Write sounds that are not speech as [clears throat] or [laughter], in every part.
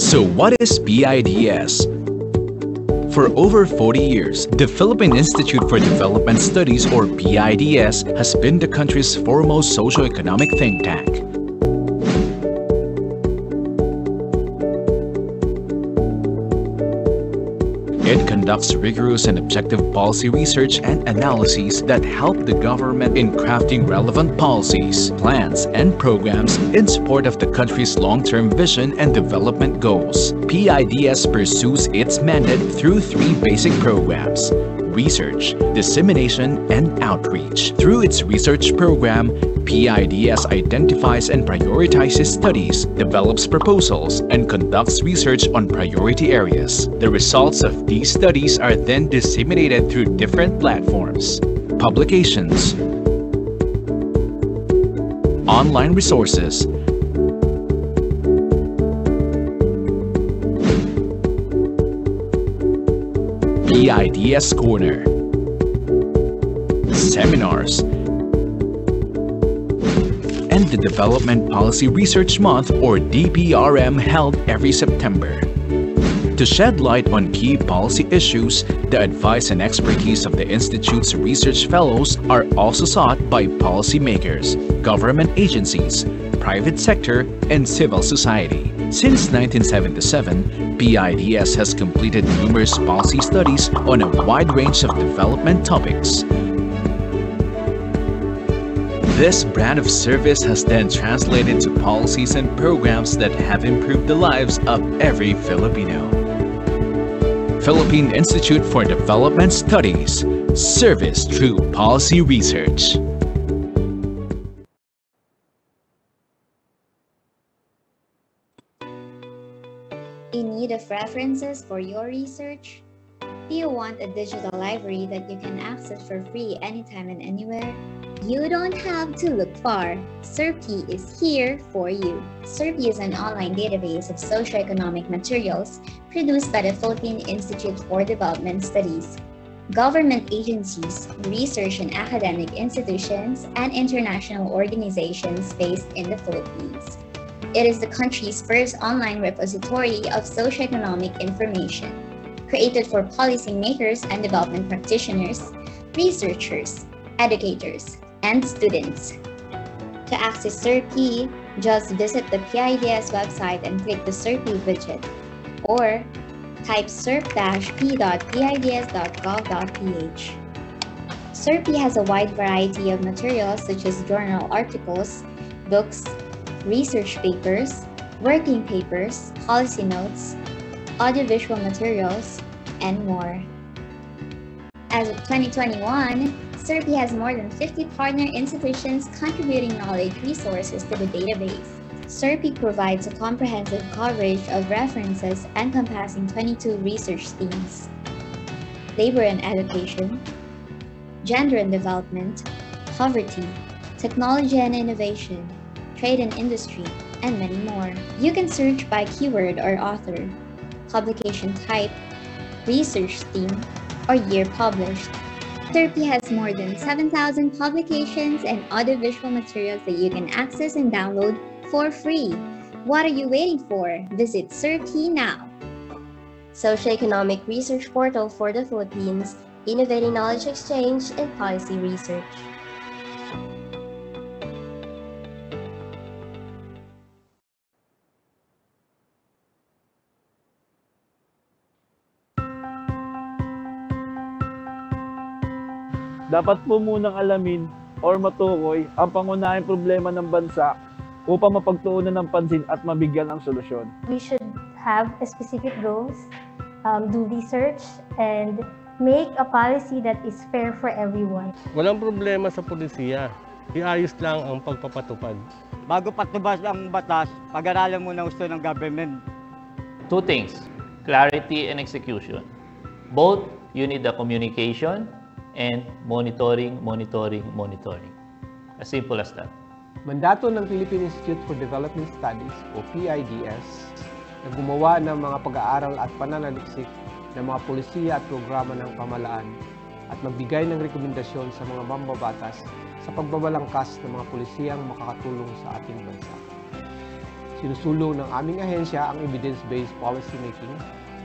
So what is PIDS? For over 40 years, the Philippine Institute for Development Studies or PIDS has been the country's foremost socio-economic think tank. Conducts rigorous and objective policy research and analyses that help the government in crafting relevant policies, plans, and programs in support of the country's long-term vision and development goals. PIDS pursues its mandate through three basic programs research, dissemination, and outreach. Through its research program, PIDS identifies and prioritizes studies, develops proposals, and conducts research on priority areas. The results of these studies are then disseminated through different platforms, publications, online resources, PIDS Corner, seminars, and the Development Policy Research Month or DPRM held every September. To shed light on key policy issues, the advice and expertise of the Institute's research fellows are also sought by policymakers, government agencies, private sector, and civil society. Since 1977, PIDS has completed numerous policy studies on a wide range of development topics. This brand of service has then translated to policies and programs that have improved the lives of every Filipino. Philippine Institute for Development Studies, service through policy research. References for your research? Do you want a digital library that you can access for free anytime and anywhere? You don't have to look far. SERP-P is here for you. SERP-P is an online database of socioeconomic materials produced by the Philippine Institute for Development Studies. Government agencies, research and academic institutions, and international organizations based in the Philippines. It is the country's first online repository of socioeconomic information, created for policymakers and development practitioners, researchers, educators, and students. To access SERP-P, just visit the PIDS website and click the SERP-P widget, or type serp-p.pids.gov.ph. SERP-P has a wide variety of materials such as journal articles, books, research papers, working papers, policy notes, audiovisual materials, and more. As of 2021, SERP-P has more than 50 partner institutions contributing knowledge resources to the database. SERP-P provides a comprehensive coverage of references encompassing 22 research themes. Labor and education, gender and development, poverty, technology and innovation, trade and industry, and many more. You can search by keyword or author, publication type, research theme, or year published. SERP-P has more than 7,000 publications and audiovisual materials that you can access and download for free. What are you waiting for? Visit SERP-P now. Socioeconomic Research Portal for the Philippines, innovating knowledge exchange and policy research. Dapat po munang alamin or matukoy ang pangunahing problema ng bansa upang mapagtuunan ng pansin at mabigyan ng solusyon. We should have specific goals, um, do research, and make a policy that is fair for everyone. Walang problema sa polisiya. Iayos lang ang pagpapatupad. Bago patubas ang batas, pag-aralan muna gusto ng government. Two things, clarity and execution. Both, you need the communication and monitoring, monitoring, monitoring. As simple as that. Mandato ng Philippine Institute for Development Studies o PIDS na gumawa ng mga pag-aaral at pananaliksik ng mga polisiya at programa ng pamalaan at magbigay ng rekomendasyon sa mga mambabatas sa pagbabalangkas ng mga polisiyang makakatulong sa ating bansa. Sinusulong ng aming ahensya ang evidence-based policy making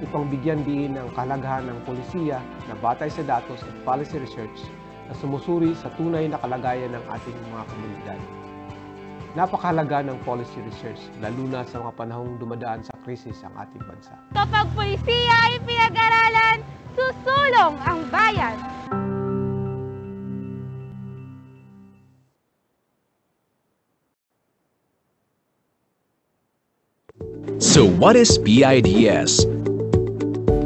upang bigyan din ng kalagahan ng polisiya na batay sa datos at policy research na sumusuri sa tunay na kalagayan ng ating mga komunidad. Napakahalaga ng policy research, lalo na sa mga panahong dumadaan sa krisis ang ating bansa. Kapag pulisya ay pinag-aralan, susulong ang bayan. So what is PIDS?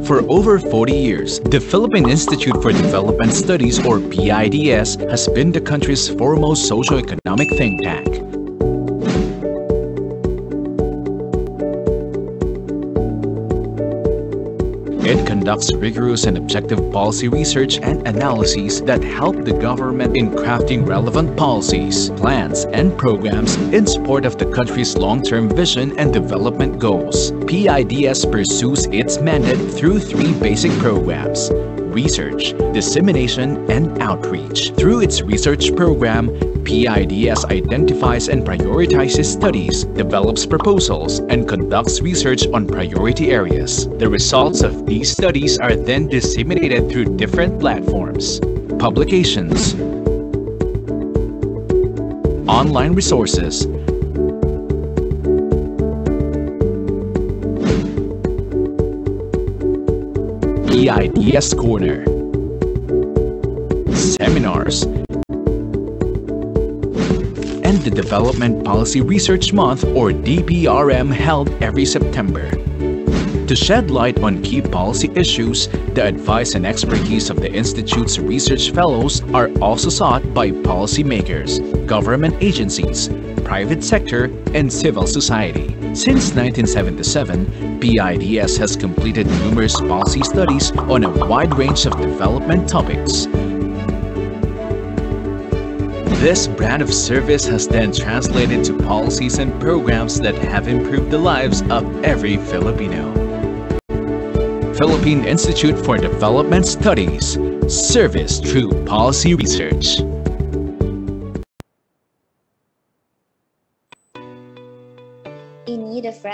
For over 40 years, the Philippine Institute for Development Studies or PIDS has been the country's foremost socio-economic think tank. It conducts rigorous and objective policy research and analyses that help the government in crafting relevant policies, plans, and programs in support of the country's long-term vision and development goals. PIDS pursues its mandate through three basic programs research, dissemination, and outreach. Through its research program, PIDS identifies and prioritizes studies, develops proposals, and conducts research on priority areas. The results of these studies are then disseminated through different platforms, publications, online resources, PIDS Corner, seminars, and the Development Policy Research Month or DPRM held every September. To shed light on key policy issues, the advice and expertise of the Institute's research fellows are also sought by policymakers, government agencies, private sector, and civil society. Since 1977, PIDS has completed numerous policy studies on a wide range of development topics. This brand of service has then translated to policies and programs that have improved the lives of every Filipino. Philippine Institute for Development Studies Service through Policy Research.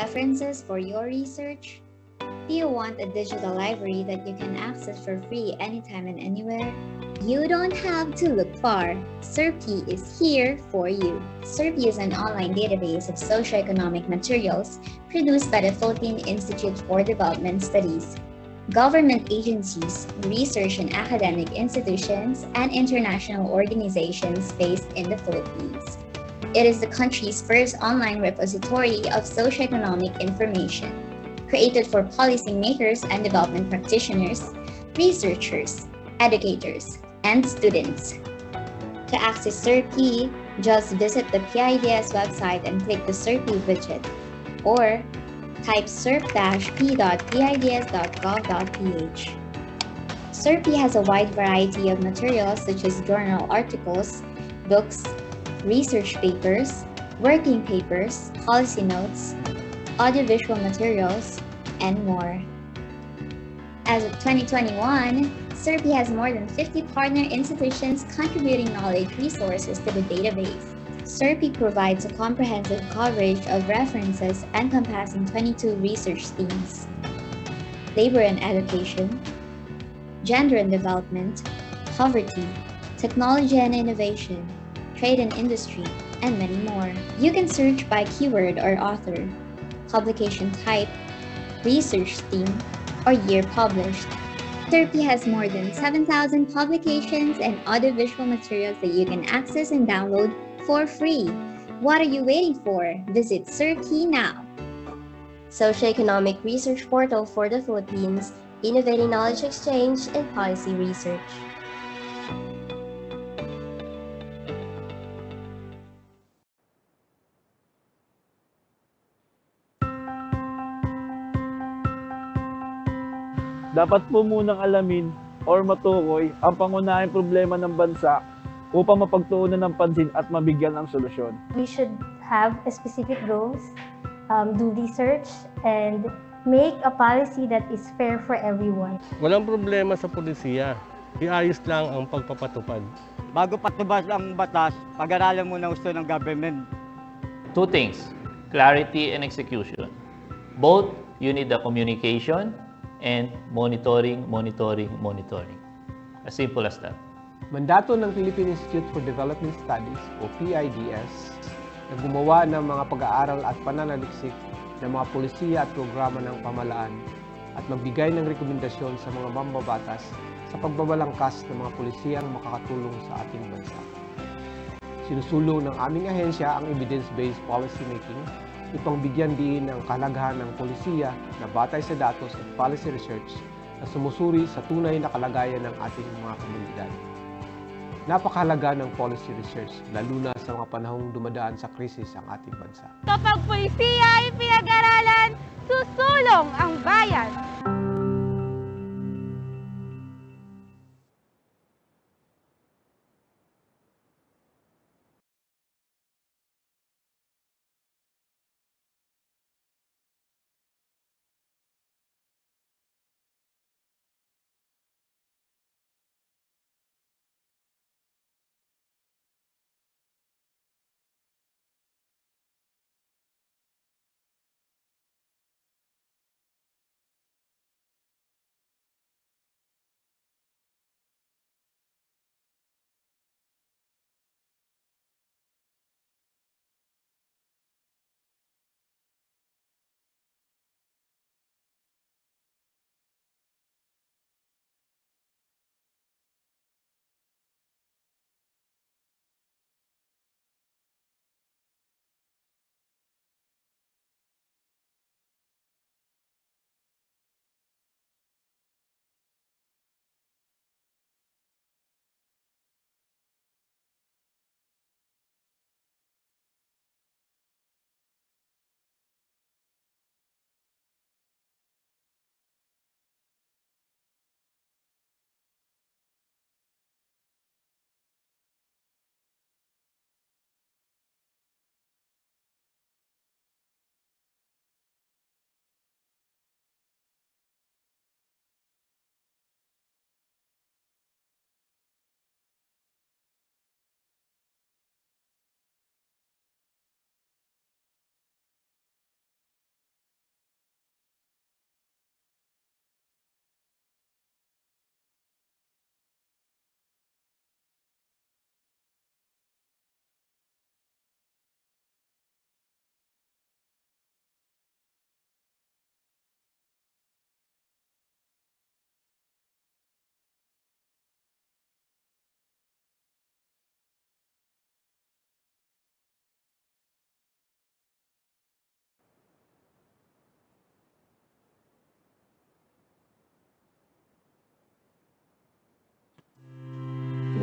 References for your research? Do you want a digital library that you can access for free anytime and anywhere? You don't have to look far. SERP-P is here for you. SERP-P is an online database of socioeconomic materials produced by the Philippine Institute for Development Studies. Government agencies, research and academic institutions, and international organizations based in the Philippines. It is the country's first online repository of socioeconomic information, created for policymakers and development practitioners, researchers, educators, and students. To access SERP-P, just visit the PIDS website and click the SERP-P widget, or type serp-p.pids.gov.ph. SERP-P has a wide variety of materials such as journal articles, books, research papers, working papers, policy notes, audiovisual materials, and more. As of 2021, SERP-P has more than 50 partner institutions contributing knowledge resources to the database. SERP-P provides a comprehensive coverage of references encompassing 22 research themes. Labor and education, gender and development, poverty, technology and innovation, trade and industry, and many more. You can search by keyword or author, publication type, research theme, or year published. SERP-P has more than 7,000 publications and audiovisual materials that you can access and download for free. What are you waiting for? Visit SERP-P now. Socioeconomic Research Portal for the Philippines, innovating knowledge exchange and policy research. Dapat po munang alamin or matukoy ang pangunahing problema ng bansa upang mapagtuunan ng pansin at mabigyan ng solusyon. We should have specific goals, um, do research, and make a policy that is fair for everyone. Walang problema sa polisiya. Iayos lang ang pagpapatupad. Bago patubas ang batas, pag-aralan mo na gusto ng government. Two things clarity and execution. Both you need the communication and monitoring, monitoring, monitoring. As simple as that. Mandato ng Philippine Institute for Development Studies o PIDS na gumawa ng mga pag-aaral at pananaliksik ng mga polisiya at programa ng pamalaan at magbigay ng rekomendasyon sa mga mambabatas sa pagbabalangkas ng mga polisiyang makakatulong sa ating bansa. Sinusulong ng aming ahensya ang evidence-based policy upang bigyan din ng kalagahan ng polisiya na batay sa datos at policy research na sumusuri sa tunay na kalagayan ng ating mga komunidad. Napakahalaga ng policy research, lalo na sa mga panahong dumadaan sa krisis ang ating bansa. Kapag pulisiya ay pinag-aralan, susulong ang bayan.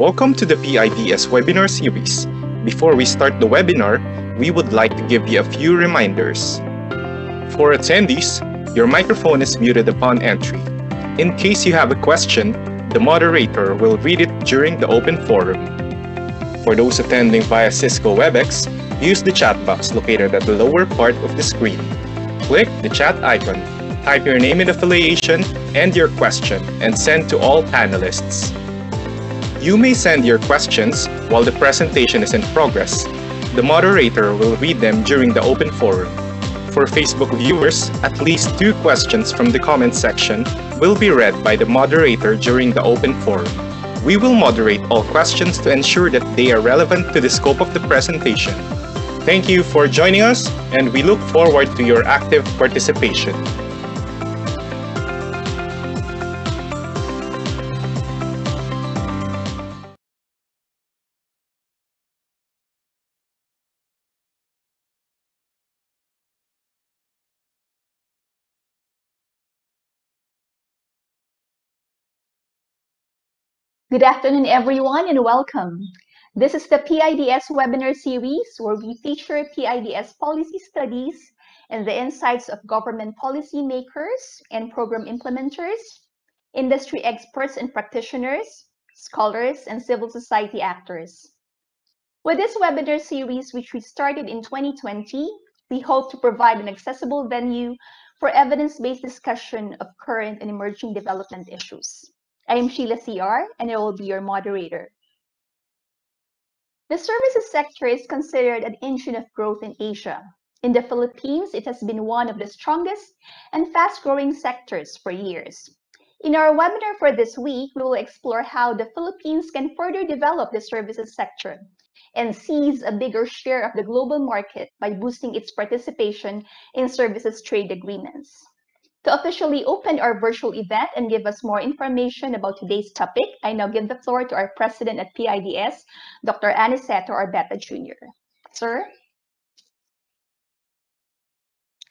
Welcome to the PIDS webinar series. Before we start the webinar, we would like to give you a few reminders. For attendees, your microphone is muted upon entry. In case you have a question, the moderator will read it during the open forum. For those attending via Cisco WebEx, use the chat box located at the lower part of the screen. Click the chat icon, type your name and affiliation and your question, and send to all panelists. You may send your questions while the presentation is in progress. The moderator will read them during the open forum. For Facebook viewers, at least two questions from the comment section will be read by the moderator during the open forum. We will moderate all questions to ensure that they are relevant to the scope of the presentation. Thank you for joining us, and we look forward to your active participation. Good afternoon, everyone, and welcome. This is the PIDS webinar series where we feature PIDS policy studies and the insights of government policymakers and program implementers, industry experts and practitioners, scholars, and civil society actors. With this webinar series, which we started in 2020, we hope to provide an accessible venue for evidence-based discussion of current and emerging development issues. I am Sheila Siar, and I will be your moderator. The services sector is considered an engine of growth in Asia, In the Philippines, it has been one of the strongest and fast-growing sectors for years. In our webinar for this week, we will explore how the Philippines can further develop the services sector and seize a bigger share of the global market by boosting its participation in services trade agreements. To officially open our virtual event and give us more information about today's topic, I now give the floor to our president at PIDS, Dr. Aniceto Orbeta Jr. Sir?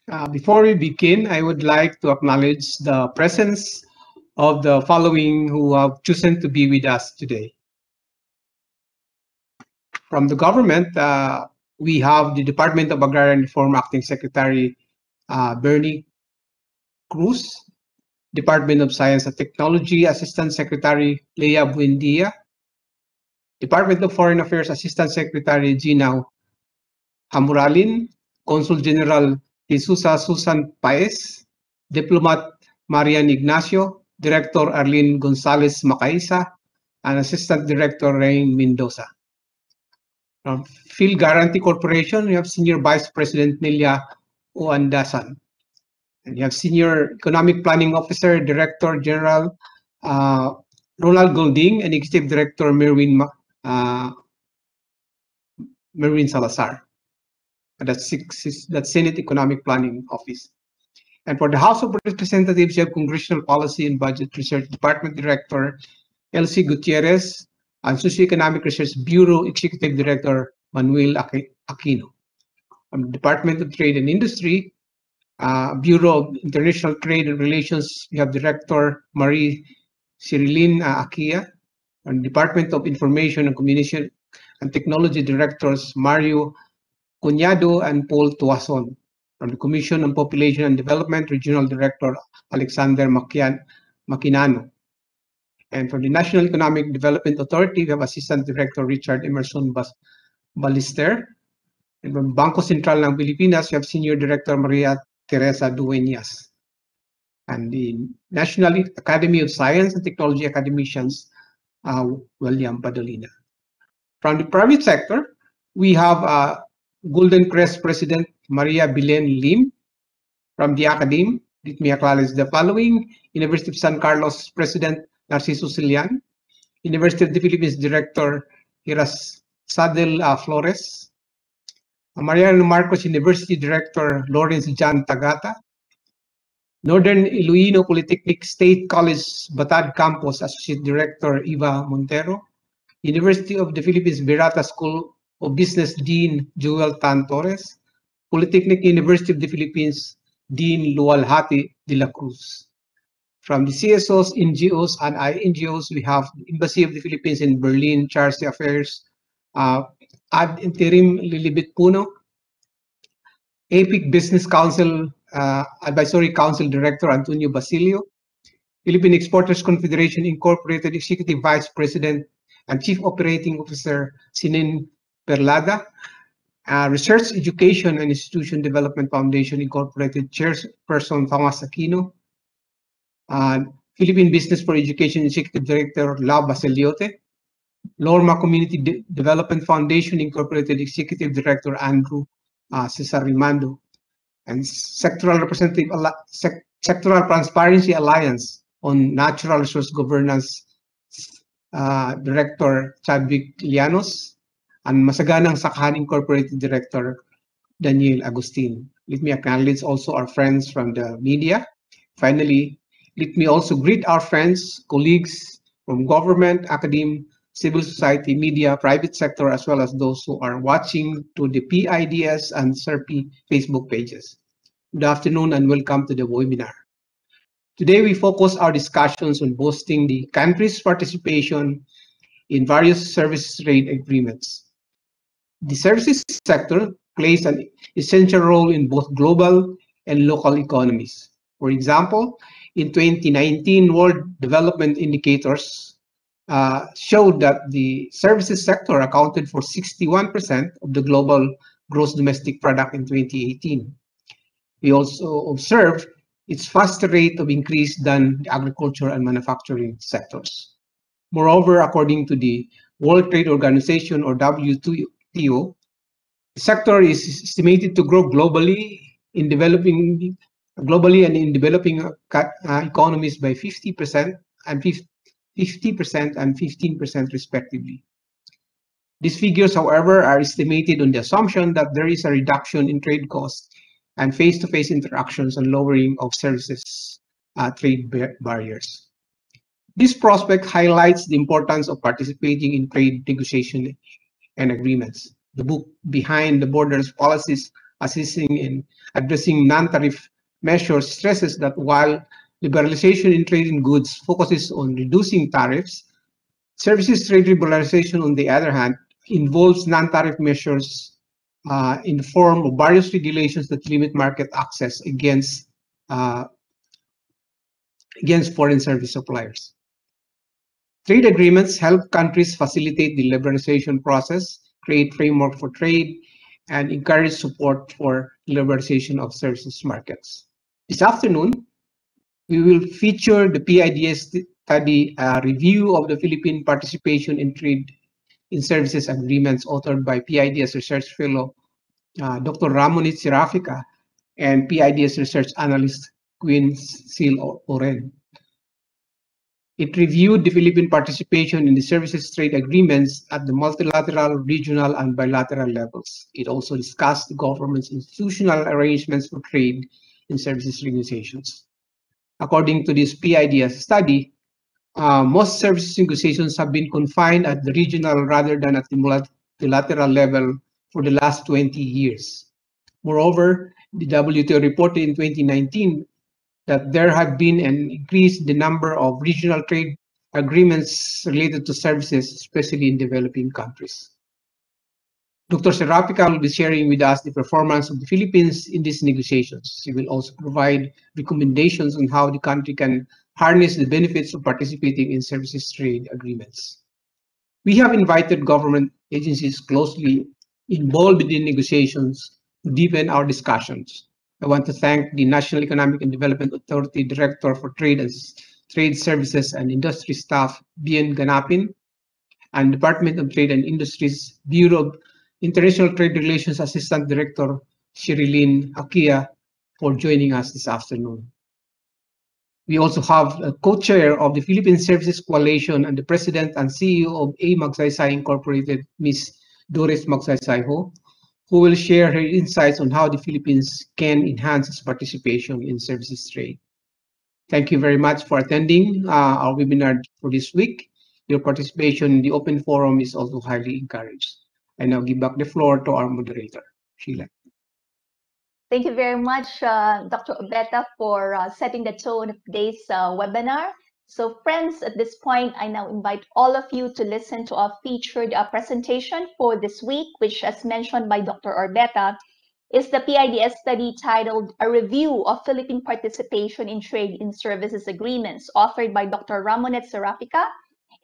Uh, before we begin, I would like to acknowledge the presence of the following who have chosen to be with us today. From the government, uh, we have the Department of Agrarian Reform Acting Secretary uh, Bernie Cruz, Department of Science and Technology Assistant Secretary Leah Buendia, Department of Foreign Affairs Assistant Secretary Gina Hamuralin, Consul General Jesusa Susan Paez, Diplomat Marian Ignacio, Director Arlene Gonzalez Macaisa, and Assistant Director Rain Mendoza. From Field Guarantee Corporation, we have Senior Vice President Nelia Uandasan. And you have Senior Economic Planning Officer, Director General uh, Ronald Golding, and Executive Director Merwin, uh, Merwin Salazar. That's, six, that's Senate Economic Planning Office. And for the House of Representatives, you have Congressional Policy and Budget Research Department Director Elsie Gutierrez and Socioeconomic Research Bureau Executive Director Manuel Aquino. From the Department of Trade and Industry, uh, Bureau of International Trade and Relations, we have Director Marie Sherylyn uh, Aquia. From Department of Information and Communication and Technology Directors Mario Cuñado and Paul Tuason from the Commission on Population and Development, Regional Director Alexander Makinano. And from the National Economic Development Authority, we have Assistant Director Richard Emerson Bas Balister. And from Bangko Sentral ng Pilipinas, we have Senior Director Maria Teresa Dueñas. And the National Academy of Science and Technology academicians, uh, William Padolina. From the private sector, we have uh, Golden Crest President Maria Bilen Lim from the Academe. Let me acknowledge the following. University of San Carlos President Narciso Silian. University of the Philippines Director Hiras Sadel uh, Flores. Mariano Marcos University Director Lawrence Jan Tagata. Northern Iloilo Polytechnic State College Batad Campus Associate Director Eva Montero. University of the Philippines Virata School of Business Dean Joel Tan Torres. Polytechnic University of the Philippines, Dean Lualhati de la Cruz. From the CSOs, NGOs, and INGOs, we have the Embassy of the Philippines in Berlin, Chargé d'Affaires, uh, Ad Interim Lilibit Puno, APEC Business Council, uh, Advisory Council Director Antonio Basilio, Philippine Exporters Confederation Incorporated Executive Vice President and Chief Operating Officer Sinin Perlada, uh, Research Education and Institution Development Foundation Incorporated Chairperson Thomas Aquino, uh, Philippine Business for Education Executive Director La Baseliote, Lorma Community De Development Foundation Incorporated Executive Director Andrew uh, Cesar Rimando, and Sectoral Representative Sec Sectoral Transparency Alliance on Natural Resource Governance uh, Director Chadwick Lianos, and Masaganang Sakahan Incorporated Director Daniel Agustin. Let me acknowledge also our friends from the media. Finally, let me also greet our friends, colleagues from government, academe, civil society, media, private sector, as well as those who are watching to the PIDS and SERP-P Facebook pages. Good afternoon and welcome to the webinar. Today, we focus our discussions on boosting the country's participation in various service trade agreements. The services sector plays an essential role in both global and local economies. For example, in 2019, World Development Indicators uh, showed that the services sector accounted for 61% of the global gross domestic product in 2018. We also observed its faster rate of increase than the agriculture and manufacturing sectors. Moreover, according to the World Trade Organization or WTO, The sector is estimated to grow globally in developing globally and in developing uh, economies by 50% and 50% and 15% respectively. These figures, however, are estimated on the assumption that there is a reduction in trade costs and face-to-face -face interactions and lowering of services uh, trade barriers. This prospect highlights the importance of participating in trade negotiation and agreements. The book Behind the Borders Policies Assisting in Addressing Non-Tariff Measures stresses that while liberalization in trade in goods focuses on reducing tariffs, services trade liberalization, on the other hand, involves non-tariff measures uh, in the form of various regulations that limit market access against uh, against foreign service suppliers. Trade agreements help countries facilitate the liberalization process, create framework for trade, and encourage support for liberalization of services markets. This afternoon, we will feature the PIDS study uh, review of the Philippine participation in trade in services agreements authored by PIDS research fellow uh, Dr. Ramonette Serafica and PIDS research analyst Queen Cel Oren. It reviewed the Philippine participation in the services trade agreements at the multilateral, regional, and bilateral levels. It also discussed the government's institutional arrangements for trade in services negotiations. According to this PIDS study, uh, most services negotiations have been confined at the regional rather than at the multilateral level for the last 20 years. Moreover, the WTO reported in 2019 that there have been an increase in the number of regional trade agreements related to services, especially in developing countries. Dr. Serafica will be sharing with us the performance of the Philippines in these negotiations. She will also provide recommendations on how the country can harness the benefits of participating in services trade agreements. We have invited government agencies closely involved in the negotiations to deepen our discussions. I want to thank the National Economic and Development Authority Director for Trade and Trade Services and Industry Staff, Bien Ganapin, and Department of Trade and Industries Bureau International Trade Relations Assistant Director, Sherylyn Aquia, for joining us this afternoon. We also have a co-chair of the Philippine Services Coalition and the president and CEO of A Magsaysay Incorporated, Ms. Doris Magsaysay Ho, who will share her insights on how the Philippines can enhance its participation in services trade. Thank you very much for attending uh, our webinar for this week. Your participation in the open forum is also highly encouraged. I now give back the floor to our moderator, Sheila. Thank you very much, uh, Dr. Orbeta, for uh, setting the tone of today's uh, webinar. So friends, at this point, I now invite all of you to listen to our featured uh, presentation for this week, which as mentioned by Dr. Orbeta, is the PIDS study titled A Review of Philippine Participation in Trade in Services Agreements, authored by Dr. Ramonette Serafica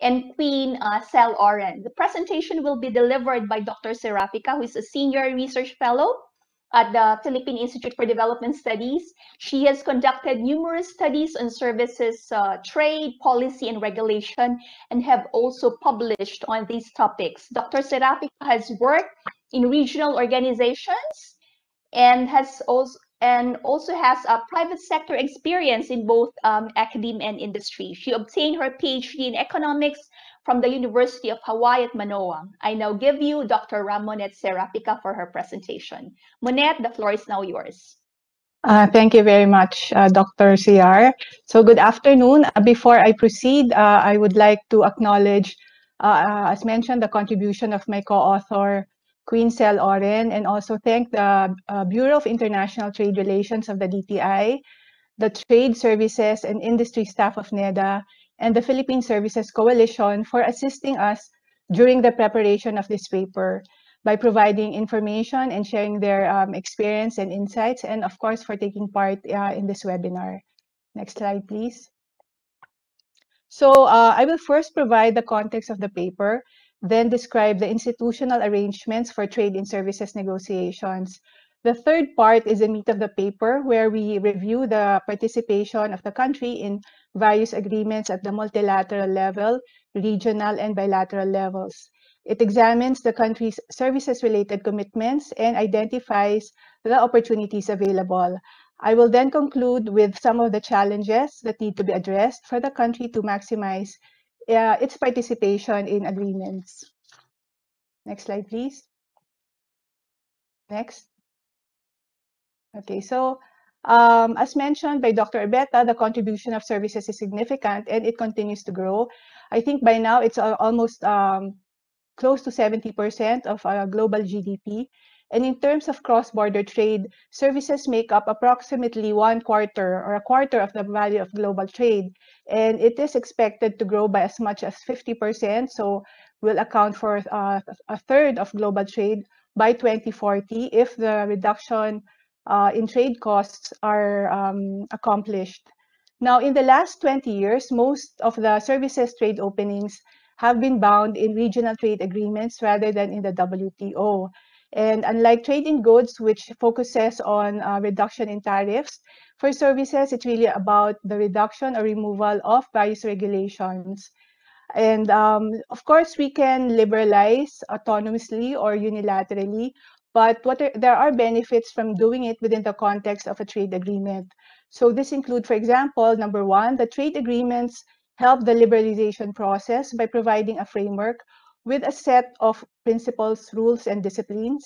and Queen uh, Cel Oren. The presentation will be delivered by Dr. Serafica, who is a senior research fellow at the Philippine Institute for Development Studies. She has conducted numerous studies on services, uh, trade, policy, and regulation, and have also published on these topics. Dr. Serafica has worked in regional organizations and has also and also has a private sector experience in both um, academia and industry. She obtained her PhD in economics from the University of Hawaii at Manoa. I now give you Dr. Ramonette Serafica for her presentation. Monette, the floor is now yours. Uh, thank you very much, uh, Dr. Siar. So good afternoon. Uh, before I proceed, uh, I would like to acknowledge, uh, as mentioned, the contribution of my co-author, Queen Cel Oren, and also thank the Bureau of International Trade Relations of the DTI, the Trade Services and Industry staff of NEDA, and the Philippine Services Coalition for assisting us during the preparation of this paper by providing information and sharing their um, experience and insights, and of course, for taking part uh, in this webinar. Next slide, please. So uh, I will first provide the context of the paper, then describe the institutional arrangements for trade in services negotiations. The third part is the meat of the paper, where we review the participation of the country in various agreements at the multilateral level, regional and bilateral levels. It examines the country's services-related commitments and identifies the opportunities available. I will then conclude with some of the challenges that need to be addressed for the country to maximize uh, its participation in agreements. Next slide, please. Next. Okay, so um, as mentioned by Dr. Orbeta, the contribution of services is significant and it continues to grow. I think by now it's almost um, close to 70% of our global GDP. And in terms of cross-border trade, services make up approximately one quarter or a quarter of the value of global trade. And it is expected to grow by as much as 50%, so will account for uh, a third of global trade by 2040 if the reduction uh, in trade costs are um, accomplished. Now, in the last 20 years, most of the services trade openings have been bound in regional trade agreements rather than in the WTO. And unlike trade in goods, which focuses on uh, reduction in tariffs, for services, it's really about the reduction or removal of various regulations. And um, of course, we can liberalize autonomously or unilaterally, but what are, there are benefits from doing it within the context of a trade agreement. So this include, for example, number one, the trade agreements help the liberalization process by providing a framework with a set of principles, rules, and disciplines.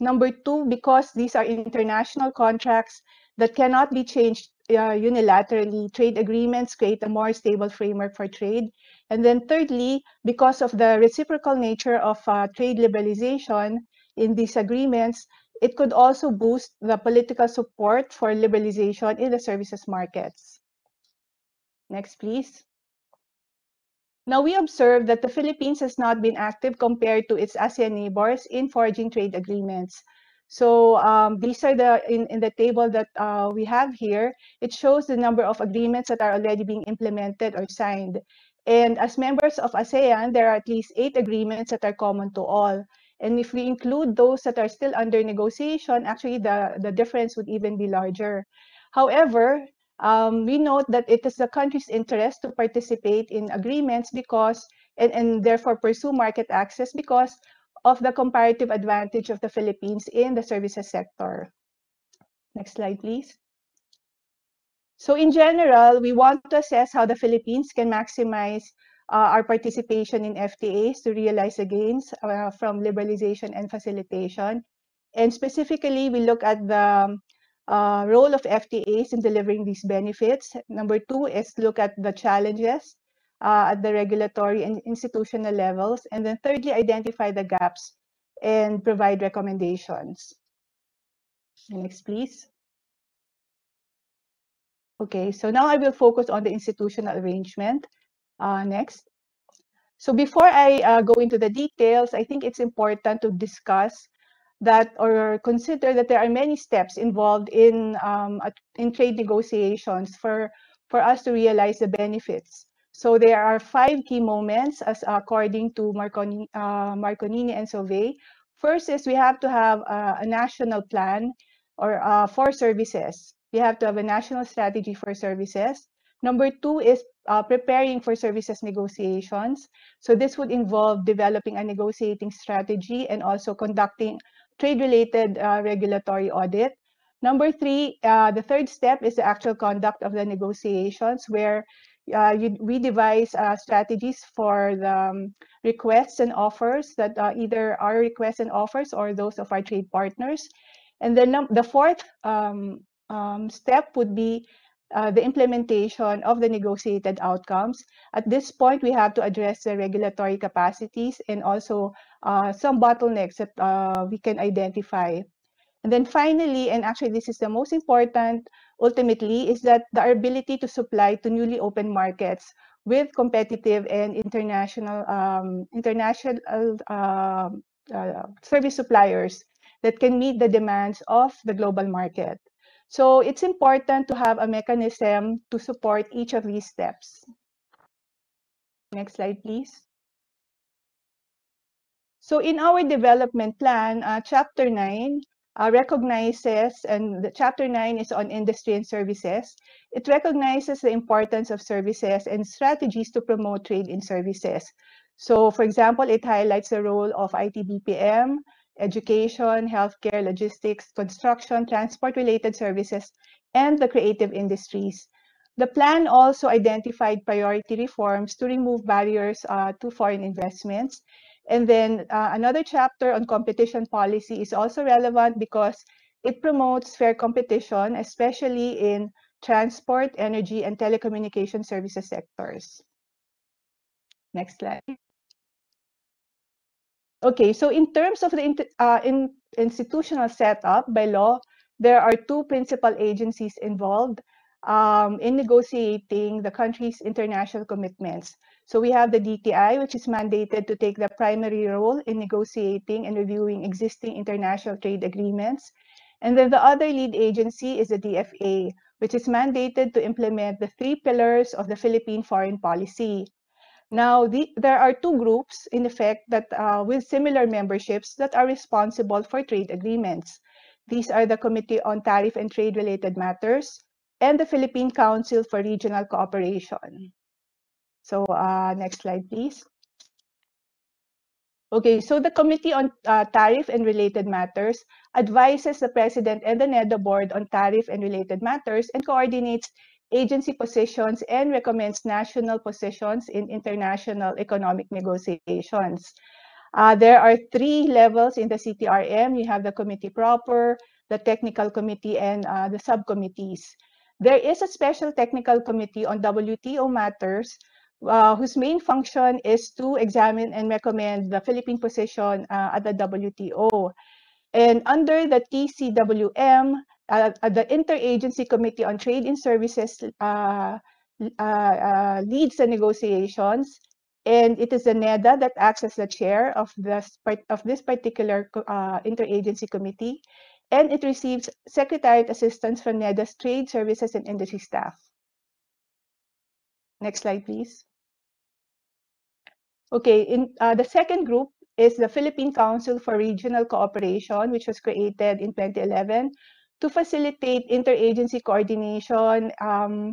Number two, because these are international contracts that cannot be changed uh, unilaterally, trade agreements create a more stable framework for trade. And then thirdly, because of the reciprocal nature of uh, trade liberalization in these agreements, it could also boost the political support for liberalization in the services markets. Next, please. Now, we observe that the Philippines has not been active compared to its ASEAN neighbors in forging trade agreements. So um, these are the, in, in the table that uh, we have here, it shows the number of agreements that are already being implemented or signed. And as members of ASEAN, there are at least eight agreements that are common to all. And if we include those that are still under negotiation, actually the, the difference would even be larger. However, um, we note that it is the country's interest to participate in agreements because, and, and therefore pursue market access because of the comparative advantage of the Philippines in the services sector. Next slide, please. So in general, we want to assess how the Philippines can maximize uh, our participation in FTAs to realize the gains uh, from liberalization and facilitation. And specifically, we look at the uh, role of FTAs in delivering these benefits. Number two is look at the challenges uh, at the regulatory and institutional levels. And then thirdly, identify the gaps and provide recommendations. Next, please. Okay, so now I will focus on the institutional arrangement. Uh, next. So before I uh, go into the details, I think it's important to discuss that or consider that there are many steps involved in um, in trade negotiations for for us to realize the benefits. So there are five key moments as according to Marconi, uh, Marconini and Sauvé. First is we have to have a, a national plan or uh, for services. We have to have a national strategy for services. Number two is uh, preparing for services negotiations. So this would involve developing a negotiating strategy and also conducting trade-related uh, regulatory audit. Number three, uh, the third step is the actual conduct of the negotiations where uh, you, we devise uh, strategies for the um, requests and offers that uh, either our requests and offers or those of our trade partners. And then the fourth um, um, step would be uh, the implementation of the negotiated outcomes. At this point, we have to address the regulatory capacities and also uh, some bottlenecks that uh, we can identify. And then finally, and actually this is the most important ultimately, is that the ability to supply to newly open markets with competitive and international um, international uh, uh, service suppliers that can meet the demands of the global market. So it's important to have a mechanism to support each of these steps. Next slide, please. So in our development plan, uh, Chapter 9 uh, recognizes, and the Chapter 9 is on industry and services, it recognizes the importance of services and strategies to promote trade in services. So for example, it highlights the role of IT-BPM, education, healthcare, logistics, construction, transport-related services, and the creative industries. The plan also identified priority reforms to remove barriers uh, to foreign investments. And then uh, another chapter on competition policy is also relevant because it promotes fair competition, especially in transport, energy, and telecommunication services sectors. Next slide. Okay, so in terms of the uh, in institutional setup by law, there are two principal agencies involved um, in negotiating the country's international commitments. So we have the DTI, which is mandated to take the primary role in negotiating and reviewing existing international trade agreements. And then the other lead agency is the DFA, which is mandated to implement the three pillars of the Philippine foreign policy. Now, the, there are two groups, in effect, that uh, with similar memberships that are responsible for trade agreements. These are the Committee on Tariff and Trade-Related Matters and the Philippine Council for Regional Cooperation. So uh, next slide, please. Okay, so the Committee on uh, Tariff and Related Matters advises the President and the NEDA Board on tariff and related matters and coordinates agency positions and recommends national positions in international economic negotiations. Uh, there are three levels in the CTRM. You have the committee proper, the technical committee, and uh, the subcommittees. There is a special technical committee on WTO matters uh, whose main function is to examine and recommend the Philippine position uh, at the WTO. And under the TCWM, uh, uh, the Interagency Committee on Trade and Services uh, uh, uh, leads the negotiations, and it is the NEDA that acts as the chair of this, of this particular uh, interagency committee, and it receives secretariat assistance from NEDA's trade services and industry staff. Next slide, please. Okay, in the second group is the Philippine Council for Regional Cooperation, which was created in 2011 to facilitate interagency coordination um,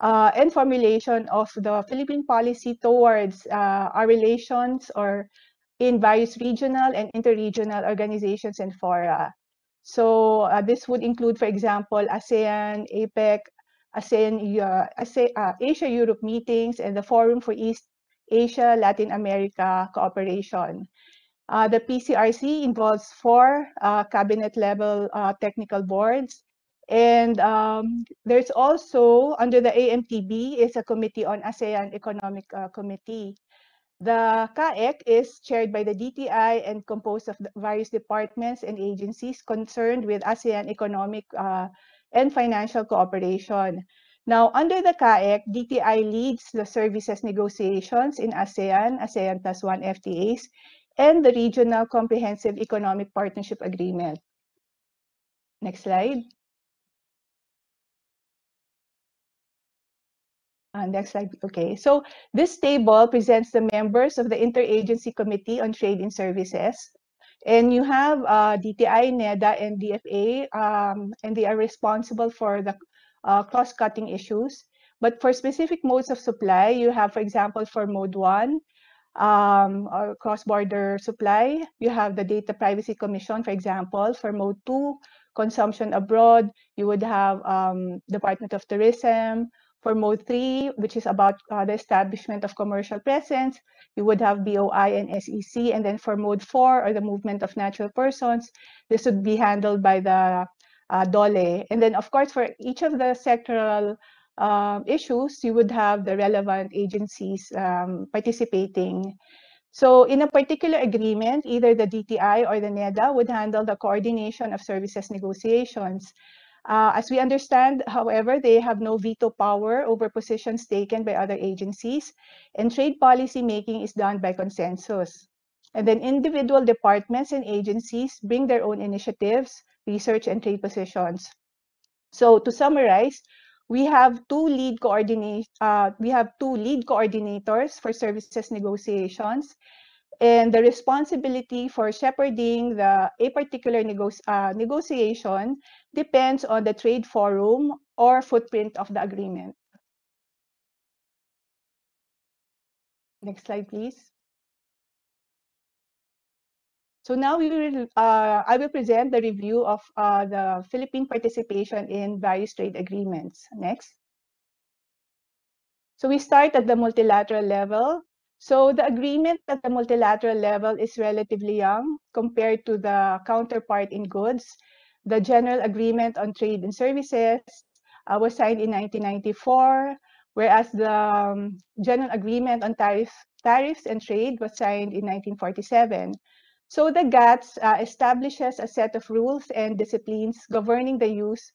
uh, and formulation of the Philippine policy towards uh, our relations or in various regional and interregional organizations and fora. So uh, this would include, for example, ASEAN, APEC, ASEAN, uh, ASEAN uh, Asia-Europe meetings, and the Forum for East Asia, Latin America Cooperation. Uh, the PCRC involves four uh, cabinet level uh, technical boards. And um, there's also, under the AMTB, is a committee on ASEAN Economic uh, Committee. The CAEC is chaired by the DTI and composed of various departments and agencies concerned with ASEAN economic uh, and financial cooperation. Now, under the CAEC, DTI leads the services negotiations in ASEAN, ASEAN plus one FTAs, and the Regional Comprehensive Economic Partnership Agreement. Next slide. Uh, next slide. Okay, so this table presents the members of the Interagency Committee on Trade and Services. And you have uh, DTI, NEDA, and DFA, um, and they are responsible for the uh, cross-cutting issues. But for specific modes of supply, you have, for example, for mode one, um, or cross-border supply. You have the Data Privacy Commission, for example, for mode two, consumption abroad, you would have um, Department of Tourism. For mode three, which is about uh, the establishment of commercial presence, you would have BOI and SEC. And then for mode four, or the movement of natural persons, this would be handled by the uh, DOLE. And then, of course, for each of the sectoral um, issues, you would have the relevant agencies um, participating. So in a particular agreement, either the DTI or the NEDA would handle the coordination of services negotiations. Uh, as we understand, however, they have no veto power over positions taken by other agencies, and trade policy making is done by consensus. And then individual departments and agencies bring their own initiatives, research, and trade positions. So to summarize, we have two lead coordinate uh, we have two lead coordinators for services negotiations and the responsibility for shepherding the a particular nego uh, negotiation depends on the trade forum or footprint of the agreement. Next slide, please. So now we will, uh, I will present the review of uh, the Philippine participation in various trade agreements. Next. So we start at the multilateral level. So the agreement at the multilateral level is relatively young compared to the counterpart in goods. The General Agreement on Trade and Services uh, was signed in 1994, whereas the um, General Agreement on tariff, Tariffs and Trade was signed in 1947. So the GATS uh, establishes a set of rules and disciplines governing the use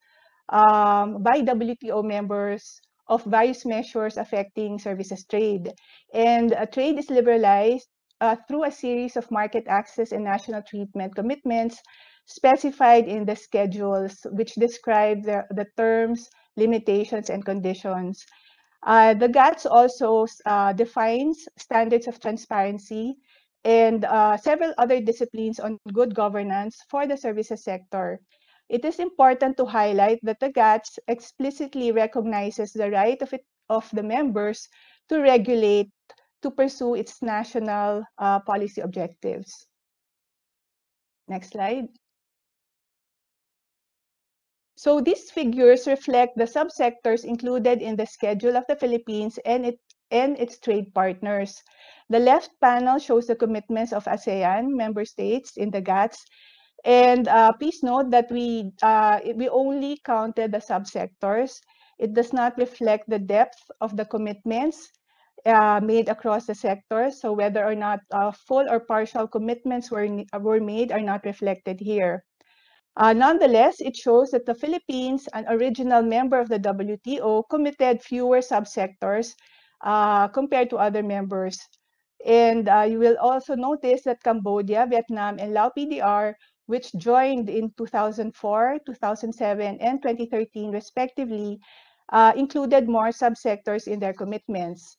um, by WTO members of various measures affecting services trade. And uh, trade is liberalized uh, through a series of market access and national treatment commitments specified in the schedules, which describe the, the terms, limitations, and conditions. Uh, the GATS also uh, defines standards of transparency and uh, several other disciplines on good governance for the services sector. It is important to highlight that the GATS explicitly recognizes the right of, it, of the members to regulate to pursue its national uh, policy objectives. Next slide. So these figures reflect the subsectors included in the schedule of the Philippines and, it, and its trade partners. The left panel shows the commitments of ASEAN member states in the GATS and uh, please note that we uh, we only counted the subsectors. It does not reflect the depth of the commitments uh, made across the sectors. So whether or not uh, full or partial commitments were, were made are not reflected here. Uh, nonetheless, it shows that the Philippines, an original member of the WTO, committed fewer subsectors uh, compared to other members. And you will also notice that Cambodia, Vietnam, and Lao PDR which joined in 2004, 2007, and 2013 respectively, uh, included more subsectors in their commitments.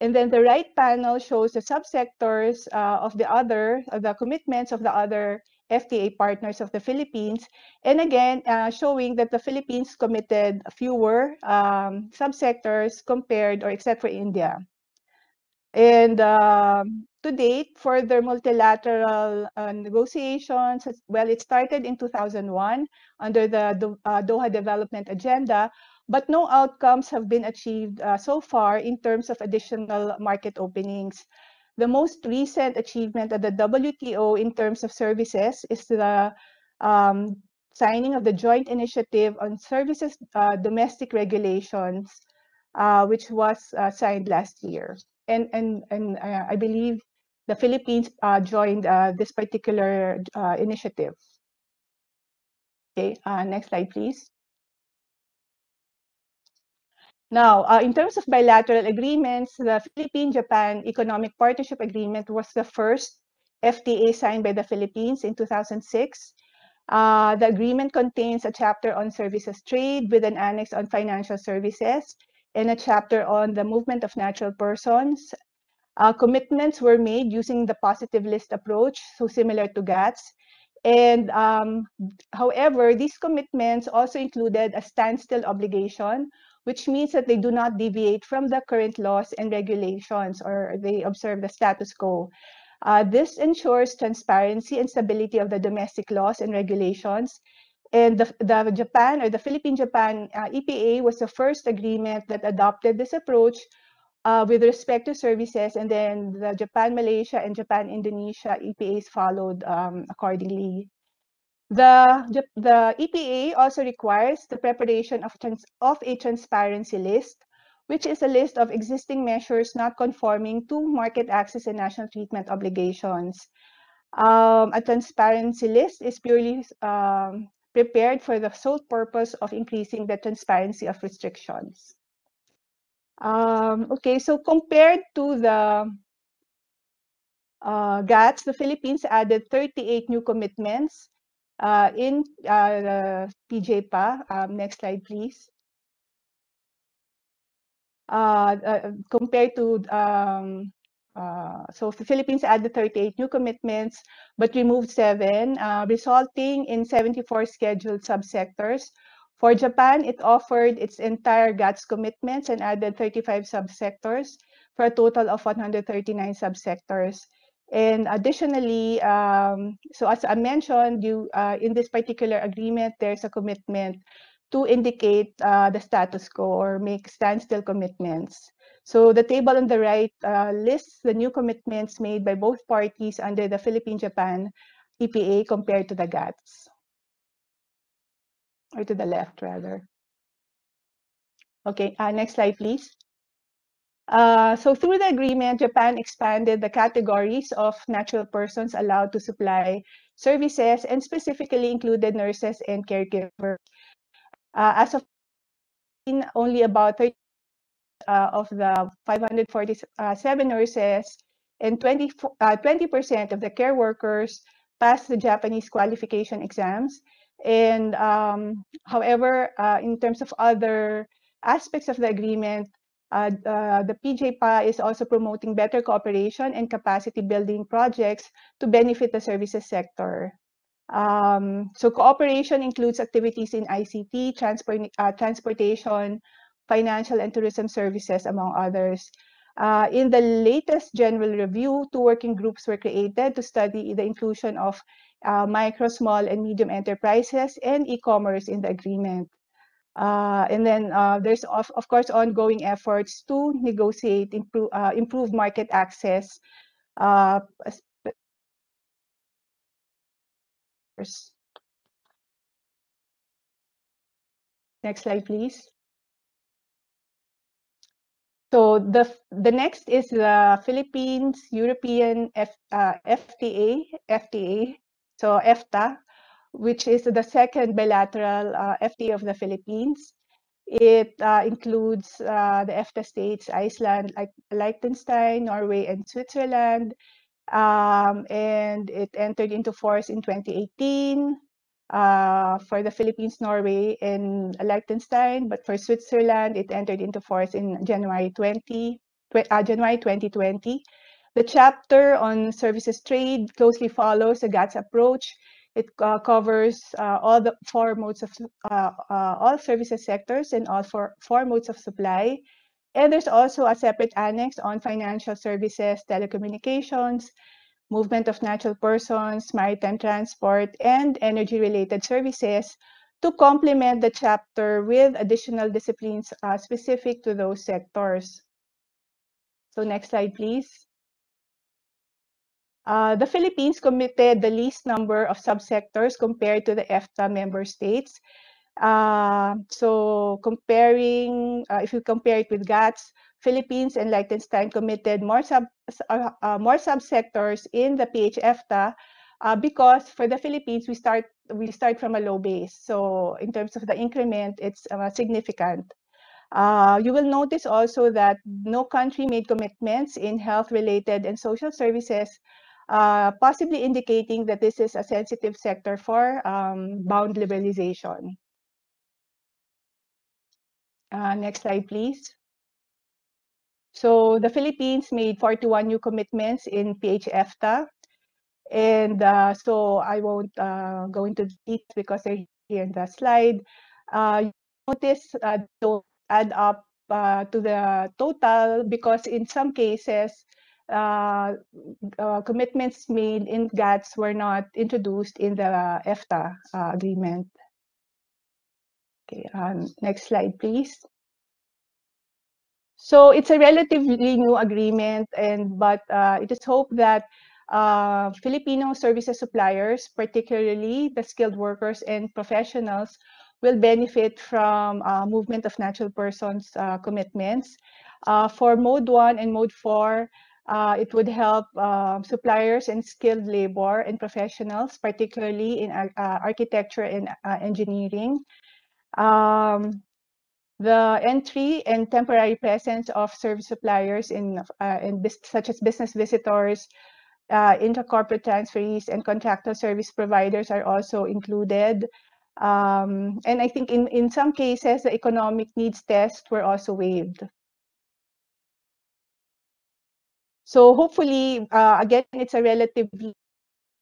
And then the right panel shows the subsectors uh, of the other, uh, the commitments of the other FTA partners of the Philippines. And again, uh, showing that the Philippines committed fewer um, subsectors compared or except for India. And um, to date, further multilateral uh, negotiations, well, it started in 2001 under the Do uh, Doha Development Agenda, but no outcomes have been achieved uh, so far in terms of additional market openings. The most recent achievement at the WTO in terms of services is the um, signing of the Joint Initiative on Services uh, Domestic Regulations, uh, which was uh, signed last year and and and uh, I believe the Philippines uh, joined uh, this particular uh, initiative. Okay, uh, next slide, please. Now, uh, in terms of bilateral agreements, the Philippine-Japan Economic Partnership Agreement was the first FTA signed by the Philippines in 2006. the agreement contains a chapter on services trade with an annex on financial services and a chapter on the movement of natural persons. Uh, commitments were made using the positive list approach, so similar to GATS. And um, however, these commitments also included a standstill obligation, which means that they do not deviate from the current laws and regulations, or they observe the status quo. Uh, this ensures transparency and stability of the domestic laws and regulations and the, the Japan or the Philippine-Japan uh, EPA was the first agreement that adopted this approach uh, with respect to services, and then the Japan-Malaysia and Japan-Indonesia EPAs followed um, accordingly. The, the EPA also requires the preparation of, trans, of a transparency list, which is a list of existing measures not conforming to market access and national treatment obligations. Um, a transparency list is purely um, prepared for the sole purpose of increasing the transparency of restrictions. Um, okay, so compared to the uh, GATS, the Philippines added 38 new commitments uh, in uh, PJPA. Um, next slide, please. Uh, uh, compared to um, uh, so the Philippines added 38 new commitments, but removed seven, uh, resulting in 74 scheduled subsectors. For Japan, it offered its entire GATS commitments and added 35 subsectors for a total of 139 subsectors. And additionally, um, so as I mentioned, you uh, in this particular agreement, there's a commitment to indicate uh, the status quo or make standstill commitments. So the table on the right uh, lists the new commitments made by both parties under the Philippine-Japan EPA compared to the GATS. Or to the left, rather. Okay, uh, next slide, please. Uh, so through the agreement, Japan expanded the categories of natural persons allowed to supply services and specifically included nurses and caregivers. Uh, as of in only about 30 uh, of the 547 nurses and 20, 20% uh, of the care workers passed the Japanese qualification exams. And um, however, uh, in terms of other aspects of the agreement, uh, uh, the PJPA is also promoting better cooperation and capacity building projects to benefit the services sector. Um, so cooperation includes activities in ICT, transport, uh, transportation, financial and tourism services, among others. Uh, in the latest general review, two working groups were created to study the inclusion of uh, micro, small, and medium enterprises and e-commerce in the agreement. Uh, and then uh, there's, of, of course, ongoing efforts to negotiate, improve, uh, improve market access. Uh, Next slide, please. So the the next is the Philippines European F, uh, FTA FTA so EFTA which is the second bilateral uh, FTA of the Philippines. It uh, includes uh, the EFTA states, Iceland, like Liechtenstein, Norway, and Switzerland. Um, and it entered into force in 2018 uh, for the Philippines, Norway, and Liechtenstein. But for Switzerland, it entered into force in January 20, uh, January 2020. The chapter on services trade closely follows the GATS approach it uh, covers uh, all the four modes of uh, uh, all services sectors and all four, four modes of supply. And there's also a separate annex on financial services, telecommunications, movement of natural persons, maritime transport, and energy-related services to complement the chapter with additional disciplines uh, specific to those sectors. So next slide, please. Uh, the Philippines committed the least number of subsectors compared to the EFTA member states. Uh, so comparing, uh, if you compare it with GATS, Philippines and Liechtenstein committed more sub uh, uh, more subsectors in the PHFTA uh, because for the Philippines we start we start from a low base. So in terms of the increment, it's significant. you will notice also that no country made commitments in health-related and social services uh, possibly indicating that this is a sensitive sector for um, bound liberalization. Uh, next slide, please. So the Philippines made 41 new commitments in PHFTA. And uh, so I won't uh, go into details because they're here in the slide. Uh, notice uh, don't add up uh, to the total because in some cases, uh, commitments made in GATS were not introduced in the EFTA agreement. Okay, um, next slide, please. So it's a relatively new agreement, and but uh, it is hoped that uh, Filipino services suppliers, particularly the skilled workers and professionals, will benefit from uh, movement of natural persons commitments. for Mode 1 and Mode 4, uh, it would help uh, suppliers and skilled labor and professionals, particularly in uh, architecture and uh, engineering. Um, the entry and temporary presence of service suppliers in, uh, in such as business visitors, uh, intercorporate transferees, and contractual service providers are also included. Um, and I think in, in some cases, the economic needs test were also waived. So hopefully, uh, again, it's a relative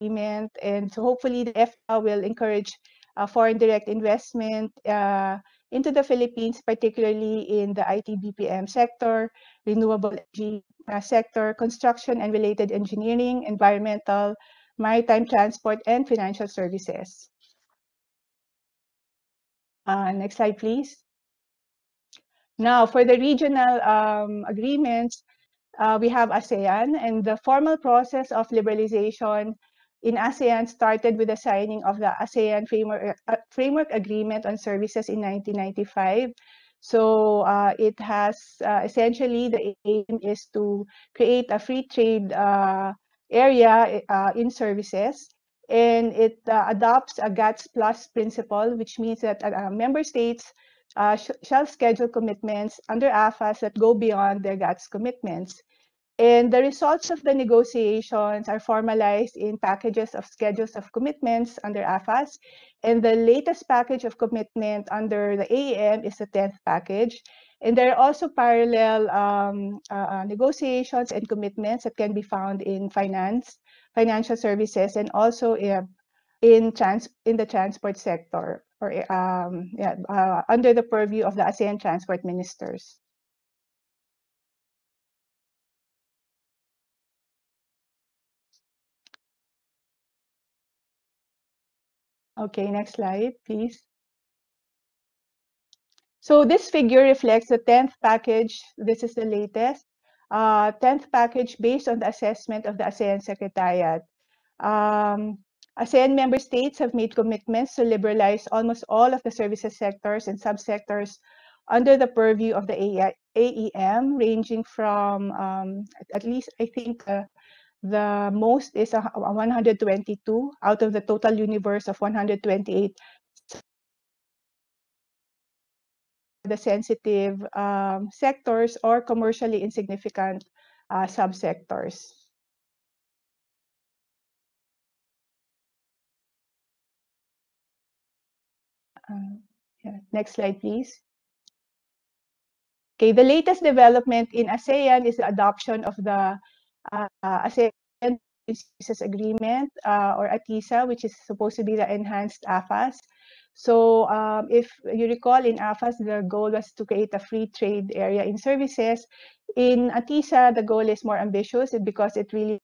agreement, and so hopefully the EFTA will encourage uh, foreign direct investment uh, into the Philippines, particularly in the IT BPM sector, renewable energy uh, sector, construction and related engineering, environmental, maritime transport, and financial services. Uh, next slide, please. Now, for the regional um, agreements, uh, we have ASEAN, and the formal process of liberalization in ASEAN started with the signing of the ASEAN Framework, uh, Framework Agreement on Services in 1995. So uh, it has uh, essentially the aim is to create a free trade uh, area uh, in services and it uh, adopts a GATS plus principle, which means that member states sh shall schedule commitments under AFAS that go beyond their GATS commitments. And the results of the negotiations are formalized in packages of schedules of commitments under AFAS. And the latest package of commitment under the AEM is the 10th package. And there are also parallel um, uh, negotiations and commitments that can be found in finance, financial services, and also uh, in, trans in the transport sector or um, yeah, uh, under the purview of the ASEAN transport ministers. Okay, next slide, please. So this figure reflects the 10th package. This is the latest. Uh, 10th package based on the assessment of the ASEAN Secretariat. Um, ASEAN member states have made commitments to liberalize almost all of the services sectors and subsectors under the purview of the AEM, ranging from um, at least, I think, uh, the most is a, a 122 out of the total universe of 128 the sensitive um, sectors or commercially insignificant uh, subsectors. Uh, yeah. Next slide, please. Okay, the latest development in ASEAN is the adoption of the uh, ASEAN Services Agreement uh, or ATISA, which is supposed to be the enhanced AFAS. So um, if you recall in AFAS, the goal was to create a free trade area in services. In ATISA, the goal is more ambitious because it really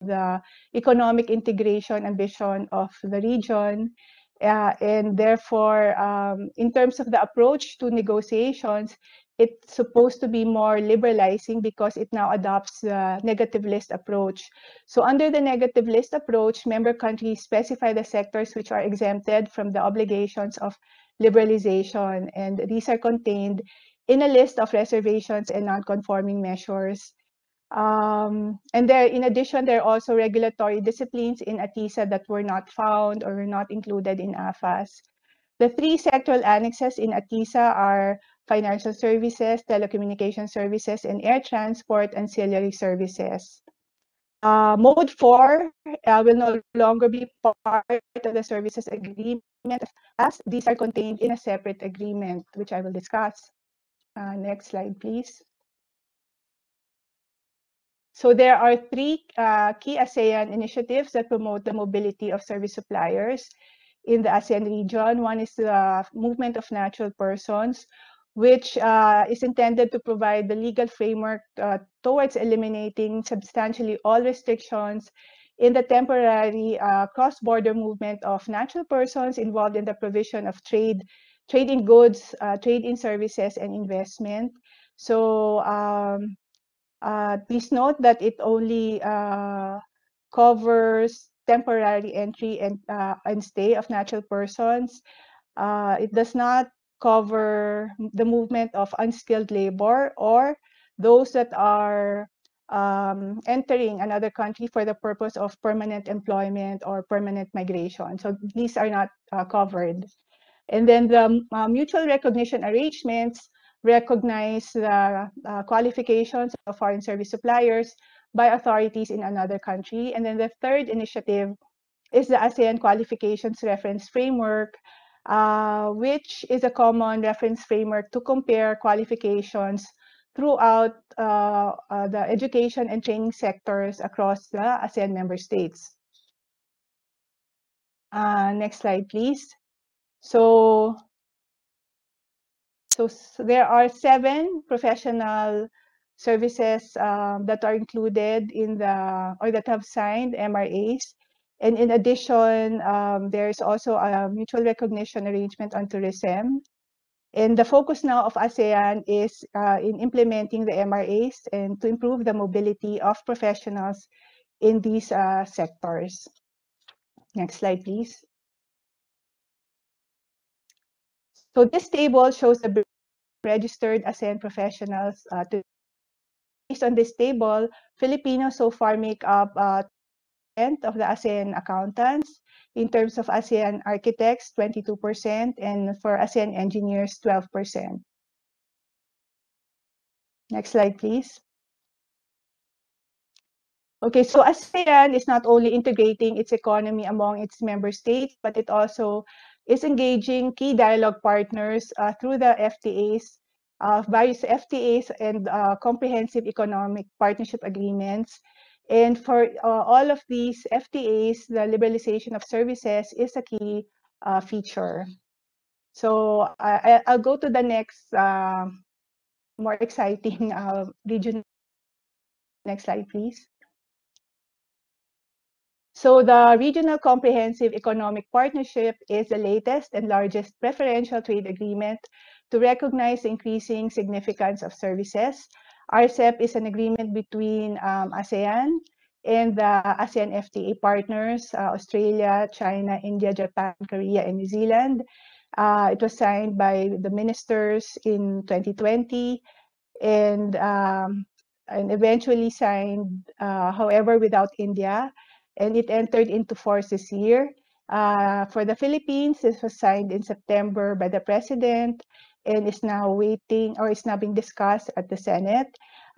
the economic integration ambition of the region. Uh, and therefore, um, in terms of the approach to negotiations, it's supposed to be more liberalizing because it now adopts the negative list approach. So under the negative list approach, member countries specify the sectors which are exempted from the obligations of liberalization. And these are contained in a list of reservations and non-conforming measures. Um, and there, in addition, there are also regulatory disciplines in ATISA that were not found or were not included in AFAS. The three sectoral annexes in ATISA are financial services, telecommunication services, and air transport ancillary services. Uh, mode 4 uh, will no longer be part of the services agreement as these are contained in a separate agreement, which I will discuss. Uh, next slide, please. So there are three uh, key ASEAN initiatives that promote the mobility of service suppliers in the ASEAN region. One is the movement of natural persons, which uh, is intended to provide the legal framework uh, towards eliminating substantially all restrictions in the temporary uh, cross-border movement of natural persons involved in the provision of trade, trade in goods, uh, trade in services, and investment. So um, uh, please note that it only uh, covers temporary entry and, and stay of natural persons. it does not cover the movement of unskilled labor or those that are um, entering another country for the purpose of permanent employment or permanent migration. So these are not uh, covered. And then the uh, mutual recognition arrangements recognize the uh, qualifications of foreign service suppliers by authorities in another country. And then the third initiative is the ASEAN Qualifications Reference Framework, uh, which is a common reference framework to compare qualifications throughout uh, uh, the education and training sectors across the ASEAN member states. Uh, next slide, please. So So there are seven professional services um, that are included in the or that have signed MRAs. And in addition, um, there's also a mutual recognition arrangement on tourism. And the focus now of ASEAN is uh, in implementing the MRAs and to improve the mobility of professionals in these uh, sectors. Next slide, please. So this table shows the registered ASEAN professionals. Uh, to, based on this table, Filipinos so far make up uh, of the ASEAN accountants. In terms of ASEAN architects, 22%, and for ASEAN engineers, 12%. Next slide, please. Okay, so ASEAN is not only integrating its economy among its member states, but it also is engaging key dialogue partners uh, through the FTAs, uh, various FTAs and uh, comprehensive economic partnership agreements. And for uh, all of these FTAs, the liberalization of services is a key uh, feature. So I, will go to the next uh, more exciting [laughs] region. Next slide, please. So the Regional Comprehensive Economic Partnership is the latest and largest preferential trade agreement to recognize the increasing significance of services. RCEP is an agreement between um, ASEAN and the ASEAN FTA partners, uh, Australia, China, India, Japan, Korea, and New Zealand. Uh, it was signed by the ministers in 2020 and, um, and eventually signed, uh, however, without India and it entered into force this year. Uh, for the Philippines, this was signed in September by the President and is now waiting or is now being discussed at the Senate.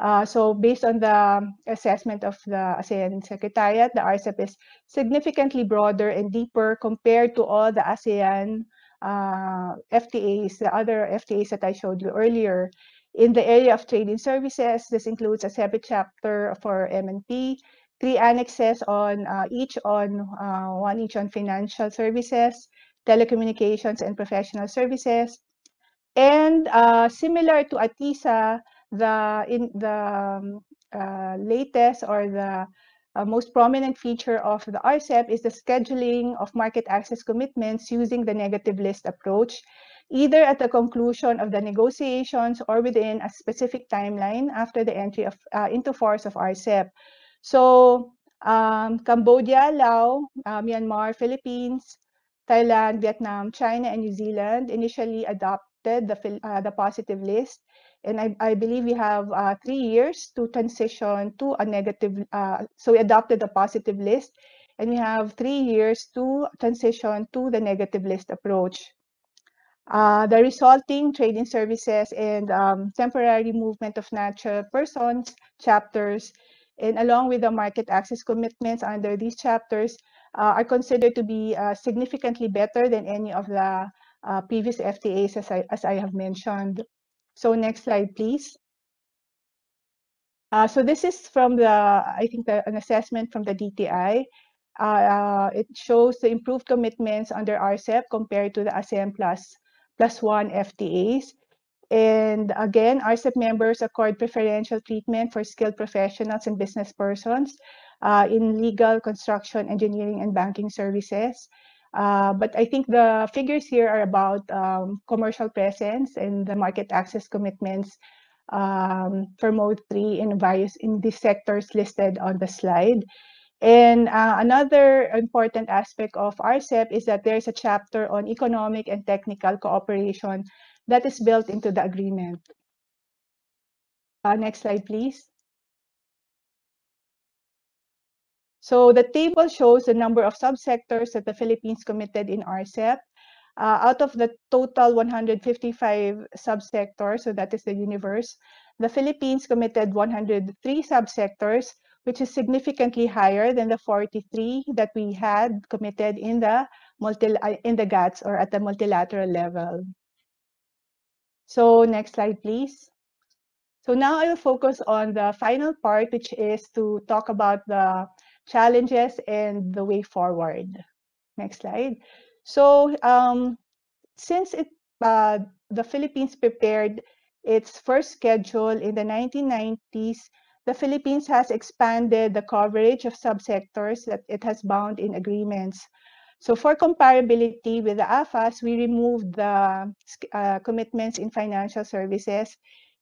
Uh, so based on the assessment of the ASEAN Secretariat, the RCEP is significantly broader and deeper compared to all the ASEAN uh, FTAs, the other FTAs that I showed you earlier. In the area of trade and services, this includes a separate chapter for MNP, three annexes on uh, each on uh, one each on financial services, telecommunications, and professional services. And uh, similar to ATISA, the in the um, uh, latest or the uh, most prominent feature of the RCEP is the scheduling of market access commitments using the negative list approach, either at the conclusion of the negotiations or within a specific timeline after the entry of uh, into force of RCEP. So um, Cambodia, Laos, uh, Myanmar, Philippines, Thailand, Vietnam, China, and New Zealand initially the, uh, the positive list. And I, I believe we have uh, three years to transition to a negative, uh, so we adopted the positive list. And we have three years to transition to the negative list approach. Uh, the resulting trading services and um, temporary movement of natural persons chapters and along with the market access commitments under these chapters uh, are considered to be uh, significantly better than any of the uh, previous FTAs as I, as I have mentioned. So next slide, please. Uh, so this is from the, I think the, an assessment from the DTI. Uh, it shows the improved commitments under RCEP compared to the ASEAN plus, plus one FTAs. And again, RCEP members accord preferential treatment for skilled professionals and business persons uh, in legal, construction, engineering, and banking services. Uh, but I think the figures here are about um, commercial presence and the market access commitments um, for Mode 3 in various in the sectors listed on the slide. And uh, another important aspect of RCEP is that there's a chapter on economic and technical cooperation that is built into the agreement. Uh, next slide, please. So the table shows the number of subsectors that the Philippines committed in RCEP. Uh, out of the total 155 subsectors, so that is the universe, the Philippines committed 103 subsectors, which is significantly higher than the 43 that we had committed in the multi uh, in the GATS or at the multilateral level. So next slide, please. So now I will focus on the final part, which is to talk about the challenges and the way forward. Next slide. So um, since it uh, the Philippines prepared its first schedule in the 1990s, the Philippines has expanded the coverage of subsectors that it has bound in agreements. So for comparability with the AFAS, we removed the uh, commitments in financial services,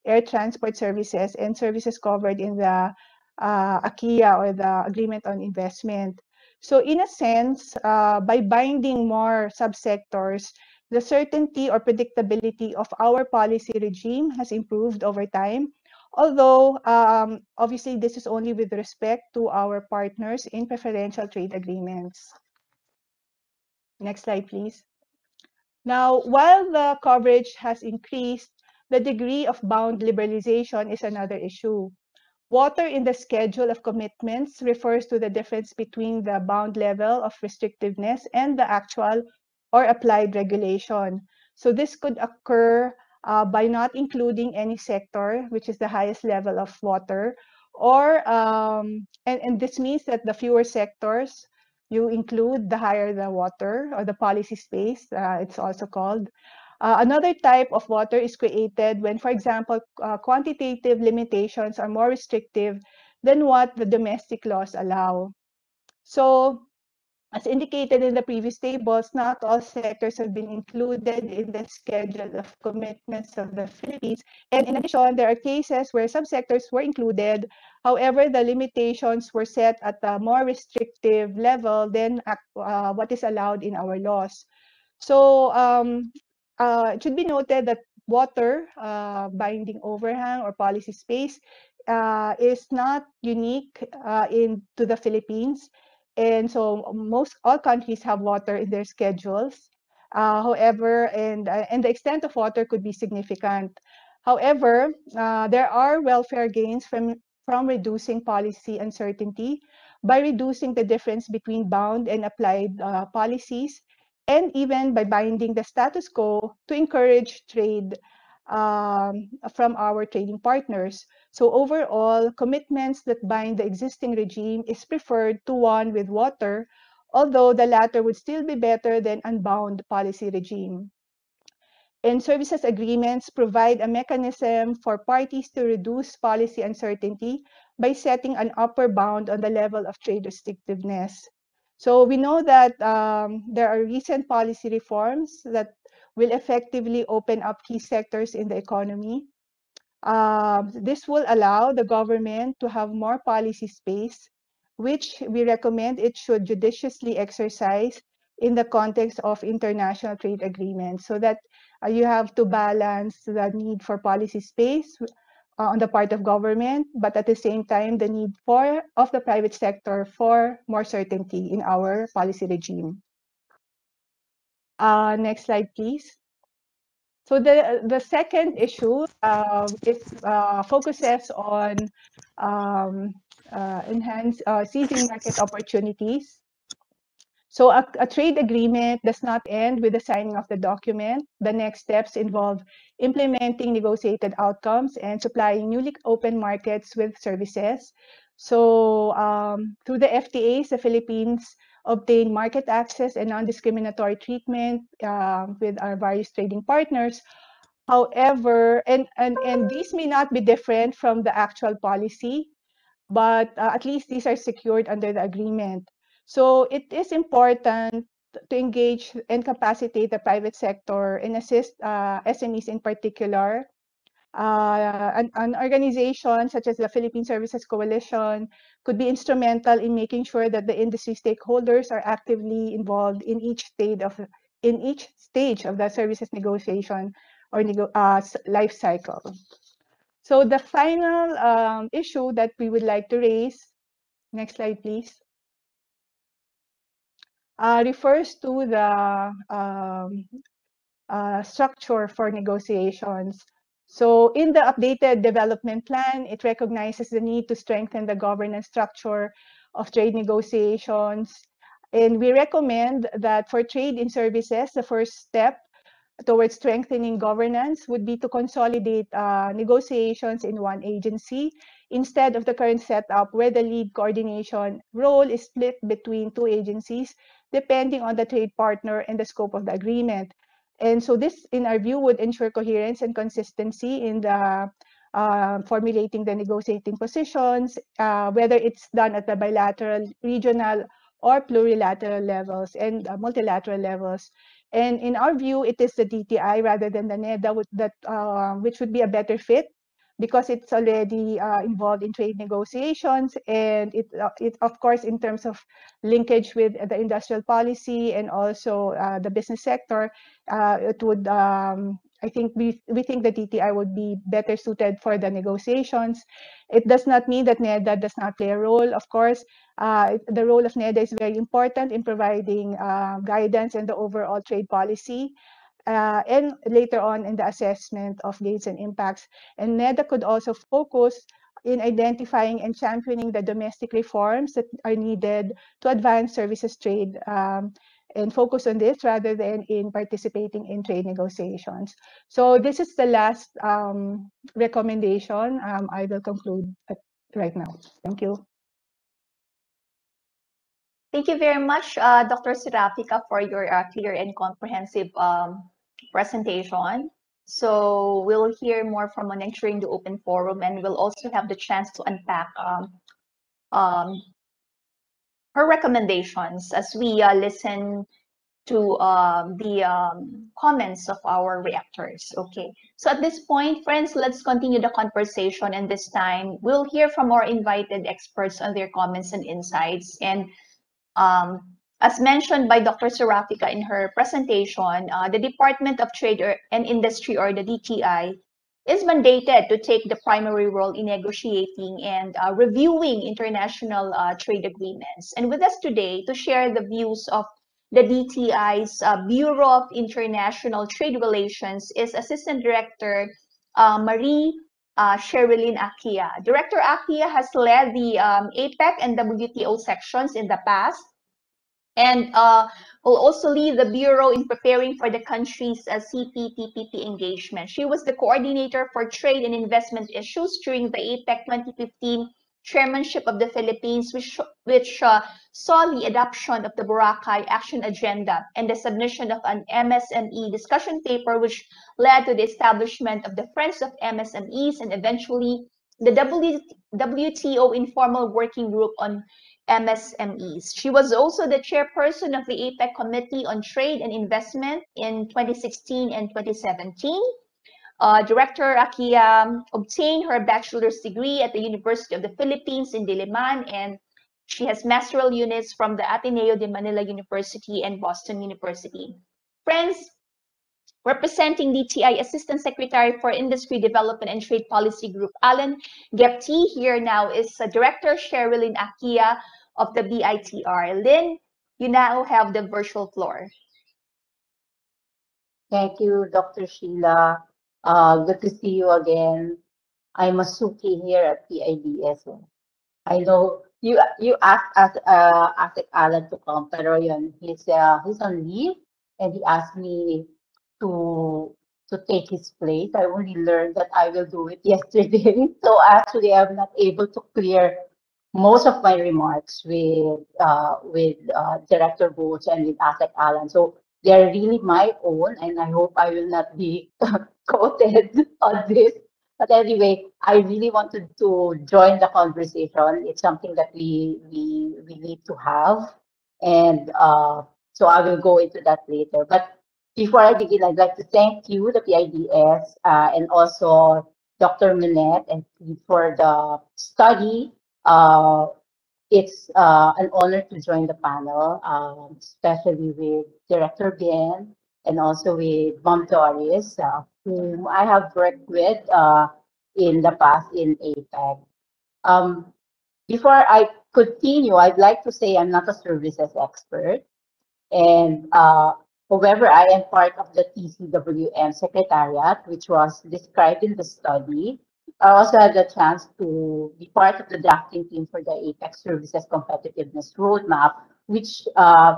air transport services, and services covered in the uh, ACIA or the Agreement on Investment. So in a sense, uh, by binding more subsectors, the certainty or predictability of our policy regime has improved over time. Although, um, obviously, this is only with respect to our partners in preferential trade agreements. Next slide, please. Now, while the coverage has increased, the degree of bound liberalization is another issue. Water in the schedule of commitments refers to the difference between the bound level of restrictiveness and the actual or applied regulation. So this could occur uh, by not including any sector, which is the highest level of water, or, um, and, and this means that the fewer sectors you include, the higher the water or the policy space, uh, it's also called. Uh, another type of water is created when, for example, uh, quantitative limitations are more restrictive than what the domestic laws allow. So as indicated in the previous tables, not all sectors have been included in the schedule of commitments of the Philippines. And in addition, there are cases where subsectors were included. However, the limitations were set at a more restrictive level than uh, what is allowed in our laws. So um, uh, it should be noted that water uh, binding overhang or policy space uh, is not unique uh, in to the Philippines. And so most all countries have water in their schedules. Uh, however, and, uh, and the extent of water could be significant. However, there are welfare gains from, from reducing policy uncertainty by reducing the difference between bound and applied policies and even by binding the status quo to encourage trade um, from our trading partners. So overall, commitments that bind the existing regime is preferred to one with water, although the latter would still be better than unbound policy regime. And services agreements provide a mechanism for parties to reduce policy uncertainty by setting an upper bound on the level of trade restrictiveness. So we know that um, there are recent policy reforms that will effectively open up key sectors in the economy. Uh, this will allow the government to have more policy space, which we recommend it should judiciously exercise in the context of international trade agreements so that uh, you have to balance the need for policy space uh, on the part of government, but at the same time, the need for of the private sector for more certainty in our policy regime. Uh, next slide, please. So the the second issue uh, is uh, focuses on um, uh, enhance uh, seizing market opportunities so a, a, trade agreement does not end with the signing of the document. The next steps involve implementing negotiated outcomes and supplying newly open markets with services. So um, through the FTAs, the Philippines obtain market access and non-discriminatory treatment uh, with our various trading partners. However, and, and, and these may not be different from the actual policy, but uh, at least these are secured under the agreement. So it is important to engage and capacitate the private sector and assist uh, SMEs in particular. Uh, an, an, organization such as the Philippine Services Coalition could be instrumental in making sure that the industry stakeholders are actively involved in each stage of in each stage of the services negotiation or nego uh, life cycle. So the final um, issue that we would like to raise, next slide please, refers to the um, uh, structure for negotiations. So in the updated development plan, it recognizes the need to strengthen the governance structure of trade negotiations. And we recommend that for trade in services, the first step towards strengthening governance would be to consolidate uh, negotiations in one agency instead of the current setup where the lead coordination role is split between two agencies depending on the trade partner and the scope of the agreement. And so this, in our view, would ensure coherence and consistency in the uh, formulating the negotiating positions, uh, whether it's done at the bilateral, regional, or plurilateral levels and uh, multilateral levels. And in our view, it is the DTI rather than the NEDA that, uh, which would be a better fit because it's already uh, involved in trade negotiations and it, uh, it of course in terms of linkage with the industrial policy and also uh, the business sector uh, it would um, I think we, we think the DTI would be better suited for the negotiations. It does not mean that NEDA does not play a role. Of course, uh, the role of NEDA is very important in providing uh, guidance and the overall trade policy. Uh, and later on in the assessment of gains and impacts. And NEDA could also focus in identifying and championing the domestic reforms that are needed to advance services trade um, and focus on this rather than in participating in trade negotiations. So this is the last um, recommendation. Um, I will conclude right now. Thank you. Thank you very much, uh, Dr. Serafica, for your uh, clear and comprehensive um, presentation. So we'll hear more from Moneng during the open forum, and we'll also have the chance to unpack um, um, her recommendations as we uh, listen to uh, the um, comments of our reactors. Okay, so at this point, friends, let's continue the conversation. And this time, we'll hear from our invited experts on their comments and insights. And um, as mentioned by Dr. Serafica in her presentation, uh, the Department of Trade and Industry, or the DTI, is mandated to take the primary role in negotiating and uh, reviewing international uh, trade agreements. And with us today to share the views of the DTI's uh, Bureau of International Trade Relations is Assistant Director uh, Marie uh, Sherylyn Aquia. Director Aquia has led the um, APEC and WTO sections in the past and uh, will also lead the Bureau in preparing for the country's uh, CPTPP engagement. She was the coordinator for trade and investment issues during the APEC 2015 chairmanship of the Philippines, which, which uh, saw the adoption of the Boracay Action Agenda and the submission of an MSME discussion paper, which led to the establishment of the Friends of MSMEs and eventually the WTO Informal Working Group on MSMEs. She was also the chairperson of the APEC Committee on Trade and Investment in 2016 and 2017. Uh, Director Aquia obtained her bachelor's degree at the University of the Philippines in Diliman, and she has masteral units from the Ateneo de Manila University and Boston University. Friends, representing DTI Assistant Secretary for Industry Development and Trade Policy Group, Alan Gepty, here now is uh, Director Sherylyn Aquia of the BITR. Lynn, you now have the virtual floor. Thank you, Dr. Sheila. Uh, good to see you again. I'm Masuki here at PIDS. I know you you asked us uh, asked Alan to come, pero yun, he's uh, he's on leave, and he asked me to to take his place. I only learned that I will do it [laughs] yesterday, so actually I'm not able to clear most of my remarks with uh, with uh, Director Boots and with Asek Alan. So they're really my own, and I hope I will not be [laughs] quoted on this. But anyway, I really wanted to join the conversation. It's something that we we we need to have, and uh, so I will go into that later. But before I begin, I'd like to thank you, the PIDS, uh, and also Dr. Minette, and for the study uh, it's uh, an honor to join the panel, um, especially with Director Ben and also with Mom Doris, uh, whom I have worked with uh, in the past in APEC. Um, before I continue, I'd like to say I'm not a services expert. And uh, however, I am part of the TCWM Secretariat, which was described in the study. I also had the chance to be part of the drafting team for the APEC Services Competitiveness Roadmap, which uh,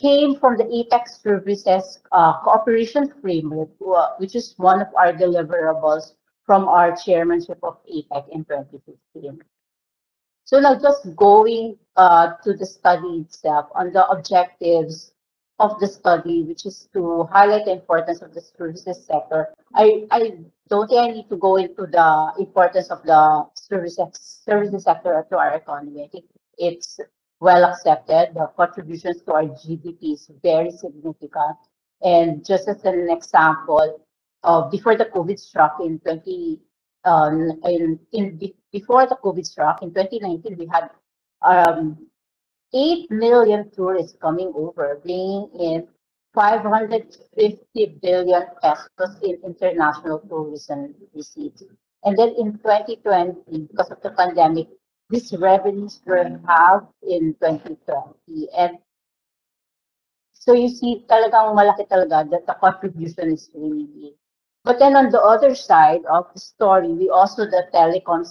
came from the APEC Services uh, Cooperation Framework, uh, which is one of our deliverables from our chairmanship of APEC in 2015. So now just going uh, to the study itself on the objectives of the study, which is to highlight the importance of the services sector. I, I don't think I need to go into the importance of the services services sector to our economy. I think it's well accepted. The contributions to our GDP is very significant. And just as an example, uh, before the COVID struck in 20, um, in, in before the COVID struck in 2019, we had um, 8 million tourists coming over, bringing in 550 billion pesos in international tourism receipts. And then in 2020, because of the pandemic, these revenues were halved in 2020. And so you see talagang malaki talaga that the contribution is really big. But then on the other side of the story, we also the telecom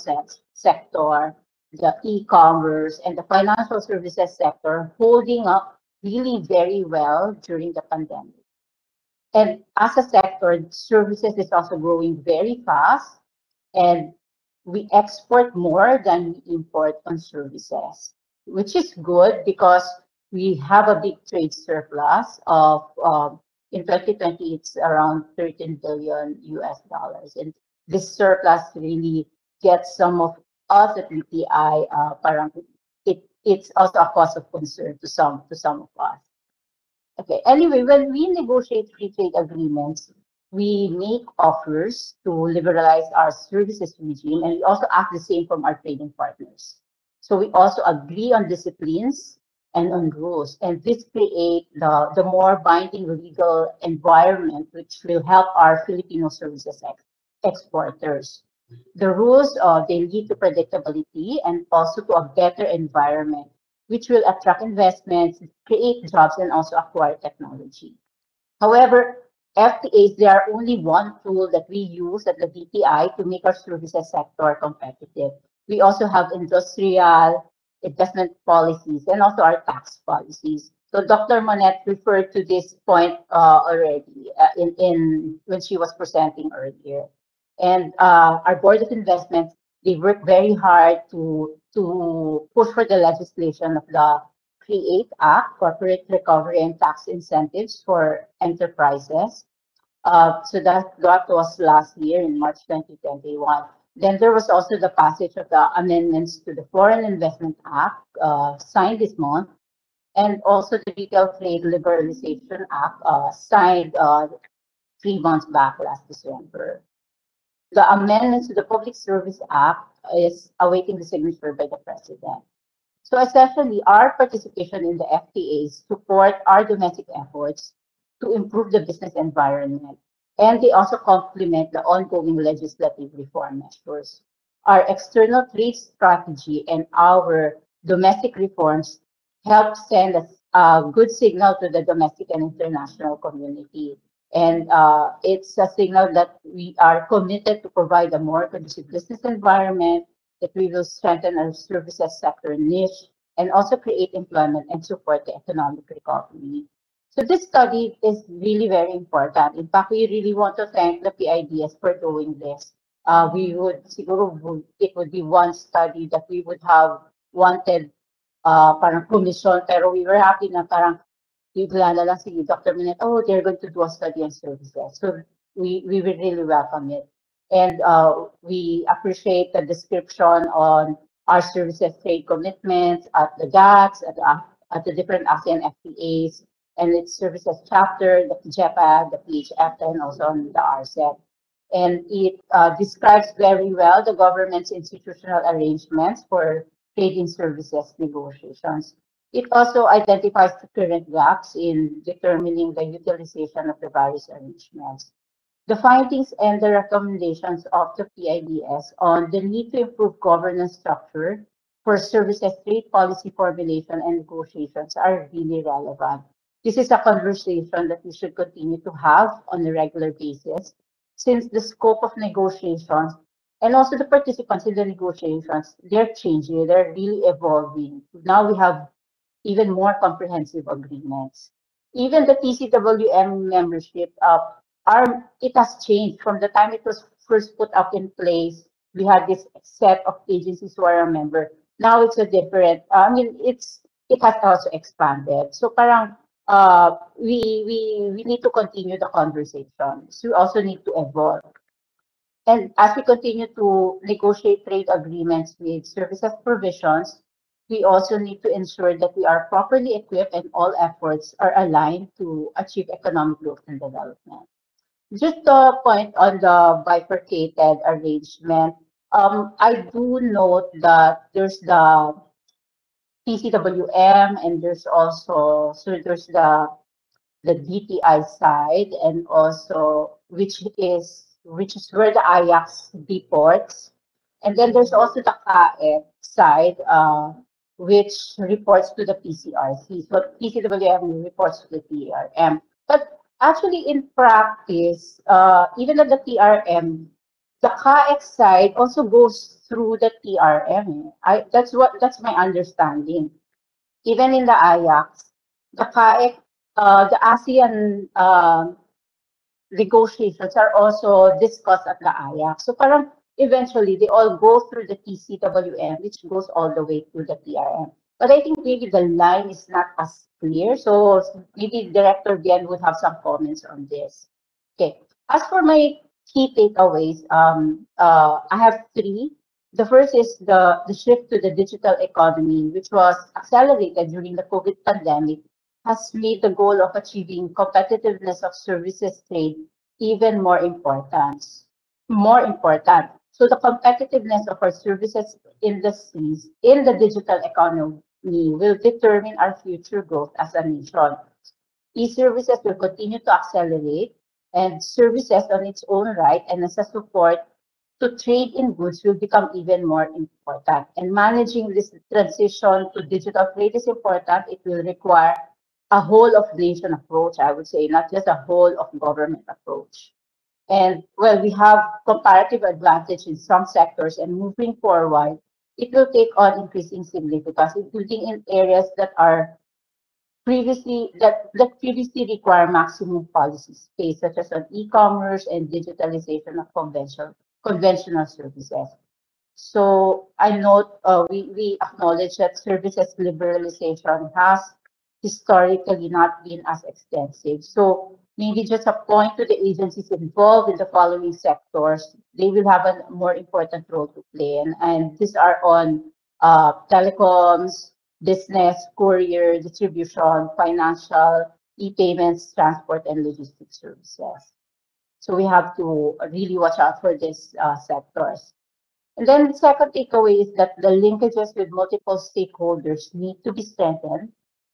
sector, the e-commerce, and the financial services sector holding up really very well during the pandemic. And as a sector, services is also growing very fast, and we export more than we import on services, which is good because we have a big trade surplus of um, in 2020 it's around 13 billion US dollars, and this surplus really gets some of at BPI, uh, parang it, it's also a cause of concern to some to some of us. Okay, anyway, when we negotiate free trade agreements, we make offers to liberalize our services regime, and we also ask the same from our trading partners. So we also agree on disciplines and on rules, and this create the, the more binding legal environment which will help our Filipino services ex exporters. The rules, uh, they lead to predictability and also to a better environment, which will attract investments, create jobs, and also acquire technology. However, FTAs, they are only one tool that we use at the DTI to make our services sector competitive. We also have industrial investment policies and also our tax policies. So Dr. Monette referred to this point uh, already uh, in, in when she was presenting earlier. And uh, our Board of Investments, they work very hard to, to push for the legislation of the CREATE Act, Corporate Recovery and Tax Incentives for Enterprises. Uh, so that, that was last year in March 2021. Then there was also the passage of the amendments to the Foreign Investment Act uh, signed this month, and also the Retail Trade Liberalization Act uh, signed uh, three months back last December. The amendments to the Public Service Act is awaiting the signature by the President. So essentially, our participation in the FTAs support our domestic efforts to improve the business environment, and they also complement the ongoing legislative reform measures. Our external trade strategy and our domestic reforms help send a, a good signal to the domestic and international community and uh, it's a signal that we are committed to provide a more conducive business environment, that we will strengthen our services sector niche, and also create employment and support the economic recovery. So this study is really very important. In fact, we really want to thank the PIDS for doing this. Uh, we would, it would be one study that we would have wanted uh, parang commission, pero we were happy na parang Dr. Minette, oh, they're going to do a study on services. So we, we really welcome it. And uh, we appreciate the description on our services trade commitments at the GATS, at the, at the different ASEAN FTAs, and its services chapter, the JEPA, the PHF, and also on the RCEP. And it uh, describes very well the government's institutional arrangements for trading services negotiations. It also identifies the current gaps in determining the utilization of the various arrangements. The findings and the recommendations of the PIDS on the need to improve governance structure for services trade policy formulation and negotiations are really relevant. This is a conversation that we should continue to have on a regular basis since the scope of negotiations and also the participants in the negotiations, they're changing, they're really evolving. Now we have even more comprehensive agreements. Even the TCWM membership, uh, our, it has changed from the time it was first put up in place. We had this set of agencies who are a member. Now it's a different, uh, I mean, it's it has also expanded. So parang uh, we, we, we need to continue the conversation. So we also need to evolve. And as we continue to negotiate trade agreements with services provisions, we also need to ensure that we are properly equipped and all efforts are aligned to achieve economic growth and development. Just a point on the bifurcated arrangement, um, I do note that there's the TCWM and there's also, so there's the, the DTI side and also, which is, which is where the IACTS deports. And then there's also the CAEC side, uh, which reports to the PCRC. So TCWM reports to the TRM. But actually in practice, uh, even at the TRM, the CAEX side also goes through the TRM. I, that's what that's my understanding. Even in the IACTS, the CAEX, uh, the ASEAN uh, negotiations are also discussed at the IACTS. So parang eventually they all go through the TCWM, which goes all the way to the TRM. But I think maybe the line is not as clear. So maybe Director Bien would have some comments on this. Okay. As for my key takeaways, um, uh, I have three. The first is the, the shift to the digital economy, which was accelerated during the COVID pandemic, has made the goal of achieving competitiveness of services trade even more important. More important. So the competitiveness of our services industries in the digital economy will determine our future growth as a nation. E-services will continue to accelerate and services on its own right and as a support to trade in goods will become even more important. And managing this transition to digital trade is important. It will require a whole of nation approach, I would say, not just a whole of government approach. And well, we have comparative advantage in some sectors and moving forward, it will take on increasing significance, including in areas that are previously that, that previously require maximum policy space, such as on e-commerce and digitalization of conventional conventional services. So I note uh, we, we acknowledge that services liberalization has historically not been as extensive. So maybe just a point to the agencies involved in the following sectors. They will have a more important role to play. And, and these are on uh, telecoms, business, courier, distribution, financial, e-payments, transport, and logistics services. So we have to really watch out for these uh, sectors. And then the second takeaway is that the linkages with multiple stakeholders need to be strengthened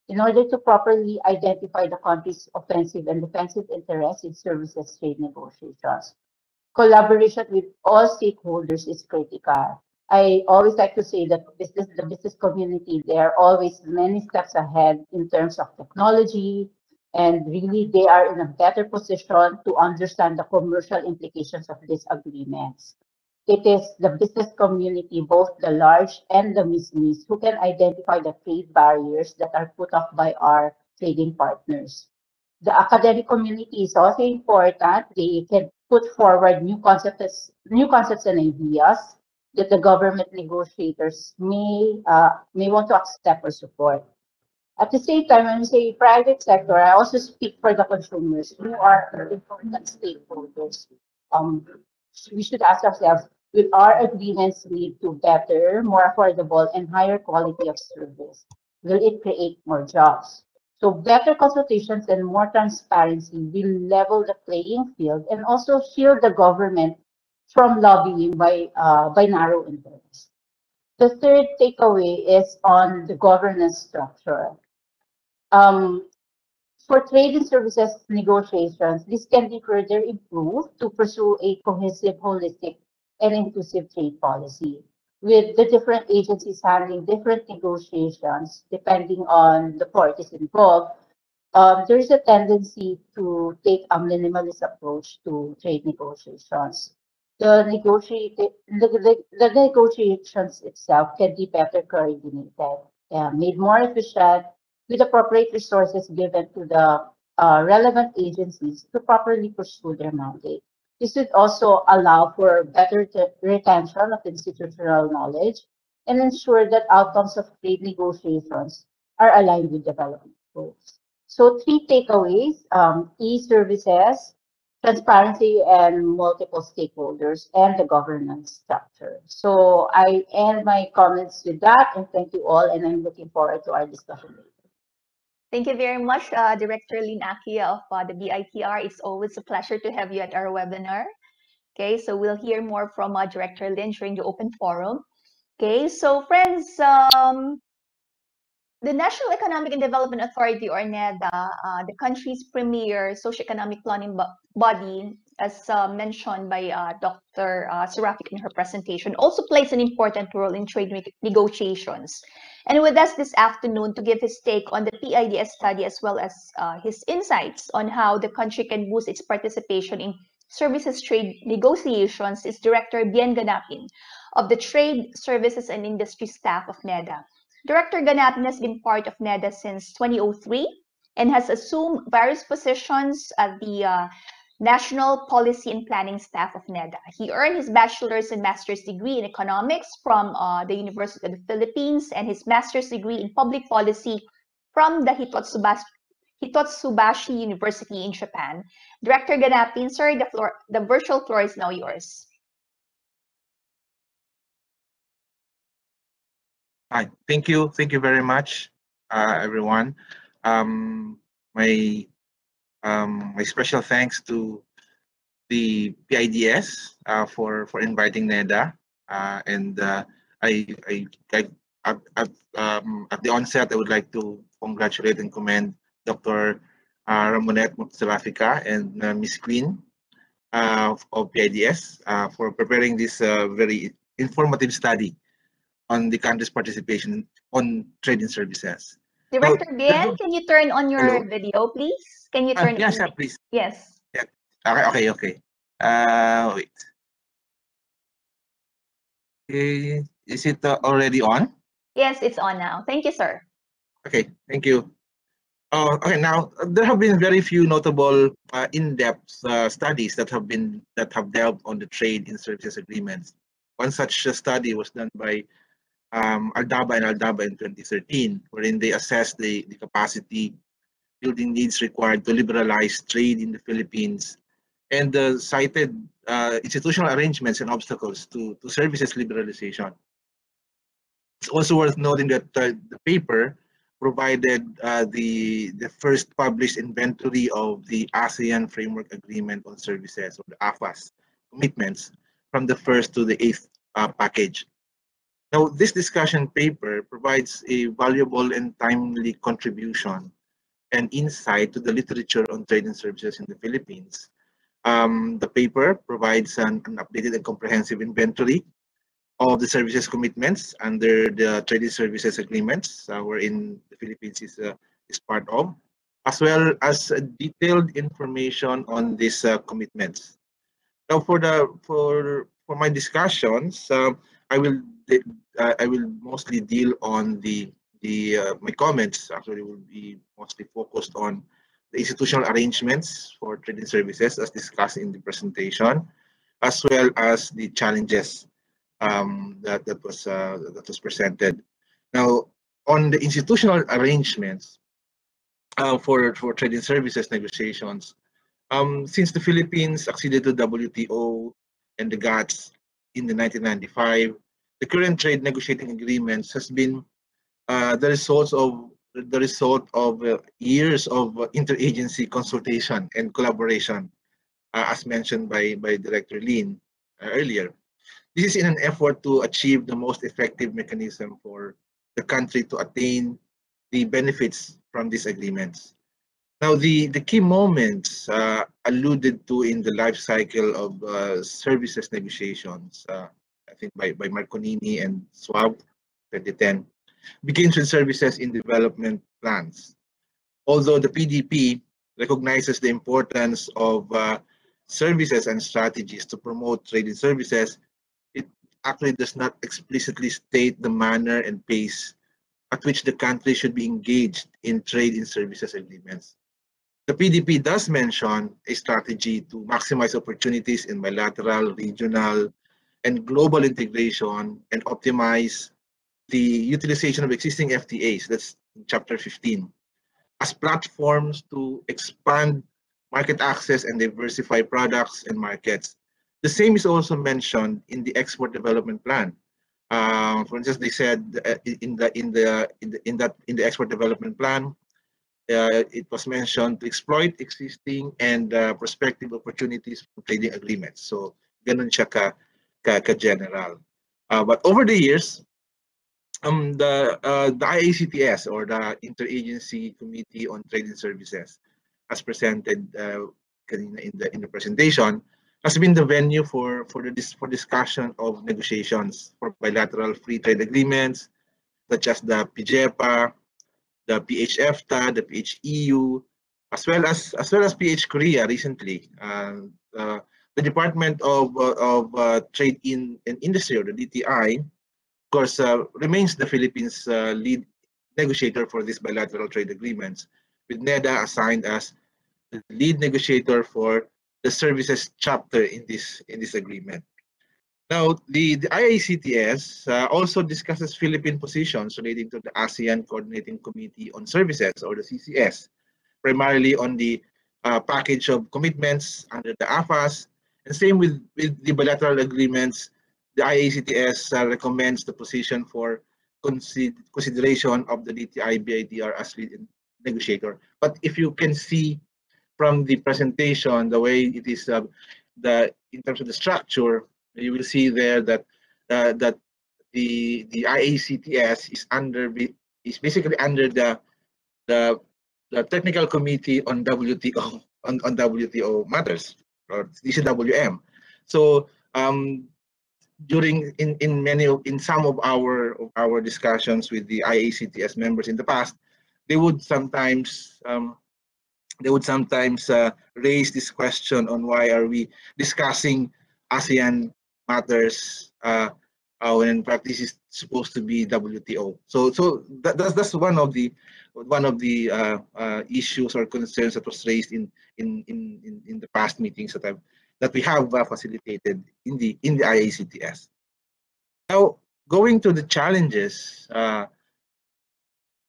in order to properly identify the country's offensive and defensive interests in services trade negotiations. Collaboration with all stakeholders is critical. I always like to say that business, the business community, they are always many steps ahead in terms of technology, and really they are in a better position to understand the commercial implications of these agreements. It is the business community, both the large and the SMEs, who can identify the trade barriers that are put up by our trading partners. The academic community is also important. They can put forward new concepts, new concepts and ideas that the government negotiators may uh, may want to accept or support. At the same time, when we say private sector, I also speak for the consumers who are important stakeholders. Um, we should ask ourselves, will our agreements lead to better, more affordable, and higher quality of service? Will it create more jobs? So better consultations and more transparency will level the playing field and also shield the government from lobbying by, uh, by narrow interests. The third takeaway is on the governance structure. Um, for trade and services negotiations, this can be further improved to pursue a cohesive, holistic, and inclusive trade policy with the different agencies handling different negotiations depending on the parties involved. Um, there is a tendency to take a minimalist approach to trade negotiations. The, negotiate, the, the, negotiations itself can be better coordinated, uh, made more efficient, with appropriate resources given to the uh, relevant agencies to properly pursue their mandate. This would also allow for better retention of institutional knowledge and ensure that outcomes of trade negotiations are aligned with development goals. So three takeaways, um, e-services, transparency and multiple stakeholders, and the governance structure. So I end my comments with that, and thank you all, and I'm looking forward to our discussion later. Thank you very much, uh, Director Lynn Aquia of uh, the BITR. It's always a pleasure to have you at our webinar. Okay, so we'll hear more from uh, Director Lynn during the open forum. Okay, so friends, um, the National Economic and Development Authority, or NEDA, uh, the country's premier socioeconomic planning body, as uh, mentioned by uh, Dr. Uh, in her presentation, also plays an important role in trade negotiations. And with us this afternoon to give his take on the PIDS study as well as uh, his insights on how the country can boost its participation in services trade negotiations is Director Bien Ganapin of the Trade Services and Industry staff of NEDA. Director Ganapin has been part of NEDA since 2003 and has assumed various positions at the uh, National Policy and Planning staff of NEDA. He earned his bachelor's and master's degree in economics from uh, the University of the Philippines and his master's degree in public policy from the Hitotsubashi, Hitotsubashi University in Japan. Director Ganapin, sir, the, floor, the virtual floor is now yours. Hi, thank you. Thank you very much, uh, everyone. Um, my um, my special thanks to the PIDS uh, for for inviting NEDA, uh, and uh, I, I, I um, at the onset I would like to congratulate and commend Dr. Uh, Ramonette Serafica and uh, Miss Queen uh, of PIDS for preparing this very informative study on the country's participation on trading services. Director so, Bien, can you turn on your hello? video, please? Can you turn? Uh, yes, on please. Yes. Yeah. Okay, okay, okay. Uh, wait. Okay. Is it uh, already on? Yes, it's on now. Thank you, sir. Okay, thank you. Uh, okay, now there have been very few notable uh, in-depth uh, studies that have been that have delved on the trade in services agreements. One such study was done by um, Aldaba and Aldaba in 2013, wherein they assessed the, the capacity building needs required to liberalize trade in the Philippines and uh, cited uh, institutional arrangements and obstacles to, to services liberalization. It's also worth noting that uh, the paper provided uh, the, the first published inventory of the ASEAN Framework Agreement on Services, or the AFAS commitments, from the first to the eighth uh, package. Now, this discussion paper provides a valuable and timely contribution and insight to the literature on trade and services in the Philippines. Um, the paper provides an, an, updated and comprehensive inventory of the services commitments under the trade and services agreements, uh, wherein the Philippines is, uh, is part of, as well as detailed information on these uh, commitments. Now, for the for for my discussions, uh, I will I will mostly deal on the the uh, my comments actually will be mostly focused on the institutional arrangements for trading services as discussed in the presentation, as well as the challenges um, that that was uh, that was presented. Now, on the institutional arrangements uh, for for trading services negotiations, um, since the Philippines acceded to WTO and the GATS in the 1995, the current trade negotiating agreements has been uh, the results of the result of uh, years of uh, interagency consultation and collaboration, uh, as mentioned by, by Director Lynn uh, earlier. This is in an effort to achieve the most effective mechanism for the country to attain the benefits from these agreements. Now, the, the key moments uh, alluded to in the life cycle of services negotiations I think by, by Marconini and Swab 2010, begins with services in development plans. Although the PDP recognizes the importance of uh, services and strategies to promote trade in services, it actually does not explicitly state the manner and pace at which the country should be engaged in trade in services agreements. The PDP does mention a strategy to maximize opportunities in bilateral, regional, and global integration and optimize the utilization of existing FTAs. That's chapter 15. as platforms to expand market access and diversify products and markets. The same is also mentioned in the export development plan. Uh, for instance, they said uh, in the in the in the in that in the export development plan, uh, it was mentioned to exploit existing and uh, prospective opportunities from trading agreements. So, ganun siya ka, ka, ka general. Uh, but over the years, um, the uh, the IACTS or the Interagency Committee on Trading Services, as presented uh, in the in the presentation, has been the venue for for the for discussion of negotiations for bilateral free trade agreements, such as the PJEPA, the PHFTA, the PHEU, as well as as well as PH Korea recently. Uh, uh, the Department of uh, of uh, Trade in and Industry or the DTI, of course, uh, remains the Philippines' uh, lead negotiator for these bilateral trade agreements, with NEDA assigned as the lead negotiator for the services chapter in this in this agreement. Now, the, the IACTS uh, also discusses Philippine positions relating to the ASEAN Coordinating Committee on Services, or the CCS, primarily on the uh, package of commitments under the AFAS, and same with, with the bilateral agreements, the IACTS uh, recommends the position for consider consideration of the DTI BITR as lead negotiator. But if you can see from the presentation, the way it is, uh, the in terms of the structure, you will see there that uh, that the the IACTS is under is basically under the the the technical committee on WTO on, on WTO matters or TCWM. So um, during in in many of, in some of our of our discussions with the IACTS members in the past, they would sometimes um, they would sometimes uh, raise this question on why are we discussing ASEAN matters uh, uh, when in fact this is supposed to be WTO. So so that, that's that's one of the one of the uh, uh, issues or concerns that was raised in in in in, the past meetings that I've that we have uh, facilitated in the in the IACTS. Now going to the challenges, uh,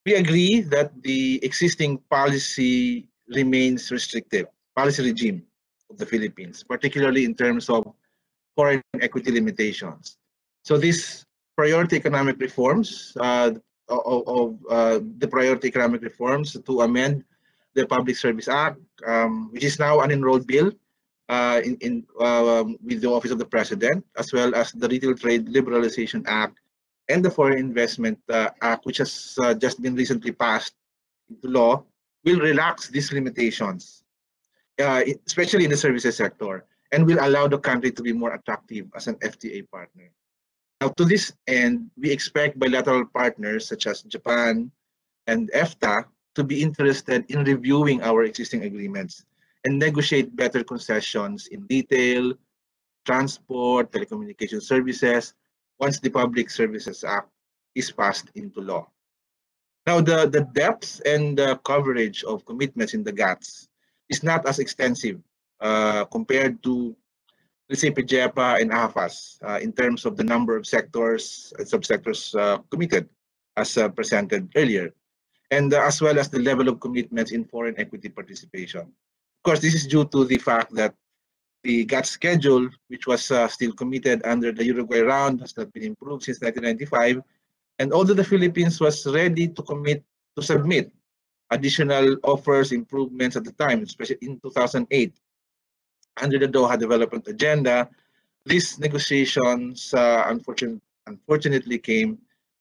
we agree that the existing policy remains restrictive policy regime of the Philippines, particularly in terms of foreign equity limitations. So these priority economic reforms uh, of, of uh, the priority economic reforms to amend the Public Service Act, um, which is now an enrolled bill uh, in, in um, with the Office of the President, as well as the Retail Trade Liberalization Act and the Foreign Investment uh, Act, which has uh, just been recently passed into law, will relax these limitations, uh, especially in the services sector and will allow the country to be more attractive as an FTA partner. Now, to this end, we expect bilateral partners such as Japan and EFTA to be interested in reviewing our existing agreements and negotiate better concessions in retail, transport, telecommunication services once the Public Services Act is passed into law. Now, the, the depth and the coverage of commitments in the GATS is not as extensive uh, compared to, let's say, PJEPA and AFAS uh, in terms of the number of sectors and subsectors uh, committed as uh, presented earlier, and uh, as well as the level of commitments in foreign equity participation. Of course, this is due to the fact that the GATS schedule, which was uh, still committed under the Uruguay round, has not been improved since 1995. And although the Philippines was ready to commit to submit additional offers, improvements at the time, especially in 2008, under the Doha Development Agenda, these negotiations uh, unfortunately, unfortunately came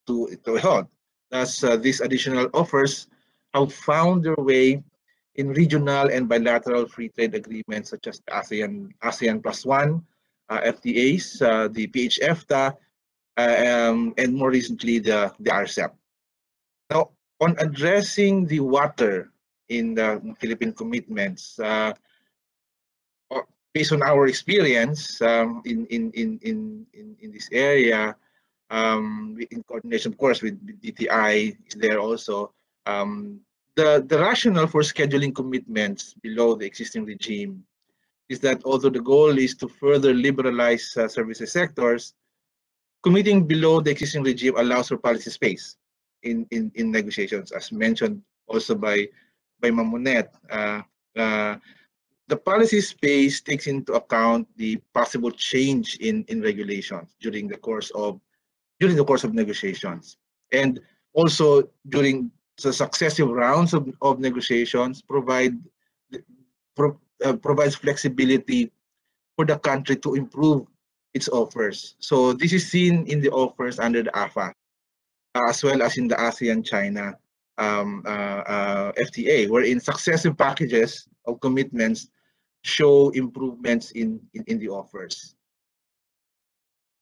to, to a halt. Thus, uh, these additional offers have found their way in regional and bilateral free trade agreements such as the ASEAN, ASEAN Plus One, uh, FTAs, uh, the PHFTA, uh, um, and more recently the, the RCEP. Now, on addressing the water in the Philippine commitments, uh, based on our experience um, in, in, in, in, in, in this area, um, in coordination, of course, with, DTI is there also, um, the, the rationale for scheduling commitments below the existing regime is that although the goal is to further liberalize uh, services sectors, committing below the existing regime allows for policy space in, in, in negotiations, as mentioned also by by Mamonet, uh, uh, the policy space takes into account the possible change in, in regulations during the course of during the course of negotiations. And also during the successive rounds of, of negotiations provide pro, uh, provides flexibility for the country to improve its offers. So this is seen in the offers under the AFA, uh, as well as in the ASEAN-China um, uh, uh FTA, wherein successive packages of commitments show improvements in, in, in the offers.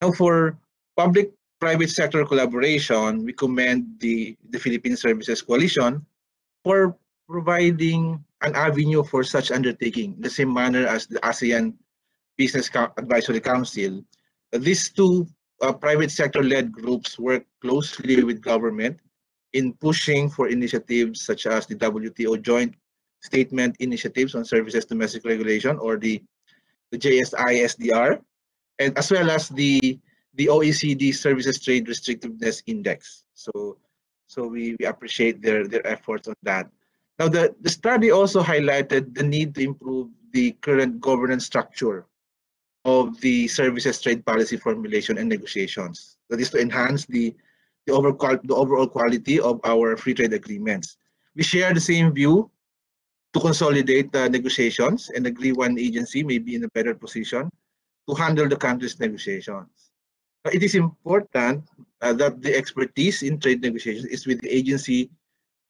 Now for public-private sector collaboration, we commend the, the Philippine Services Coalition for providing an avenue for such undertaking, in the same manner as the ASEAN Business Advisory Council. These two uh, private sector-led groups work closely with government in pushing for initiatives such as the WTO Joint Statement Initiatives on Services Domestic Regulation or the, the JSI SDR, and as well as the, the OECD Services Trade Restrictiveness Index. So, so we, we appreciate their, their efforts on that. Now, the, the study also highlighted the need to improve the current governance structure of the services trade policy formulation and negotiations. That is to enhance the, the, overall, the overall quality of our free trade agreements. We share the same view to consolidate the negotiations and agree one agency may be in a better position to handle the country's negotiations. It is important uh, that the expertise in trade negotiations is with the agency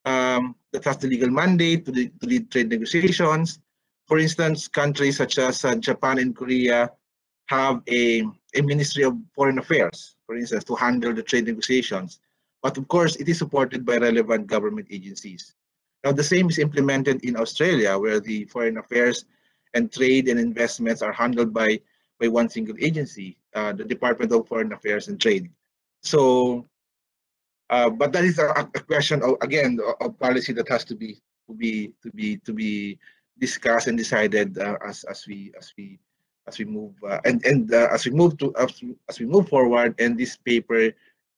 um, that has the legal mandate to, the, to lead trade negotiations. For instance, countries such as uh, Japan and Korea have a, a Ministry of Foreign Affairs, for instance, to handle the trade negotiations. But of course, it is supported by relevant government agencies. Now, the same is implemented in Australia, where the foreign affairs and trade and investments are handled by, by one single agency, uh, the Department of Foreign Affairs and Trade. So, uh, but that is a, a question of, again, of policy that has to be to be to be to be discussed and decided uh, as as we as we as we move uh, and and uh, as we move to as we, as we move forward and this paper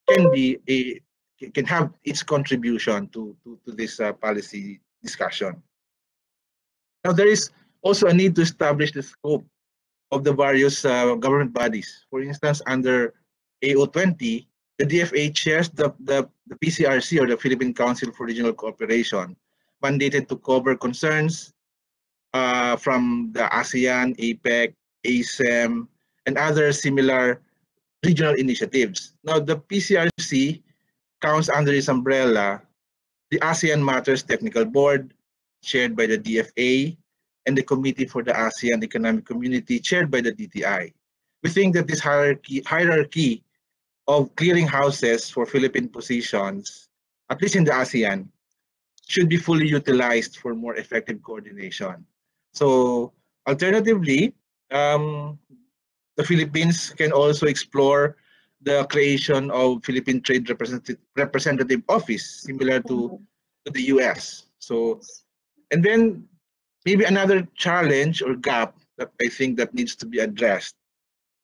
can be a can have its contribution to to, to this uh, policy discussion now there is also a need to establish the scope of the various uh, government bodies for instance under AO20 the DFA chairs the, the, the PCRC or the Philippine Council for Regional Cooperation mandated to cover concerns uh, from the ASEAN, APEC, ASEM, and other similar regional initiatives. Now, the PCRC counts under this umbrella the ASEAN Matters Technical Board, chaired by the DFA, and the Committee for the ASEAN Economic Community, chaired by the DTI. We think that this hierarchy, hierarchy of clearing houses for Philippine positions, at least in the ASEAN, should be fully utilized for more effective coordination. So alternatively, um, the Philippines can also explore the creation of Philippine Trade Representative, Representative Office, similar to, mm-hmm. to the US. So, and then maybe another challenge or gap that I think that needs to be addressed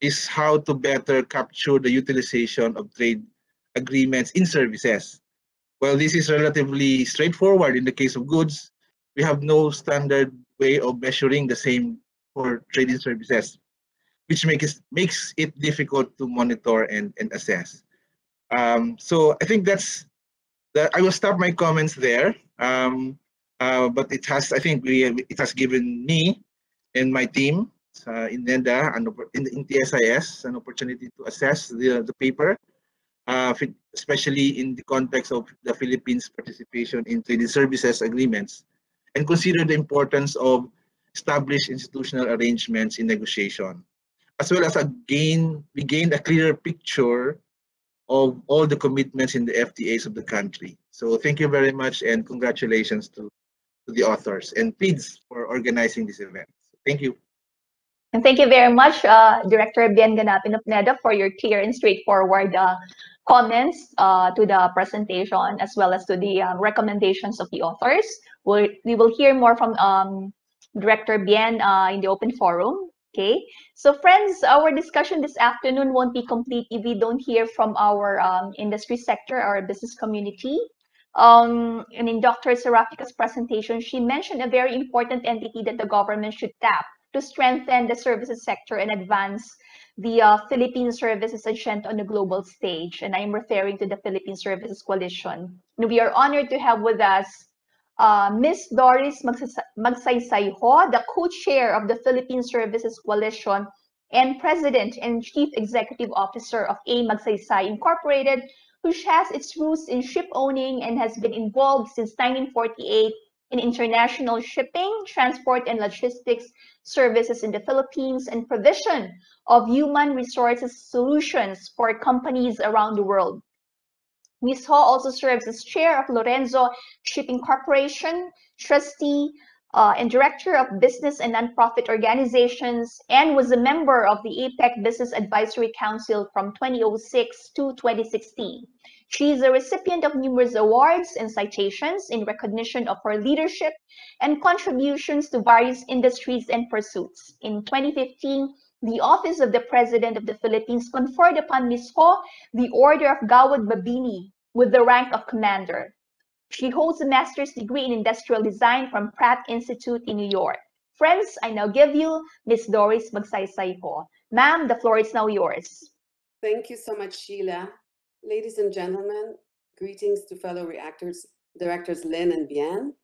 is how to better capture the utilization of trade agreements in services. Well, this is relatively straightforward in the case of goods. We have no standard way of measuring the same for trading services, which makes makes it difficult to monitor and, and assess. Um, so I think that's that. I will stop my comments there. Um, uh, but it has, I think, we it has given me and my team uh, in NEDA and in, in TSIS an opportunity to assess the the paper, uh, especially in the context of the Philippines' participation in trading services agreements, and consider the importance of established institutional arrangements in negotiation, as well as again, we gained a clearer picture of all the commitments in the FTAs of the country. So thank you very much and congratulations to, to the authors and PIDS for organizing this event. Thank you. And thank you very much, uh, Director Bien Ganapin of NEDA for your clear and straightforward uh, comments uh, to the presentation as well as to the uh, recommendations of the authors. We'll, we will hear more from um, Director Bien uh, in the open forum. Okay, so friends, our discussion this afternoon won't be complete if we don't hear from our um, industry sector, our business community. Um, and in Dr. Serafica's presentation, she mentioned a very important entity that the government should tap to strengthen the services sector and advance the uh, Philippine Services agenda on the global stage. And I'm referring to the Philippine Services Coalition. And we are honored to have with us uh, Ms. Doris Magsaysay-Ho, the co-chair of the Philippine Services Coalition and president and chief executive officer of A. Magsaysay Incorporated, which has its roots in ship owning and has been involved since 1948 in international shipping, transport, and logistics services in the Philippines and provision of human resources solutions for companies around the world. Ms. Ho also serves as chair of Lorenzo Shipping Corporation, trustee uh, and director of business and nonprofit organizations, and was a member of the APEC Business Advisory Council from 2006 to 2016. She is a recipient of numerous awards and citations in recognition of her leadership and contributions to various industries and pursuits. In 2015, the Office of the President of the Philippines conferred upon Ms. Ho the Order of Gawad Mabini with the rank of Commander. She holds a master's degree in industrial design from Pratt Institute in New York. Friends, I now give you Ms. Doris Magsaysay Ho. Ma'am, the floor is now yours. Thank you so much, Sheila. Ladies and gentlemen, greetings to fellow reactors, directors Lynn and Bien.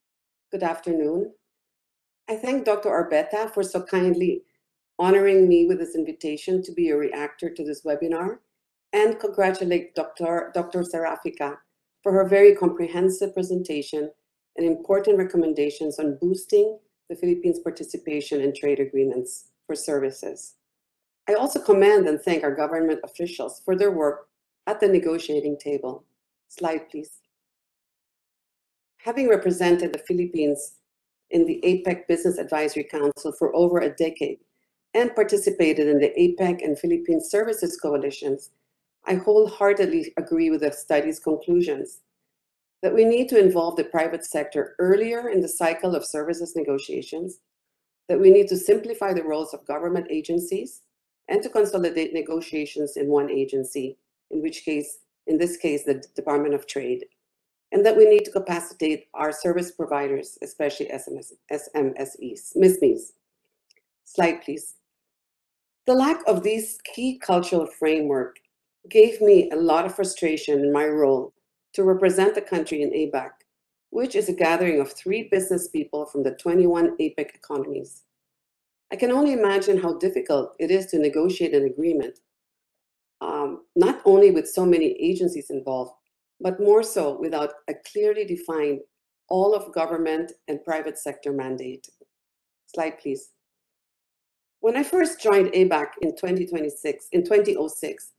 Good afternoon. I thank Dr. Orbeta for so kindly honoring me with this invitation to be a reactor to this webinar and congratulate Dr. Dr. Serafica for her very comprehensive presentation and important recommendations on boosting the Philippines' participation in trade agreements for services. I also commend and thank our government officials for their work at the negotiating table. Slide, please. Having represented the Philippines in the APEC Business Advisory Council for over a decade and participated in the APEC and Philippine Services Coalitions, I wholeheartedly agree with the study's conclusions that we need to involve the private sector earlier in the cycle of services negotiations, that we need to simplify the roles of government agencies and to consolidate negotiations in one agency, in which case, in this case, the Department of Trade, and that we need to capacitate our service providers, especially SMS, SMSEs, MISMEs. Slide, please. The lack of these key cultural framework gave me a lot of frustration in my role to represent the country in ABAC, which is a gathering of three business people from the 21 APEC economies. I can only imagine how difficult it is to negotiate an agreement, um, not only with so many agencies involved, but more so without a clearly defined all of government and private sector mandate. Slide, please. When I first joined ABAC in 2026, in 2006,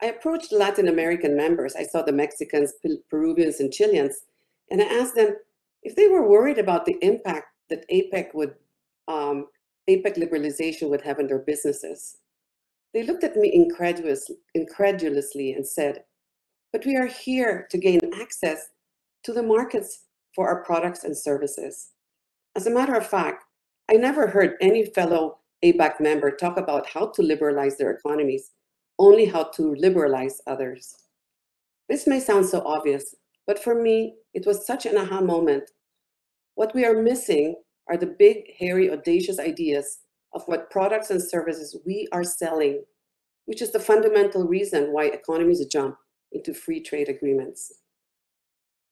I approached Latin American members. I saw the Mexicans, Peruvians, and Chileans, and I asked them if they were worried about the impact that APEC would, um, APEC liberalization would have on their businesses. They looked at me incredulous, incredulously and said, but we are here to gain access to the markets for our products and services. As a matter of fact, I never heard any fellow ABAC member talk about how to liberalize their economies only how to liberalize others. This may sound so obvious, but for me, it was such an aha moment. What we are missing are the big, hairy, audacious ideas of what products and services we are selling, which is the fundamental reason why economies jump into free trade agreements.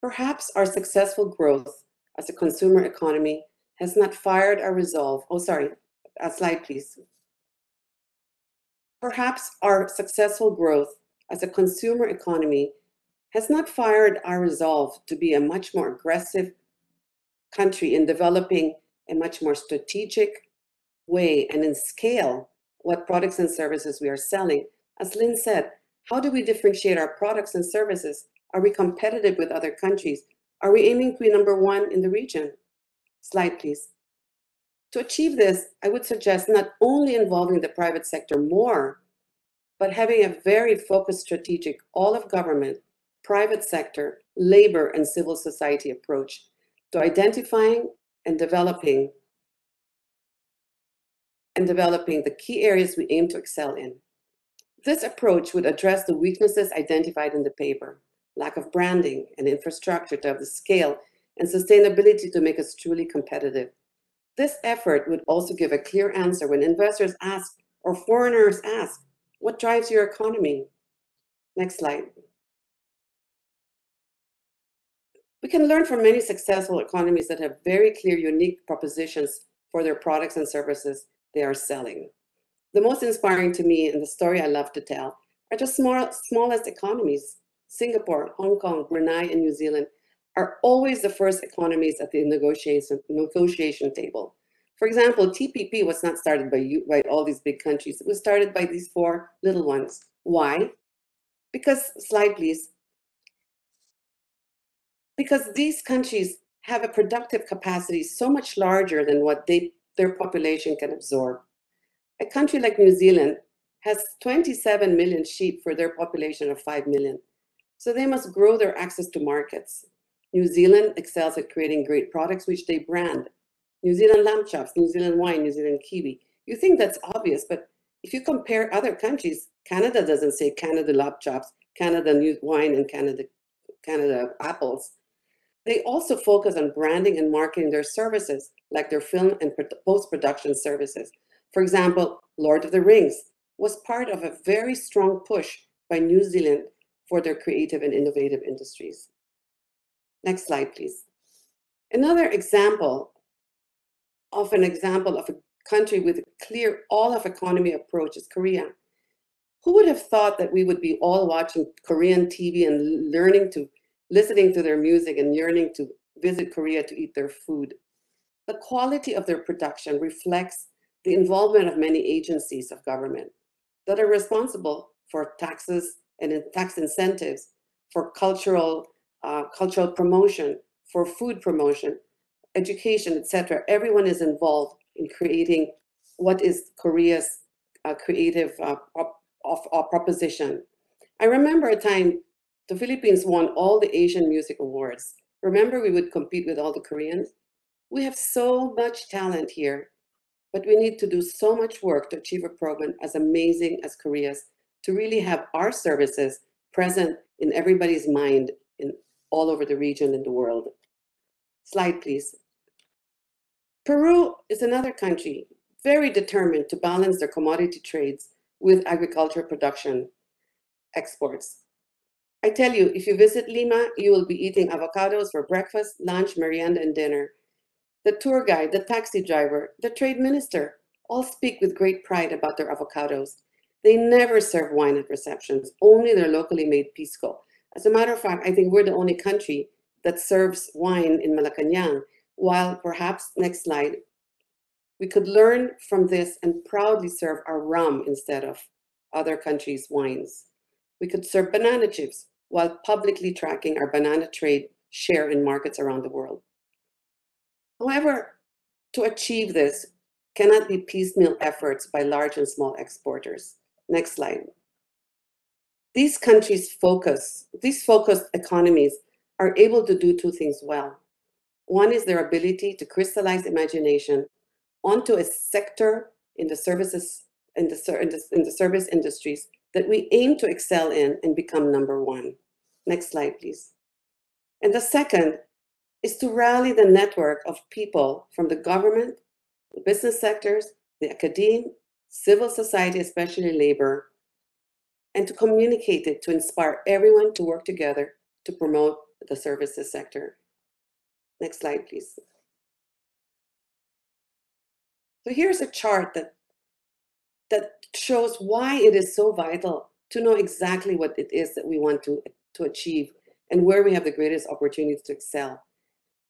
Perhaps our successful growth as a consumer economy has not fired our resolve. Oh, sorry, a slide, please. Perhaps our successful growth as a consumer economy has not fired our resolve to be a much more aggressive country in developing a much more strategic way and in scale what products and services we are selling. As Lynn said, how do we differentiate our products and services? Are we competitive with other countries? Are we aiming to be number one in the region? Slide, please. To achieve this, I would suggest not only involving the private sector more, but having a very focused strategic all of government, private sector, labor, and civil society approach to identifying and developing and developing the key areas we aim to excel in. This approach would address the weaknesses identified in the paper, lack of branding and infrastructure to have the scale and sustainability to make us truly competitive. This effort would also give a clear answer when investors ask or foreigners ask, what drives your economy? Next slide. We can learn from many successful economies that have very clear, unique propositions for their products and services they are selling. The most inspiring to me and the story I love to tell are the small, smallest economies. Singapore, Hong Kong, Brunei, and New Zealand are always the first economies at the negotiation, negotiation table. For example, TPP was not started by, you, by all these big countries. It was started by these four little ones. Why? Because, slide please. Because these countries have a productive capacity so much larger than what they, their population can absorb. A country like New Zealand has 27 million sheep for their population of 5 million. So they must grow their access to markets. New Zealand excels at creating great products which they brand. New Zealand lamb chops, New Zealand wine, New Zealand kiwi. You think that's obvious, but if you compare other countries, Canada doesn't say Canada lamb chops, Canada new wine, and Canada, Canada apples. They also focus on branding and marketing their services, like their film and post-production services. For example, Lord of the Rings was part of a very strong push by New Zealand for their creative and innovative industries. Next slide, please. Another example of an example of a country with a clear all of economy approach is Korea. Who would have thought that we would be all watching Korean TV and learning to, listening to their music and yearning to visit Korea to eat their food? The quality of their production reflects the involvement of many agencies of government that are responsible for taxes and tax incentives, for cultural, uh, cultural promotion, for food promotion, education, etc. Everyone is involved in creating what is Korea's uh, creative uh, of, of proposition. I remember a time the Philippines won all the Asian music awards. Remember we would compete with all the Koreans? We have so much talent here, but we need to do so much work to achieve a program as amazing as Korea's to really have our services present in everybody's mind in all over the region and the world. Slide, please. Peru is another country very determined to balance their commodity trades with agriculture production exports. I tell you, if you visit Lima, you will be eating avocados for breakfast, lunch, merienda, and dinner. The tour guide, the taxi driver, the trade minister all speak with great pride about their avocados. They never serve wine at receptions, only their locally made pisco. As a matter of fact, I think we're the only country that serves wine in Malacanang, while perhaps, next slide, we could learn from this and proudly serve our rum instead of other countries' wines. We could serve banana chips while publicly tracking our banana trade share in markets around the world. However, to achieve this cannot be piecemeal efforts by large and small exporters. Next slide. These countries focus, these focused economies are able to do two things well. One is their ability to crystallize imagination onto a sector in the services in the, in the, in the service industries that we aim to excel in and become number one. Next slide, please. And the second is to rally the network of people from the government, the business sectors, the academe, civil society, especially labor, and to communicate it to inspire everyone to work together to promote the services sector. Next slide, please. So here's a chart that, that shows why it is so vital to know exactly what it is that we want to, to achieve and where we have the greatest opportunities to excel.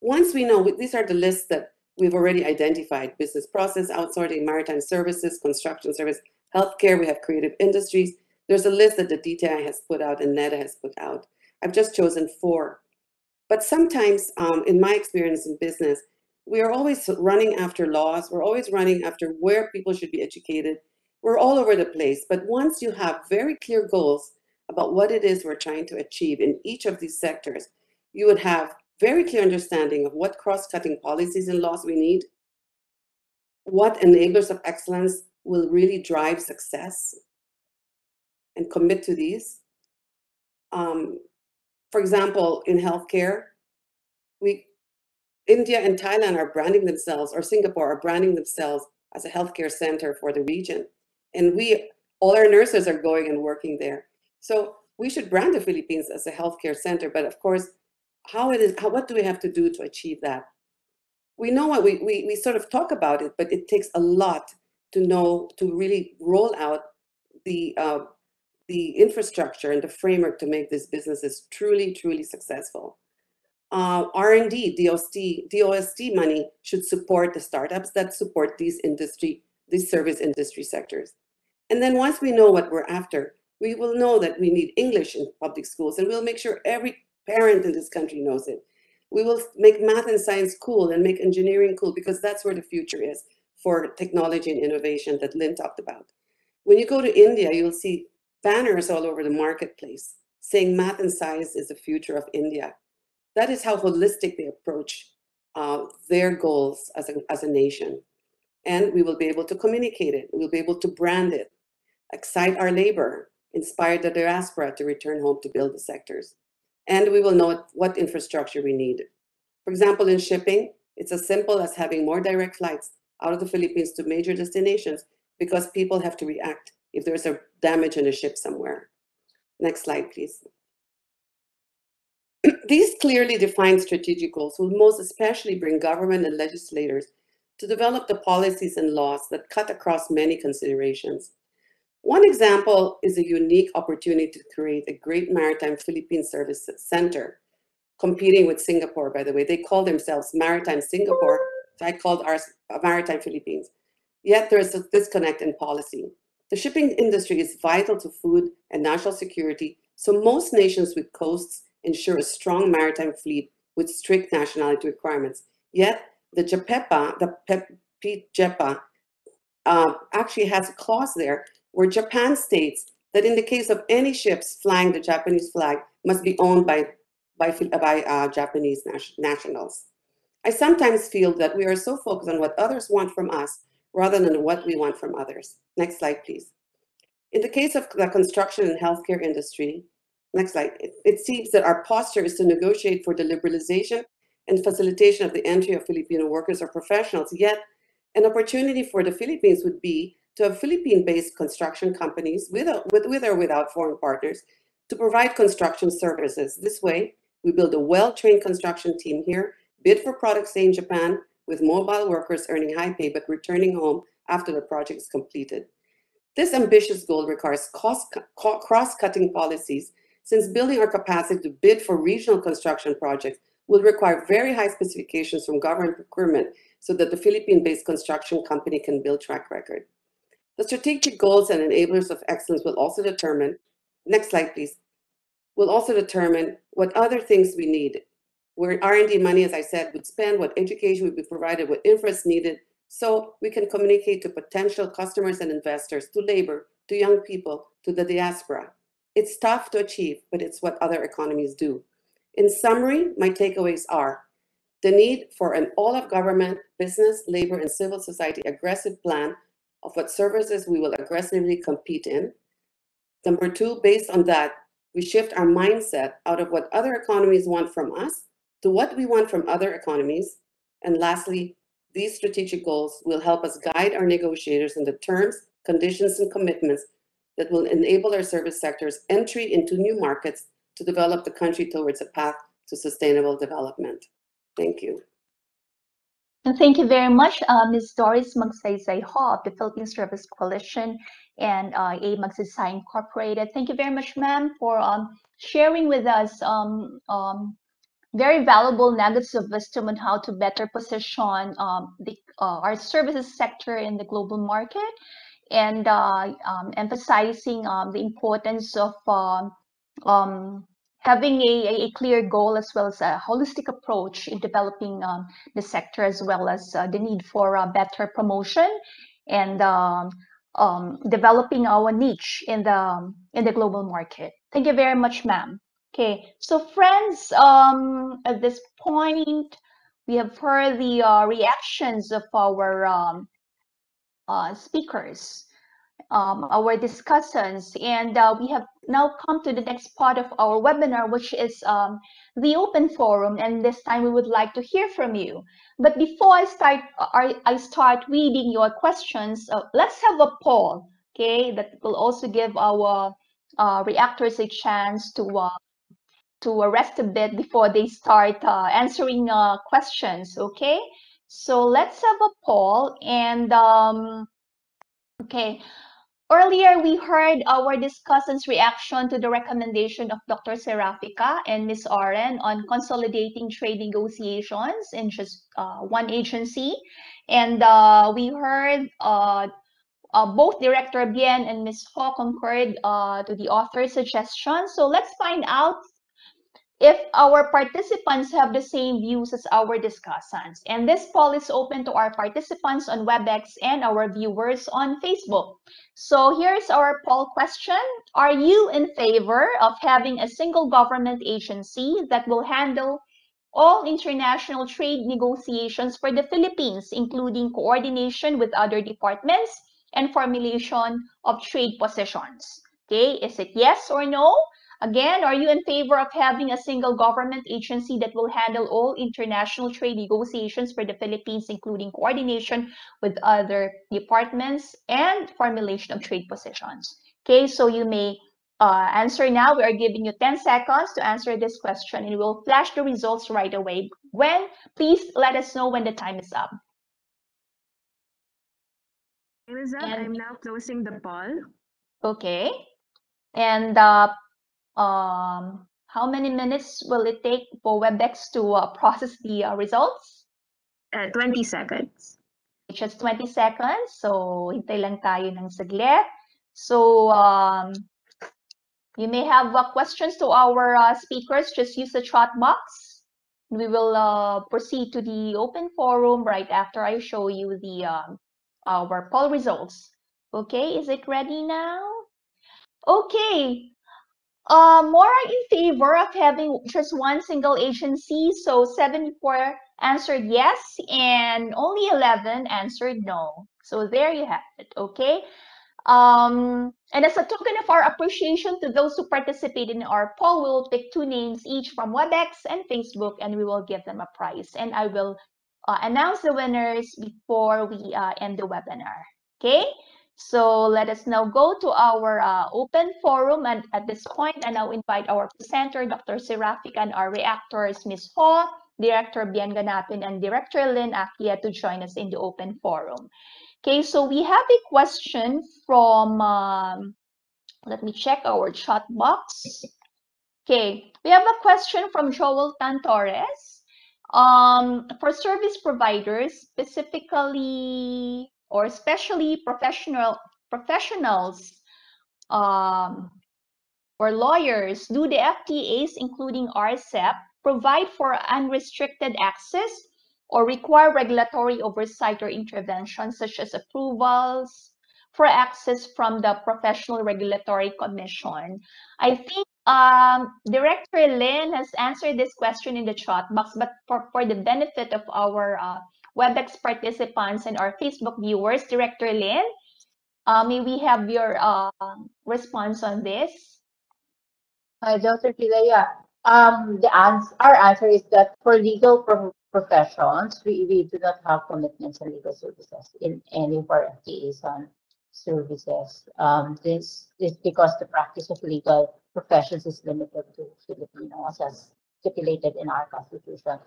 Once we know, these are the lists that we've already identified, business process, outsourcing, maritime services, construction service, healthcare, we have creative industries. There's a list that the DTI has put out and NEDA has put out. I've just chosen four. But sometimes, um, in my experience in business, we are always running after laws. We're always running after where people should be educated. We're all over the place. But once you have very clear goals about what it is we're trying to achieve in each of these sectors, you would have very clear understanding of what cross-cutting policies and laws we need, what enablers of excellence will really drive success, and commit to these. Um, For example, in healthcare, we India and Thailand are branding themselves, or Singapore are branding themselves as a healthcare center for the region. And we, all our nurses are going and working there. So we should brand the Philippines as a healthcare center, but of course, how it is, how, what do we have to do to achieve that? We know what we, we, we sort of talk about it, but it takes a lot to know, to really roll out the, uh, the infrastructure and the framework to make these businesses truly, truly successful. Uh, R&D, DOST, DOST money should support the startups that support these industry, these service industry sectors. And then once we know what we're after, we will know that we need English in public schools and we'll make sure every parent in this country knows it. We will make math and science cool and make engineering cool because that's where the future is for technology and innovation that Lynn talked about. When you go to India, you'll see banners all over the marketplace saying math and science is the future of India. That is how holistic they approach uh, their goals as a, as a nation. And we will be able to communicate it. We'll be able to brand it, excite our labor, inspire the diaspora to return home to build the sectors. And we will know what infrastructure we need. For example, in shipping, it's as simple as having more direct flights out of the Philippines to major destinations because people have to react if there's a damage in a ship somewhere. Next slide, please. [clears throat] These clearly defined strategic goals will most especially bring government and legislators to develop the policies and laws that cut across many considerations. One example is a unique opportunity to create a great maritime Philippine service center, competing with Singapore, by the way. They call themselves Maritime Singapore, so I called ours Maritime Philippines. Yet there is a disconnect in policy. The shipping industry is vital to food and national security, so most nations with coasts ensure a strong maritime fleet with strict nationality requirements. Yet the JPEPA, the PJEPA, uh, actually has a clause there where Japan states that in the case of any ships flying the Japanese flag must be owned by, by, by uh, Japanese nationals. I sometimes feel that we are so focused on what others want from us rather than what we want from others. Next slide, please. In the case of the construction and healthcare industry, next slide, it, it seems that our posture is to negotiate for the liberalization and facilitation of the entry of Filipino workers or professionals, yet an opportunity for the Philippines would be to have Philippine-based construction companies with, with, with or without foreign partners to provide construction services. This way, we build a well-trained construction team here, bid for products in Japan, with mobile workers earning high pay but returning home after the project is completed. This ambitious goal requires cross-cutting policies since building our capacity to bid for regional construction projects will require very high specifications from government procurement so that the Philippine-based construction company can build track record. The strategic goals and enablers of excellence will also determine, next slide please, will also determine what other things we need where R&D money, as I said, would spend, what education would be provided, what infra needed, so we can communicate to potential customers and investors, to labor, to young people, to the diaspora. It's tough to achieve, but it's what other economies do. In summary, my takeaways are the need for an all of government, business, labor, and civil society aggressive plan of what services we will aggressively compete in. Number two, based on that, we shift our mindset out of what other economies want from us to what we want from other economies. And lastly, these strategic goals will help us guide our negotiators in the terms, conditions, and commitments that will enable our service sector's entry into new markets to develop the country towards a path to sustainable development. Thank you. And thank you very much, uh, Ms. Doris Magsaysay Ho of the Philippine Service Coalition and uh, A Magsaysay Incorporated. Thank you very much, ma'am, for um, sharing with us um, um, very valuable nuggets of wisdom on how to better position um, the, uh, our services sector in the global market and uh, um, emphasizing um, the importance of um, um, having a, a, clear goal as well as a holistic approach in developing um, the sector as well as uh, the need for uh, better promotion and developing our niche in the in the global market. Thank you very much, ma'am. Okay, so friends, um, at this point, we have heard the uh, reactions of our um, uh, speakers. um, our discussants. And uh, we have now come to the next part of our webinar, which is um, the open forum. And this time we would like to hear from you. But before I start, I, I start reading your questions, uh, let's have a poll, okay, that will also give our uh, reactors a chance to uh, to rest a bit before they start uh, answering uh, questions, okay? So let's have a poll and um, okay. Earlier, we heard our discussant's reaction to the recommendation of Dr. Serafica and Ms. Oren on consolidating trade negotiations in just uh, one agency. And uh, we heard uh, uh both Director Bien and Ms. Ho concurred uh, to the author's suggestion. So let's find out if our participants have the same views as our discussants. And this poll is open to our participants on WebEx and our viewers on Facebook. So here's our poll question. Are you in favor of having a single government agency that will handle all international trade negotiations for the Philippines, including coordination with other departments and formulation of trade positions? Okay, is it yes or no? Again, are you in favor of having a single government agency that will handle all international trade negotiations for the Philippines, including coordination with other departments and formulation of trade positions? Okay, so you may uh, answer now. We are giving you 10 seconds to answer this question and we'll flash the results right away. When? Please let us know when the time is up. And, I'm now closing the poll. Okay. And uh, um, how many minutes will it take for WebEx to uh, process the uh, results? Uh, 20 seconds. Just 20 seconds. So, hintay lang tayo ng saglit. So, um, you may have uh, questions to our uh, speakers. Just use the chat box. We will uh, proceed to the open forum right after I show you the um, our poll results. Okay, is it ready now? Okay, uh, more are in favor of having just one single agency. So 74 answered yes, and only 11 answered no. So there you have it, okay? Um, and as a token of our appreciation to those who participated in our poll, we'll pick two names each from WebEx and Facebook, and we will give them a prize. And I will uh, announce the winners before we uh, end the webinar, okay? So let us now go to our uh, open forum. And at this point, I now invite our presenter, Dr. Serafik, and our reactors, Ms. Ho, Director Bien Ganapin, and Director Lynn Aquia to join us in the open forum. Okay, so we have a question from, um, let me check our chat box. Okay, we have a question from Joel Tan Torres. Um, for service providers, specifically or especially professional professionals um, or lawyers, do the FTAs, including RCEP, provide for unrestricted access or require regulatory oversight or intervention, such as approvals for access from the Professional Regulatory Commission? I think um, Director Lynn has answered this question in the chat box, but for, for the benefit of our uh, WebEx participants and our Facebook viewers. Director Lynn, uh, may we have your uh, response on this? Hi, Dr. Pilaya. Um, the our answer is that for legal pro professions, we, we do not have commitments on legal services in any of our FTAs on services. Um, this is because the practice of legal professions is limited to Filipinos as stipulated in our constitution.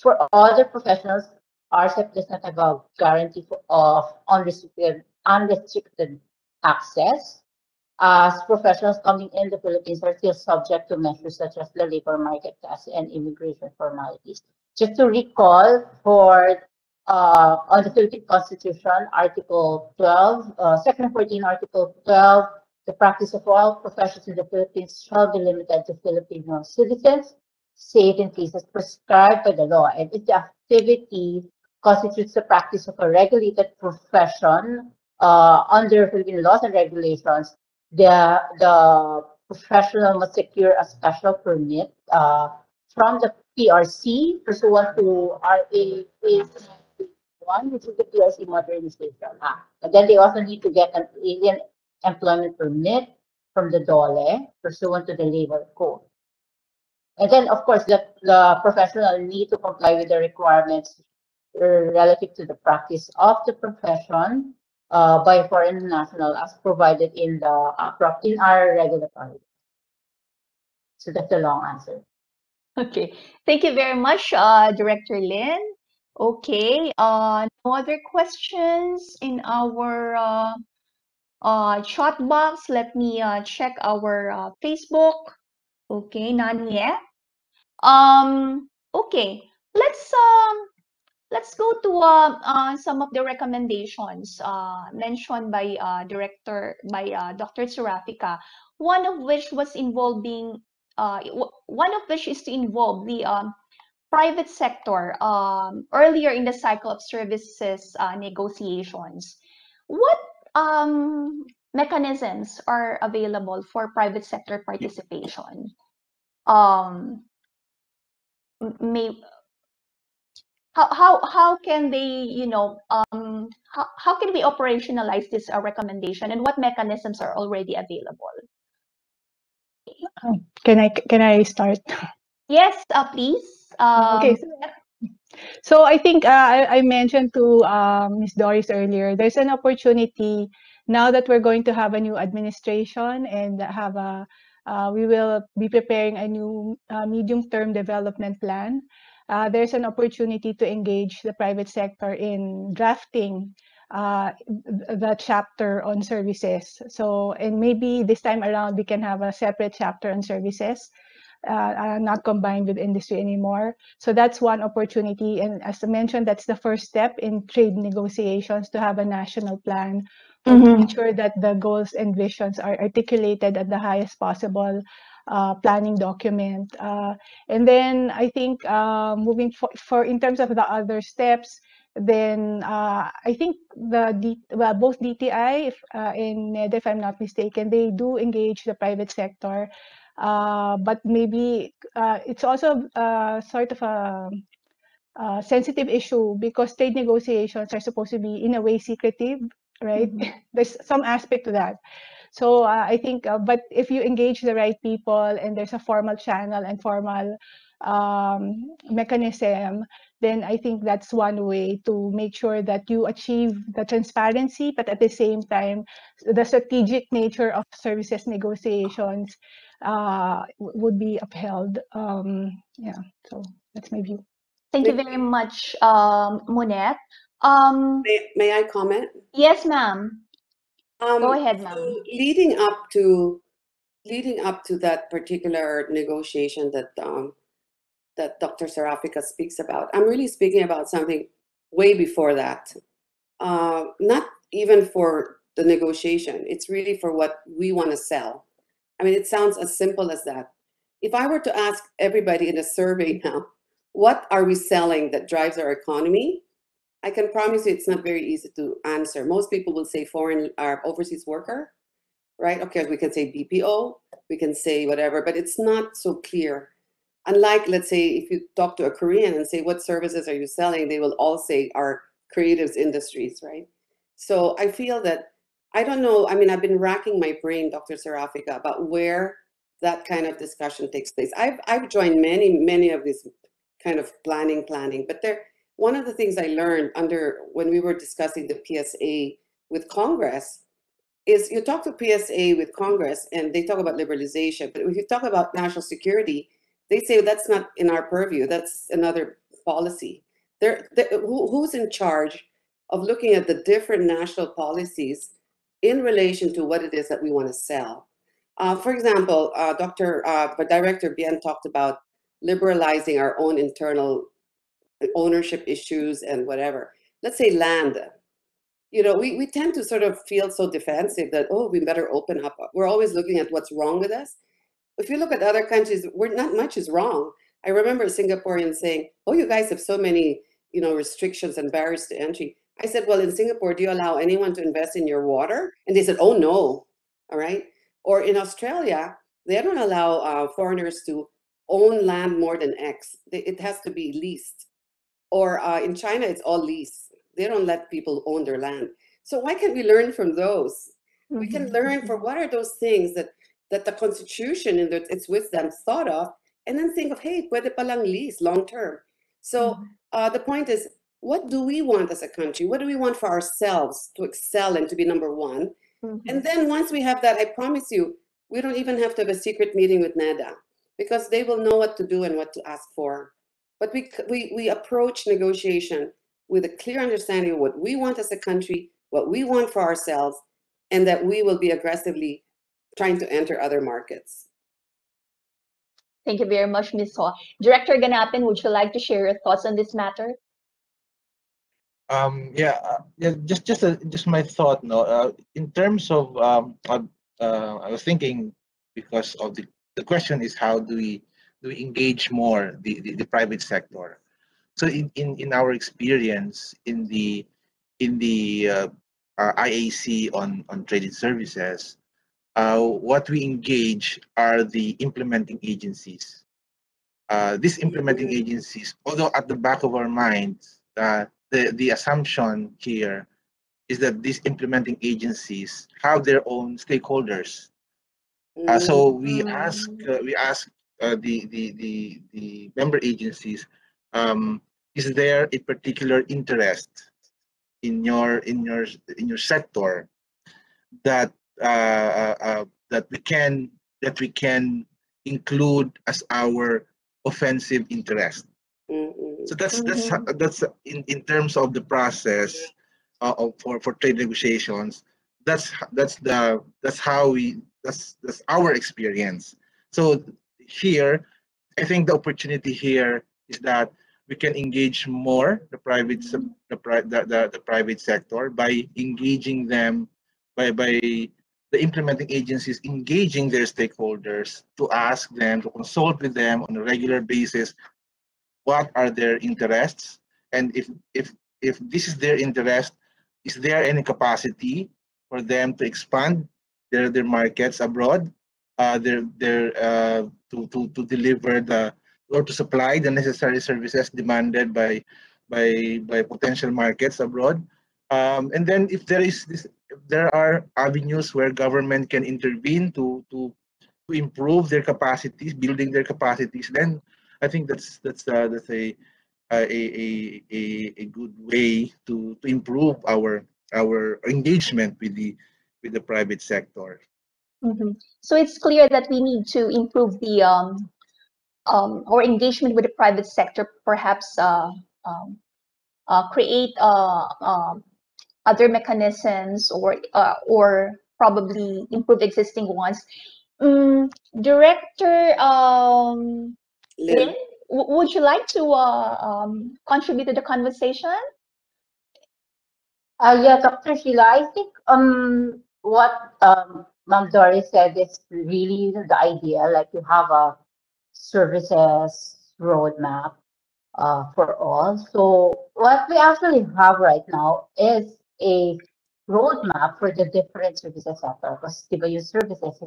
For other professionals, RCEP does not have a guarantee of unrestricted, unrestricted access. As professionals coming in the Philippines are still subject to measures such as the labor market test and immigration formalities. Just to recall, for uh, on the Philippine Constitution, Article 12, uh, Section 14, Article 12, the practice of all professions in the Philippines shall be limited to Filipino citizens, save in cases prescribed by the law. And if the activity constitutes the practice of a regulated profession uh, under Philippine laws and regulations, the, the professional must secure a special permit uh, from the PRC pursuant to RA one, which is the PRC Modernization Act. But then they also need to get an alien employment permit from the DOLE pursuant to the labor code. And then, of course, the, the professional need to comply with the requirements relative to the practice of the profession uh, by foreign national as provided in the uh, in our regulatory. So that's a long answer. Okay, thank you very much, uh, Director Lynn. Okay, uh, no other questions in our uh, uh, chat box. Let me uh, check our uh, Facebook. Okay, none yet. Um, okay, let's um, let's go to uh, uh, some of the recommendations uh, mentioned by uh, director by uh, Dr. Serafica. One of which was involving uh, one of which is to involve the um, private sector um, earlier in the cycle of services uh, negotiations. What um, mechanisms are available for private sector participation? Um, may how how how can they you know um how, how can we operationalize this uh, recommendation and what mechanisms are already available Can I can I start? yes uh, please um, Okay, So I think uh, I, I mentioned to um, Ms. Doris earlier, there's an opportunity now that we're going to have a new administration and have a, uh, we will be preparing a new uh, medium-term development plan. Uh, there's an opportunity to engage the private sector in drafting uh, the chapter on services. So, and maybe this time around we can have a separate chapter on services, uh, uh, not combined with industry anymore. So that's one opportunity. And as I mentioned, that's the first step in trade negotiations to have a national plan Mhm. to ensure that the goals and visions are articulated at the highest possible uh, planning document. Uh, and then I think uh, moving for, for in terms of the other steps, then uh, I think the D, well both DTI if, uh, and NED, if I'm not mistaken, they do engage the private sector, uh, but maybe uh, it's also sort of a, a sensitive issue because trade negotiations are supposed to be in a way secretive, right? [laughs] There's some aspect to that. So uh, I think, uh, but if you engage the right people and there's a formal channel and formal um, mechanism, then I think that's one way to make sure that you achieve the transparency, but at the same time, the strategic nature of services negotiations uh, would be upheld. Um, yeah, so that's my view. thank you very much um, Monette. um, May, may I comment? yes ma'am Um, go ahead so leading up to leading up to that particular negotiation that um, that Dr. Serafica speaks about, I'm really speaking about something way before that. Uh, not even for the negotiation. It's really for what we want to sell. I mean, it sounds as simple as that. If I were to ask everybody in a survey [laughs] now, what are we selling that drives our economy? I can promise you it's not very easy to answer. Most people will say foreign or overseas worker, right? Okay, we can say BPO, we can say whatever, but it's not so clear. Unlike, let's say, if you talk to a Korean and say, what services are you selling? They will all say our creatives industries, right? So I feel that, I don't know, I mean, I've been racking my brain, Dr. Serafica, about where that kind of discussion takes place. I've, I've joined many, many of these kind of planning, planning, but there, one of the things I learned under when we were discussing the PSA with Congress is you talk to PSA with Congress and they talk about liberalization, but if you talk about national security, they say that's not in our purview. That's another policy. They're, they who, who's in charge of looking at the different national policies in relation to what it is that we want to sell? Uh, for example, uh, Dr. Uh, Director Bien talked about liberalizing our own internal ownership issues and whatever. Let's say land. You know, we, we tend to sort of feel so defensive that, oh, we better open up. We're always looking at what's wrong with us. If you look at other countries, we're not much is wrong. I remember Singaporeans saying, oh, you guys have so many, you know, restrictions and barriers to entry. I said, well, in Singapore, do you allow anyone to invest in your water? And they said, oh, no. All right. Or in Australia, they don't allow uh, foreigners to own land more than X. It has to be leased or uh, in China, it's all lease, They don't let people own their land. So why can't we learn from those? We can Mhm. learn for what are those things that that the constitution and that its wisdom thought of, and then think of, hey, pwede palang lease long term. So uh, the point is, what do we want as a country? What do we want for ourselves to excel and to be number one? And then once we have that, I promise you, we don't even have to have a secret meeting with NEDA because they will know what to do and what to ask for. But we, we, we approach negotiation with a clear understanding of what we want as a country, what we want for ourselves, and that we will be aggressively trying to enter other markets. Thank you very much, Ms. Ho. Director Ganapin, would you like to share your thoughts on this matter? Um, yeah, uh, yeah, just just a, just my thought. No, uh, in terms of um, uh, uh, I was thinking because of the the question is how do we we engage more the, the, the private sector? So in, in, in our experience in the in the uh, uh, IAC on on trading services, uh, what we engage are the implementing agencies. Uh, these implementing agencies, although at the back of our minds, uh, the, the assumption here is that these implementing agencies have their own stakeholders. Uh, so we ask uh, we ask uh, the, the the the member agencies, um, is there a particular interest in your in your in your sector that uh, uh, uh, that we can that we can include as our offensive interest. So that's that's ho- that's in, in terms of the process uh, of, for for trade negotiations. That's that's the that's how we that's that's our experience. So here, I think the opportunity here is that we can engage more the private the, the, the private sector by engaging them by by the implementing agencies engaging their stakeholders to ask them to consult with them on a regular basis what are their interests? And if if if this is their interest is there any capacity for them to expand their their markets abroad uh their their uh to to to deliver the or to supply the necessary services demanded by by by potential markets abroad um and then if there is this there are avenues where government can intervene to to to improve their capacities building their capacities then I think that's that's uh, that's a a, a a a good way to to improve our our engagement with the with the private sector. Mhm. So it's clear that we need to improve the um, um, our engagement with the private sector, perhaps uh, um, uh, create uh, um, other mechanisms or uh, or probably improve existing ones. Mm, Director um, Lynn? Lynn, w- would you like to uh, um, contribute to the conversation? Uh, yeah, Dr. Sheila, I think um what um Ma'am Doris said it's really the idea. Like you have a services roadmap uh, for all. So what we actually have right now is a roadmap for the different services sector. Because diba yung services,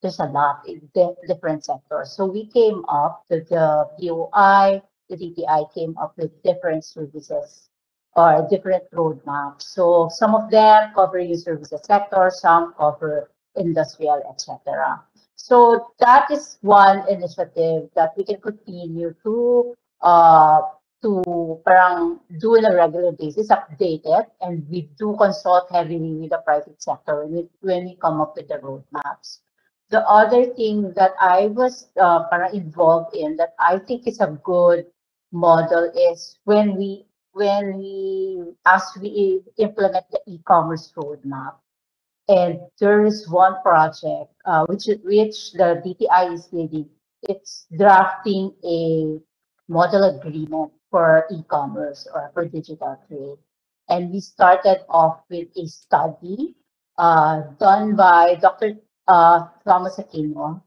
there's a lot in di- different sectors. So we came up with the DOI, the DTI came up with different services or different roadmaps. So some of them cover youth services sector, some cover industrial, etc. So that is one initiative that we can continue to uh, to parang do on a regular basis, update it, and we do consult heavily with the private sector when we, when we come up with the roadmaps. The other thing that I was uh, parang involved in that I think is a good model is when we when we as we implement the e-commerce roadmap and there is one project uh, which which the DTI is leading. It's drafting a model agreement for e-commerce or for digital trade. And we started off with a study uh, done by Dr. Uh, Thomas Aquino.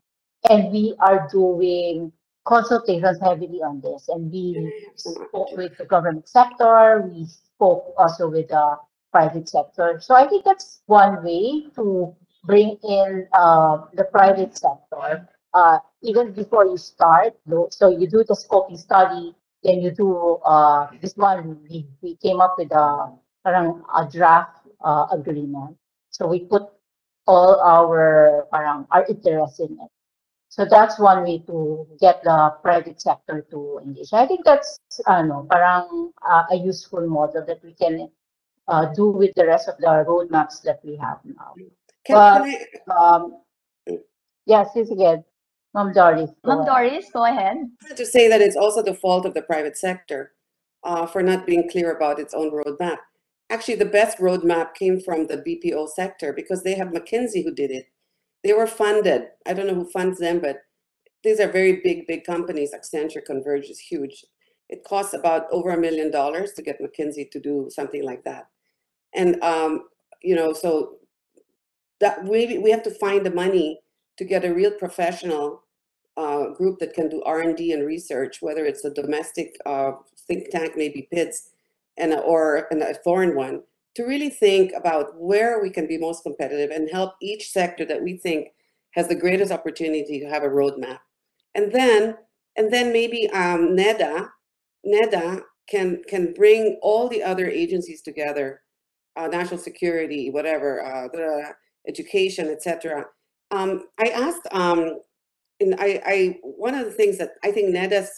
And we are doing consultations heavily on this. And we spoke with the government sector, we spoke also with the private sector. So I think that's one way to bring in uh, the private sector uh, even before you start. So you do the scoping study, then you do uh, this one. We, we came up with a a draft uh, agreement. So we put all our parang our interest in it. So that's one way to get the private sector to engage. I think that's ano, parang uh, a useful model that we can uh, do with the rest of the roadmaps that we have now. Can, but, can I, um, yes, yes, again, Mom Doris. go Ma'am ahead. Doris, go ahead. to say that it's also the fault of the private sector uh, for not being clear about its own roadmap. Actually, the best roadmap came from the BPO sector because they have McKinsey who did it. They were funded. I don't know who funds them, but these are very big, big companies. Accenture Converge is huge. It costs about over a million dollars to get McKinsey to do something like that. And, um, you know, so that we, we have to find the money to get a real professional uh, group that can do R&D and research, whether it's a domestic uh, think tank, maybe PIDS, and or and a foreign one, to really think about where we can be most competitive and help each sector that we think has the greatest opportunity to have a roadmap. And then, and then maybe um, NEDA, NEDA can can bring all the other agencies together, uh, national security, whatever, uh, the education, etc. Um, I asked um, and I, I one of the things that I think NEDA's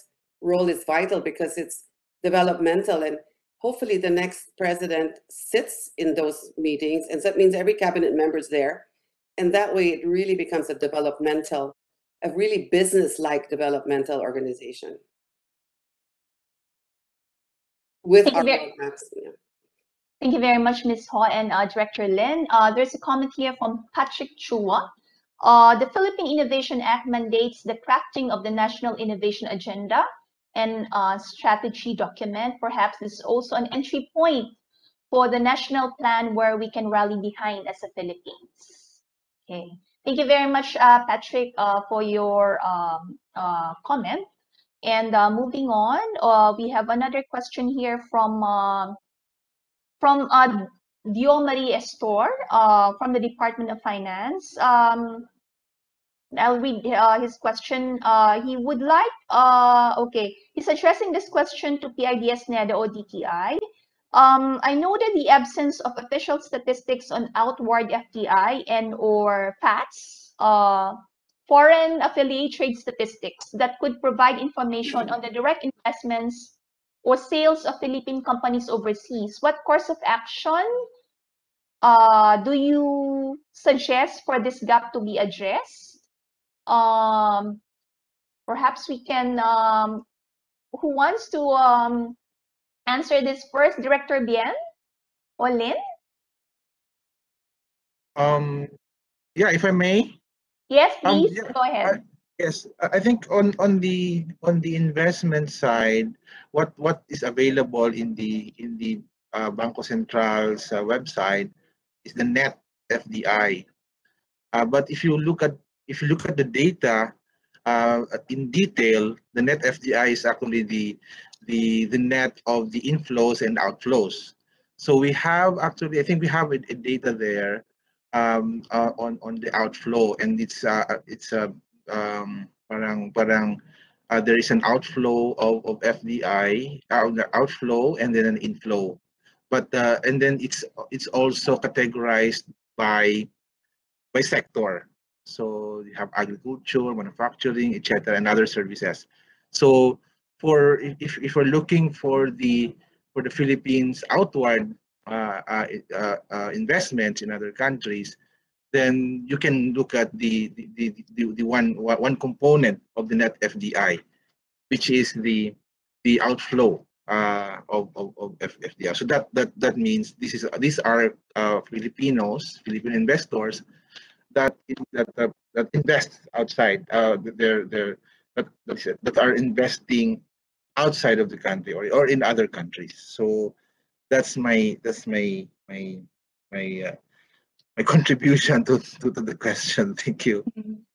role is vital because it's developmental and hopefully the next president sits in those meetings and so that means every cabinet member is there and that way it really becomes a developmental a really business-like developmental organization with Thank you our very- roadmaps. Yeah. Thank you very much, Ms. Ho and uh, Director Lynn. Uh, there's a comment here from Patrick Chua. Uh, the Philippine Innovation Act mandates the crafting of the National Innovation Agenda and uh, strategy document. Perhaps this is also an entry point for the national plan where we can rally behind as a Philippines. Okay. Thank you very much, uh, Patrick, uh, for your um, uh, comment. And uh, moving on, uh, we have another question here from uh, from uh, Dio Marie Estor uh, from the Department of Finance. Um, I'll read uh, his question. Uh, he would like, okay, he's addressing this question to PIDS NEDA or DTI. Um, I noted the absence of official statistics on outward FDI and or FATS, foreign affiliate trade statistics that could provide information on the direct investments or sales of Philippine companies overseas. What course of action uh, do you suggest for this gap to be addressed? Um, perhaps we can, um, who wants to um, answer this first? Director Bien or Lynn? Um, yeah, if I may. Yes, Um, please, yeah, go ahead. Yes, I I think on on the on the investment side, what what is available in the in the uh, Bangko Sentral's uh, website is the net FDI. Uh, but if you look at if you look at the data uh, in detail, the net FDI is actually the the the net of the inflows and outflows. So we have actually, I think we have a, a data there um, uh, on on the outflow, and it's uh, it's a um, parang parang uh, there is an outflow of, of FDI, uh, the outflow, and then an inflow. But uh, and then it's it's also categorized by by sector. So you have agriculture, manufacturing, etc., and other services. So for if, if we're looking for the for the Philippines outward uh, uh, uh, uh, investments in other countries, then you can look at the the, the, the, the one one component of the net FDI, which is the the outflow uh, of, of, of FDI. So that that that means this is these are uh, Filipinos, Filipino investors that that that, that invest outside. Uh, they're they're that, that are investing outside of the country or, or in other countries. So that's my that's my my my uh, my contribution to, to, to the question. [laughs] Thank you.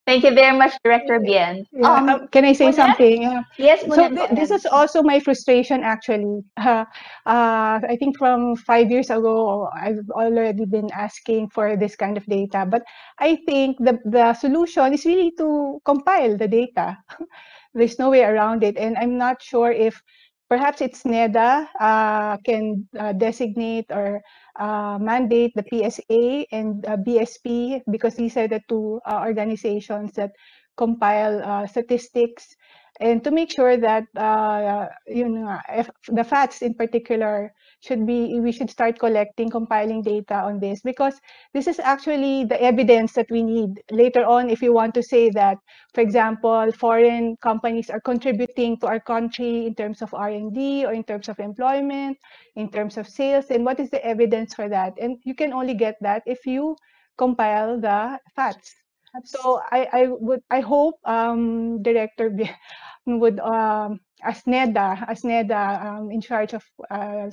Thank you very much, Director Bien. Yeah, Um, uh, can I say Monet? something? Yeah. Yes, So th- this is also my frustration actually. Uh, [laughs] uh, I think from five years ago, I've already been asking for this kind of data, but I think the, the solution is really to compile the data. [laughs] There's no way around it. And I'm not sure if perhaps it's NEDA uh, can uh, designate or uh, mandate the PSA and BSP because these are the two organizations that compile statistics and to make sure that uh, you know the FATs in particular should be we should start collecting compiling data on this because this is actually the evidence that we need. Later on if you want to say that for example foreign companies are contributing to our country in terms of R&D or in terms of employment in terms of sales and what is the evidence for that? And you can only get that if you compile the FATs so I, I would I hope um, Director [laughs] would um, as NEDA, as NEDA um, in charge of uh,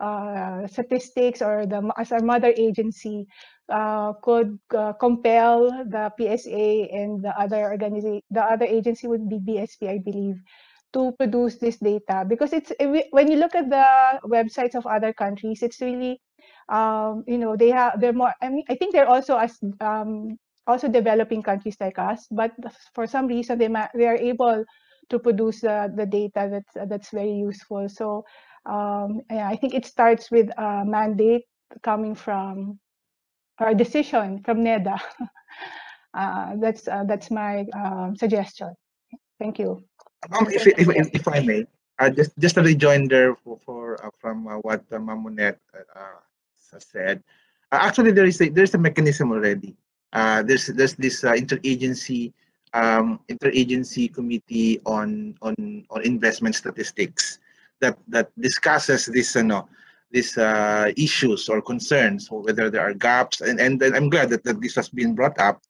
uh, statistics or the as our mother agency uh, could uh, compel the PSA and the other organization, the other agency would be BSP, I believe, to produce this data because it's when you look at the websites of other countries, it's really um, you know they have they're more. I mean, I think they're also as um, also developing countries like us, but for some reason they they are able to produce uh, the data that's that's very useful. So um, yeah, I think it starts with a mandate coming from or a decision from NEDA. [laughs] uh, that's uh, that's my um, suggestion. Thank you. Um, if, if, if, if I may, uh, just just a rejoinder for, for uh, from uh, what uh, Mamonet uh, said. actually, there is a there's a mechanism already. Uh, there's there's this uh, interagency um, interagency committee on on on investment statistics that that discusses this you know these uh, issues or concerns or whether there are gaps. And and I'm glad that, that this has been brought up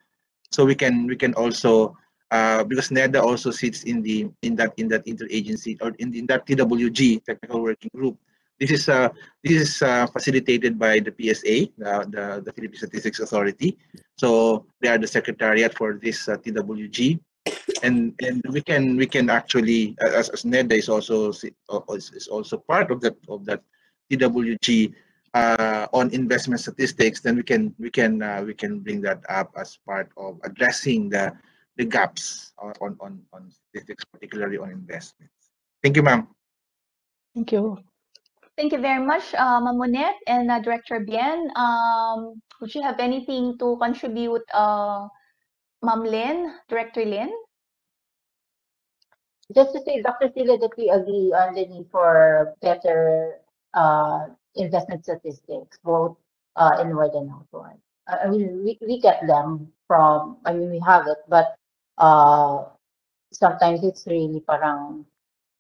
so we can we can also uh, because NEDA also sits in the in that in that interagency or in, in that TWG technical working group this is uh, this is uh, facilitated by the PSA, the, the, the Philippine Statistics Authority. So they are the secretariat for this uh, TWG, and and we can we can actually as, as NEDA is also is also part of that of that TWG uh, on investment statistics. Then we can we can uh, we can bring that up as part of addressing the the gaps on on on statistics, particularly on investments. Thank you, ma'am. Thank you. Thank you very much, uh, Mamonet and uh, Director Bien. Um, would you have anything to contribute, uh, Ma'am Director Lynn? Just to say, Dr. Sila, that we agree on the need for better uh, investment statistics, both uh, inward and outward. I mean, we, we get them from, I mean, we have it, but uh, sometimes it's really parang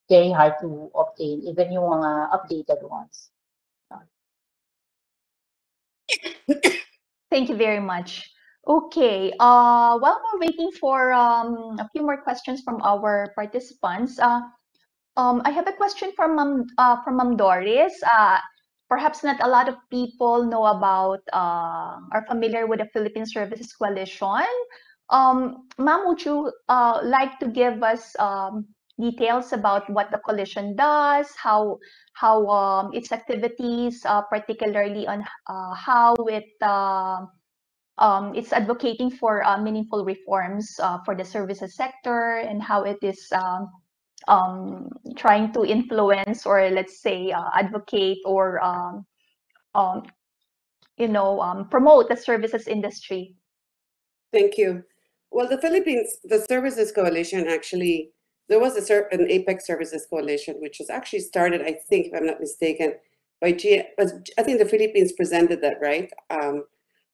very hard to obtain, even yung mga updated ones. [coughs] Thank you very much. Okay, uh, while we're waiting for um, a few more questions from our participants, uh, um, I have a question from Ma'am uh, from Ma'am Doris. Uh, perhaps not a lot of people know about uh, are familiar with the Philippine Services Coalition. Um, Ma'am, would you uh, like to give us um, details about what the coalition does, how how um, its activities, uh, particularly on uh, how it uh, um, it's advocating for uh, meaningful reforms uh, for the services sector and how it is um, um, trying to influence or let's say uh, advocate or um, you know promote the services industry. Thank you. Well, the Philippines, the Services Coalition actually there was a, an APEC Services Coalition, which was actually started, I think, if I'm not mistaken, by G. I think the Philippines presented that, right? Um,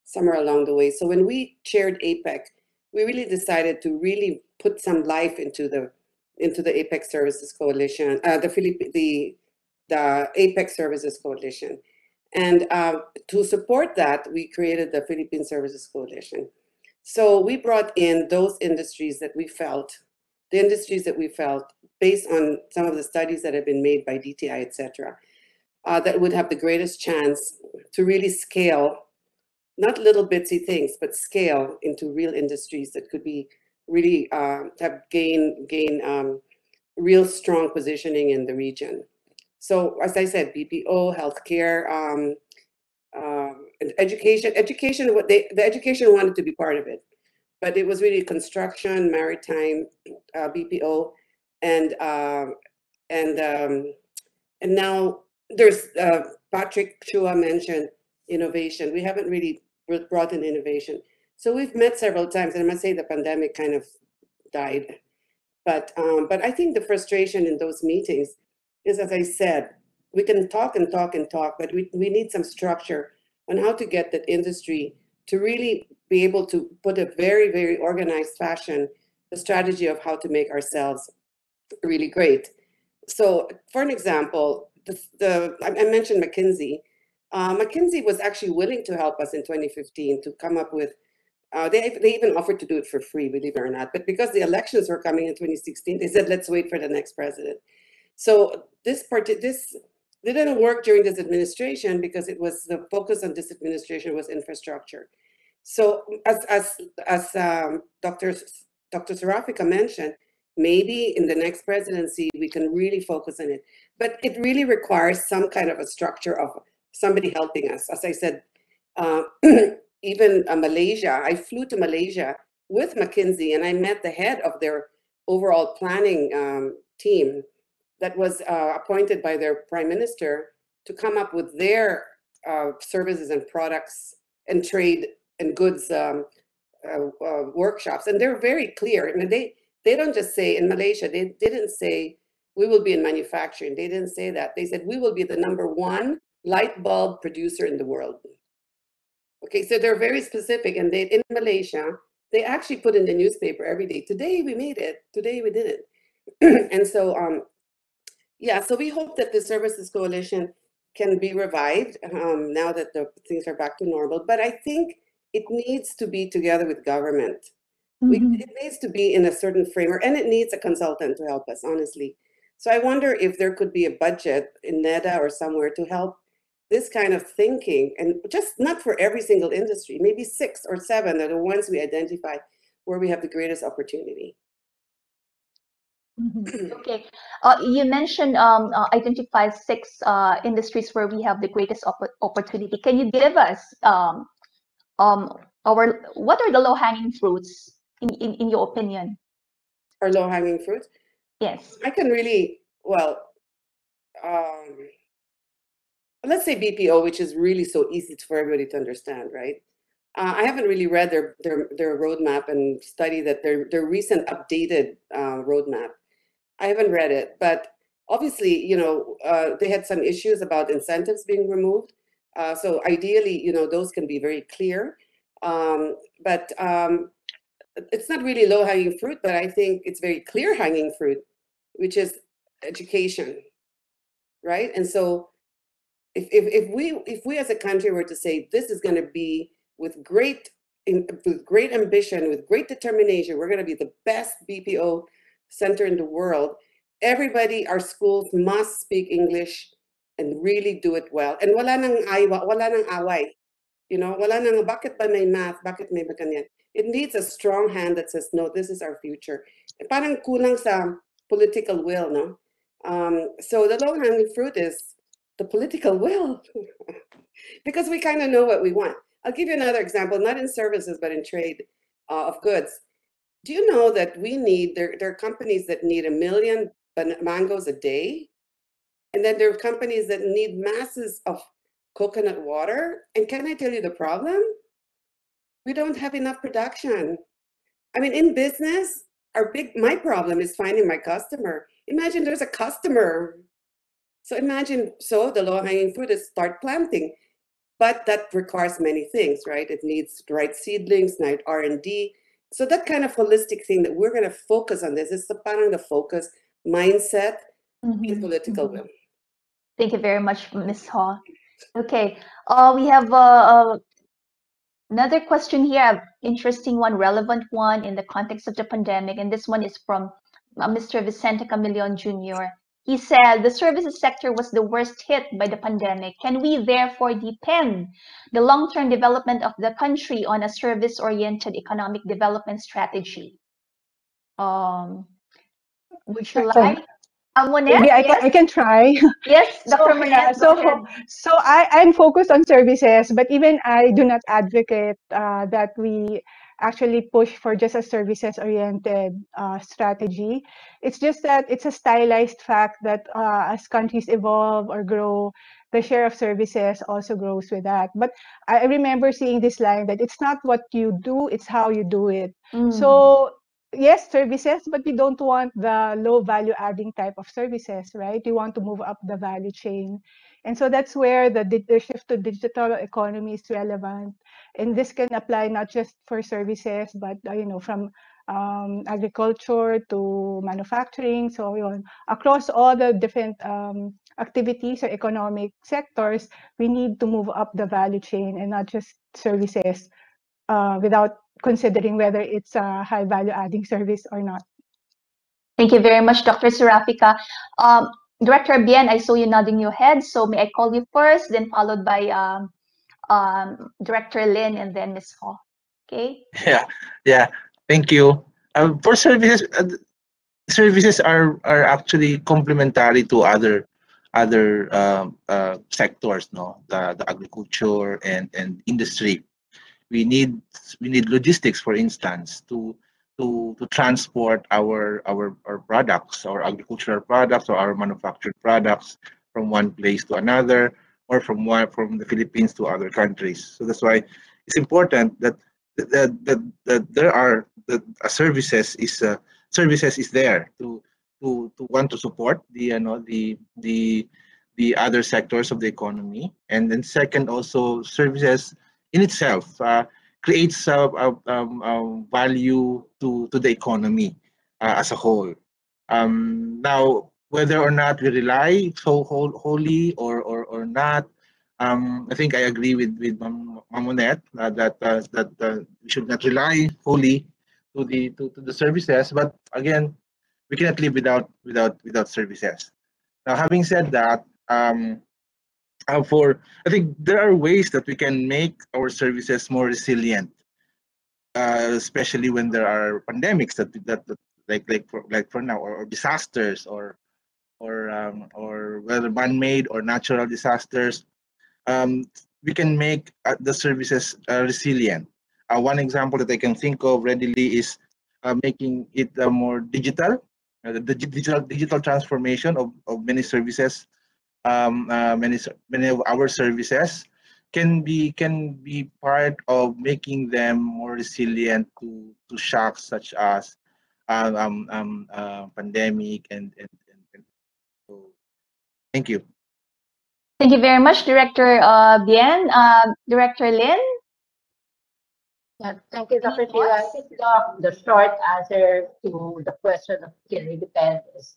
somewhere along the way. So when we chaired APEC, we really decided to really put some life into the into the APEC Services Coalition, uh, the Philipp the the APEC Services Coalition, and uh, to support that, we created the Philippine Services Coalition. So we brought in those industries that we felt the industries that we felt, based on some of the studies that have been made by DTI, et cetera, uh, that would have the greatest chance to really scale, not little bitsy things, but scale into real industries that could be really uh, have gain, gain um, real strong positioning in the region. So as I said, BPO, healthcare, um, uh, education, education, what they, the education wanted to be part of it but it was really construction, maritime, uh, BPO, and uh, and um, And now there's uh, Patrick Chua mentioned innovation. We haven't really brought in innovation. So we've met several times, and I must say the pandemic kind of died. But um, but I think the frustration in those meetings is, as I said, we can talk and talk and talk, but we, we need some structure on how to get that industry to really be able to put a very, very organized fashion, the strategy of how to make ourselves really great. So for an example, the, the I mentioned McKinsey. Uh, McKinsey was actually willing to help us in 2015 to come up with, uh, they, they even offered to do it for free, believe it or not. But because the elections were coming in 2016, they said, let's wait for the next president. So this part, this didn't work during this administration because it was the focus on this administration was infrastructure. So as as as um, Dr. Dr. Serafica mentioned, maybe in the next presidency we can really focus on it. But it really requires some kind of a structure of somebody helping us. As I said, uh, [clears throat] even uh, Malaysia, I flew to Malaysia with McKinsey and I met the head of their overall planning um, team that was uh, appointed by their prime minister to come up with their uh, services and products and trade and goods um, uh, uh, workshops. And they're very clear. I mean, they they don't just say in Malaysia. They didn't say we will be in manufacturing. They didn't say that. They said we will be the number one light bulb producer in the world. Okay, so they're very specific, and they in Malaysia they actually put in the newspaper every day. Today we made it. Today we didn't. [clears throat] and so um, yeah, so we hope that the Services Coalition can be revived um, now that the things are back to normal. But I think it needs to be together with government. We, it needs to be in a certain framework, and it needs a consultant to help us, honestly. So I wonder if there could be a budget in NEDA or somewhere to help this kind of thinking, and just not for every single industry, maybe six or seven are the ones we identify where we have the greatest opportunity. [clears throat] Okay. Uh, you mentioned um, uh, identify six uh, industries where we have the greatest opp- opportunity. Can you give us um, um, our what are the low hanging fruits in, in, in your opinion? Or low hanging fruits? Yes. I can really, well, um, let's say BPO, which is really so easy for everybody to understand, right? Uh, I haven't really read their their their roadmap and study that their their recent updated uh, roadmap. I haven't read it, but obviously, you know, uh, they had some issues about incentives being removed. Uh, so ideally, you know, those can be very clear. Um, but um, it's not really low hanging fruit, but I think it's very clear hanging fruit, which is education, right? And so if, if, if we if we as a country were to say this is going to be with great in, with great ambition with great determination we're going to be the best bpo center in the world everybody our schools must speak english and really do it well. And wala nang aywa wala nang away. You know wala nang bakit ba may math? Bakit may ganyan? It needs a strong hand that says no this is our future. Parang kulang sa political will no? Um, so the low hanging fruit is the political will. [laughs] Because we kind of know what we want. I'll give you another example, not in services, but in trade uh, of goods. Do you know that we need, there, there are companies that need a million mangoes a day? And then there are companies that need masses of coconut water. And can I tell you the problem? We don't have enough production. I mean, in business, our big, my problem is finding my customer. Imagine there's a customer so imagine, so the low hanging fruit is start planting, but that requires many things, right? It needs the right seedlings, right R and D. So that kind of holistic thing that we're going to focus on this is the parang the focus mindset and mm-hmm. political mm-hmm. will. Thank you very much, Ms. Ho. Okay, uh, we have uh, uh, another question here, interesting one, relevant one in the context of the pandemic, and this one is from uh, Mr. Vicente Camillion Jr. He said the services sector was the worst hit by the pandemic. Can we therefore depend the long-term development of the country on a service-oriented economic development strategy? Um, would you like? Uh, Monet, Maybe I can, yes? I can try. [laughs] Yes, [laughs] So, Dr. yeah, Monet, so, so I, I'm focused on services, but even I do not advocate uh, that we actually push for just a services-oriented uh, strategy. It's just that it's a stylized fact that uh, as countries evolve or grow, the share of services also grows with that. But I remember seeing this line that it's not what you do, it's how you do it. Mm. So yes, services, but we don't want the low value adding type of services, right? We want to move up the value chain. And so that's where the, the shift to digital economy is relevant. And this can apply not just for services, but uh, you know, from um, agriculture to manufacturing. So across all the different um, activities or economic sectors, we need to move up the value chain and not just services uh, without considering whether it's a high value adding service or not. Thank you very much, Dr. Serafica. Um, Director Bien, I saw you nodding your head, so may I call you first, then followed by um, um, Director Lynn and then Ms. Ho. Okay? [laughs] Yeah, yeah. Thank you. Uh, for services, uh, services are are actually complementary to other other um, uh, sectors, no, the, the agriculture and and industry. We need we need logistics, for instance, to to to transport our our our products, our agricultural products or our manufactured products from one place to another or from one from the Philippines to other countries. So that's why it's important that that that, that there are that services is uh, services is there to to to want to support the you know the the the other sectors of the economy and then second also services in itself uh, creates a, a, um, a value to, to the economy uh, as a whole. Um, now, whether or not we rely so whole, wholly or, or, or not, um, I think I agree with with Mamonet uh, that uh, that uh, we should not rely wholly to the to, to the services. But again, we cannot live without without without services. Now, having said that, um, uh, for I think there are ways that we can make our services more resilient, uh, especially when there are pandemics that that, that like like for, like for now or, or disasters or or um, or whether man-made or natural disasters. Um, we can make uh, the services uh, resilient. Uh, one example that I can think of readily is uh, making it more digital, the digital digital transformation of, of many services um, uh, many many of our services can be can be part of making them more resilient to to shocks such as um, um, um uh, pandemic and, and, and, and, so thank you thank you very much director uh, bien uh, director lynn yeah, thank you, Dr. Sheila. I think the, the short answer to the question of can we depend is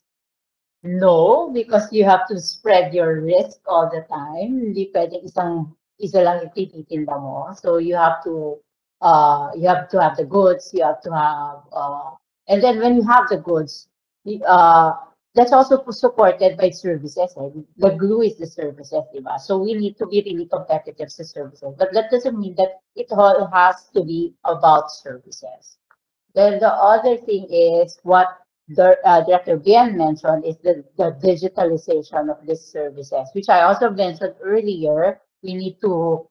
No, because you have to spread your risk all the time. Hindi pwedeng isang isa lang ititinda mo. So you have to uh you have to have the goods, you have to have uh and then when you have the goods, uh that's also supported by services. Eh? The glue is the services, diba? So we need to be really competitive sa services. But that doesn't mean that it all has to be about services. Then the other thing is what the, uh, Director Bien mentioned is the, the digitalization of these services, which I also mentioned earlier. We need to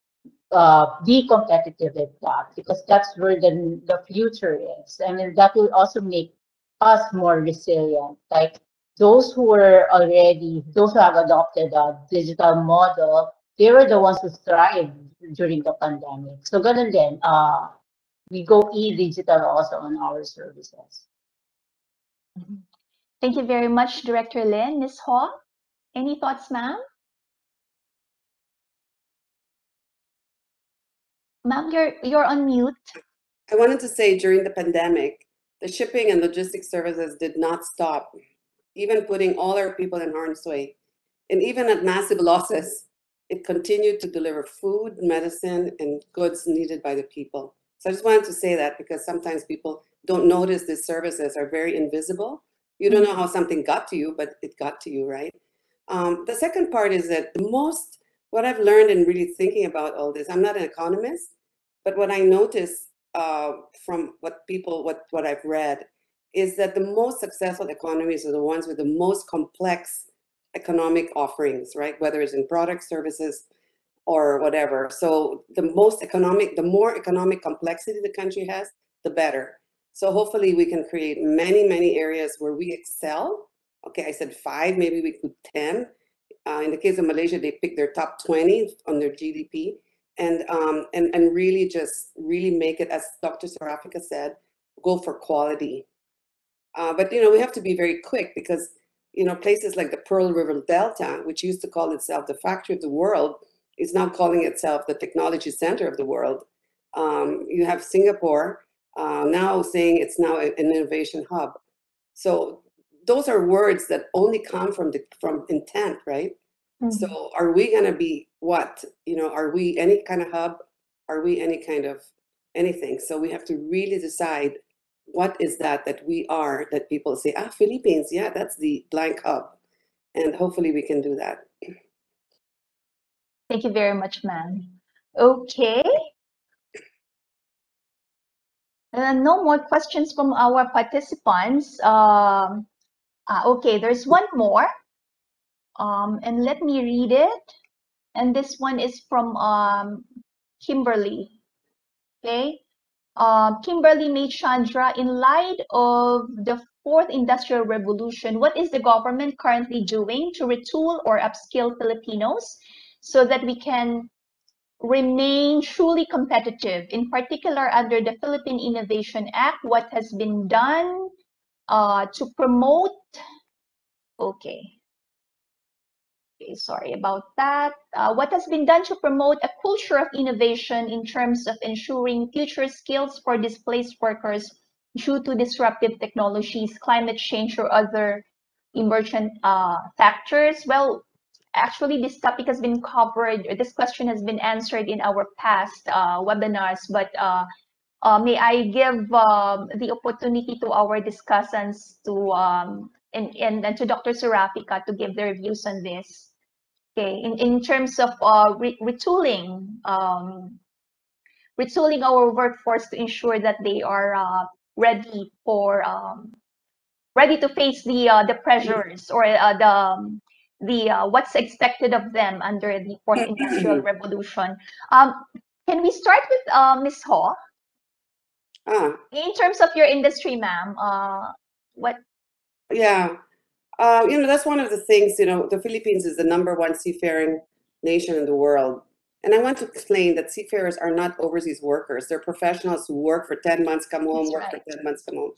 uh, be competitive with that because that's where the, the future is. I mean, that will also make us more resilient. Like those who were already, those who have adopted a digital model, they were the ones who thrived during the pandemic. So ganun din, uh, we go e-digital also on our services. Mm-hmm. Thank you very much, Director Lin. Ms. Ho, any thoughts, ma'am? Ma'am, you're, you're on mute. I wanted to say during the pandemic, the shipping and logistics services did not stop, even putting all our people in harm's way. And even at massive losses, it continued to deliver food, medicine, and goods needed by the people. So I just wanted to say that because sometimes people don't notice these services are very invisible. You don't know how something got to you, but it got to you, right? Um, the second part is that the most, what I've learned in really thinking about all this, I'm not an economist, but what I notice uh, from what people, what, what I've read, is that the most successful economies are the ones with the most complex economic offerings, right? Whether it's in product services, or whatever. So the most economic, the more economic complexity the country has, the better. So hopefully we can create many, many areas where we excel. Okay, I said five, maybe we could 10. Uh, in the case of Malaysia, they picked their top 20 on their GDP and, um, and, and really just really make it, as Dr. Serafica said, go for quality. Uh, but, you know, we have to be very quick because, you know, places like the Pearl River Delta, which used to call itself the factory of the world, is now calling itself the technology center of the world. Um, you have Singapore uh, now saying it's now an innovation hub. So those are words that only come from the from intent, right? Mm -hmm. So are we going to be what? You know, are we any kind of hub? Are we any kind of anything? So we have to really decide what is that that we are that people say, ah, Philippines, yeah, that's the blank hub. And hopefully we can do that. Thank you very much, ma'am. Okay. And no more questions from our participants. Um, uh, okay, there's one more. Um, and let me read it. And this one is from um, Kimberly. Okay. Uh, Kimberly May Chandra, in light of the fourth industrial revolution, what is the government currently doing to retool or upskill Filipinos so that we can remain truly competitive, in particular under the Philippine Innovation Act, what has been done uh, to promote, okay, okay, sorry about that. Uh, what has been done to promote a culture of innovation in terms of ensuring future skills for displaced workers due to disruptive technologies, climate change, or other emergent uh, factors? Well, actually this topic has been covered, this question has been answered in our past uh, webinars, but uh, uh, may I give um, the opportunity to our discussants to um, and, and, and to Dr. Serafica to give their views on this. Okay, in, in terms of uh, re retooling, um, retooling our workforce to ensure that they are uh, ready for um, ready to face the uh, the pressures or the um, the uh, what's expected of them under the fourth industrial revolution. Um, can we start with uh, Ms. Ho? Ah. In terms of your industry, ma'am, uh, what? Yeah, uh, you know that's one of the things. You know, the Philippines is the number one seafaring nation in the world, and I want to explain that seafarers are not overseas workers. They're professionals who work for ten months, come home, That's work right. for ten months, come home.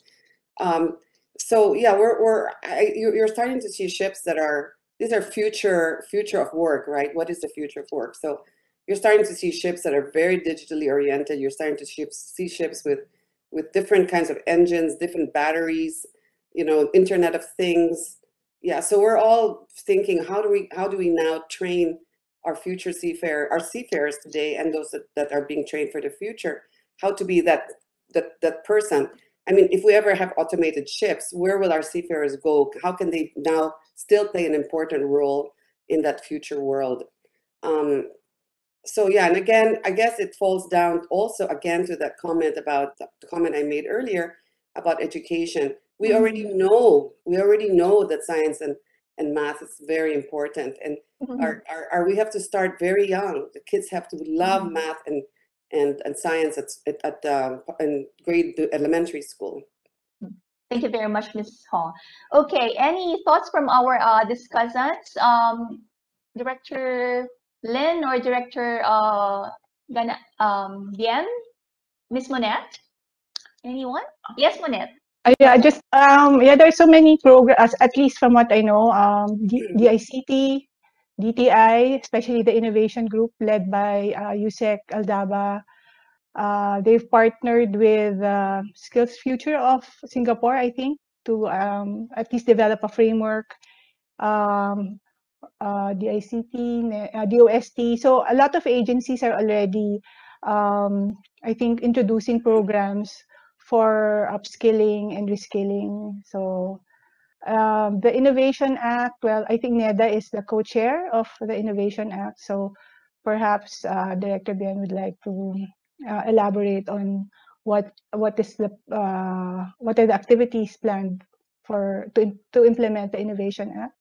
Um, so yeah, we're we're I, you're you're starting to see ships that are these are future future of work, right? What is the future of work? So you're starting to see ships that are very digitally oriented. You're starting to see ships with with different kinds of engines, different batteries, you know, Internet of Things. Yeah, so we're all thinking, how do we how do we now train our future seafarer, our seafarers today, and those that, that are being trained for the future, how to be that that that person. I mean, if we ever have automated ships, where will our seafarers go? How can they now still play an important role in that future world? Um, so yeah, and again, I guess it falls down also again to that comment about the comment I made earlier about education. We already know, we already know that science and, and math is very important. And our, our, our, we have to start very young. The kids have to love math and, and, and science at, at, at uh, in grade elementary school. Thank you very much, Ms. Hall. Okay, any thoughts from our uh, discussants? Um, Director Lynn or Director uh, Gana, um, Bien? Ms. Monette? Anyone? Yes, Monette. Uh, yeah, just um, yeah, there's so many programs. At least from what I know, um, D- DICT, DTI, especially the innovation group led by uh, Usec Aldaba. Uh, they've partnered with uh, SkillsFuture of Singapore, I think, to um, at least develop a framework. Um, uh, DICT, ne- uh, DOST. So a lot of agencies are already, um, I think, introducing programs for upskilling and reskilling. So um, the Innovation Act, well, I think NEDA is the co-chair of the Innovation Act. So perhaps uh, Director Bien would like to uh, elaborate on what what is the uh, what are the activities planned for to to implement the Innovation Act.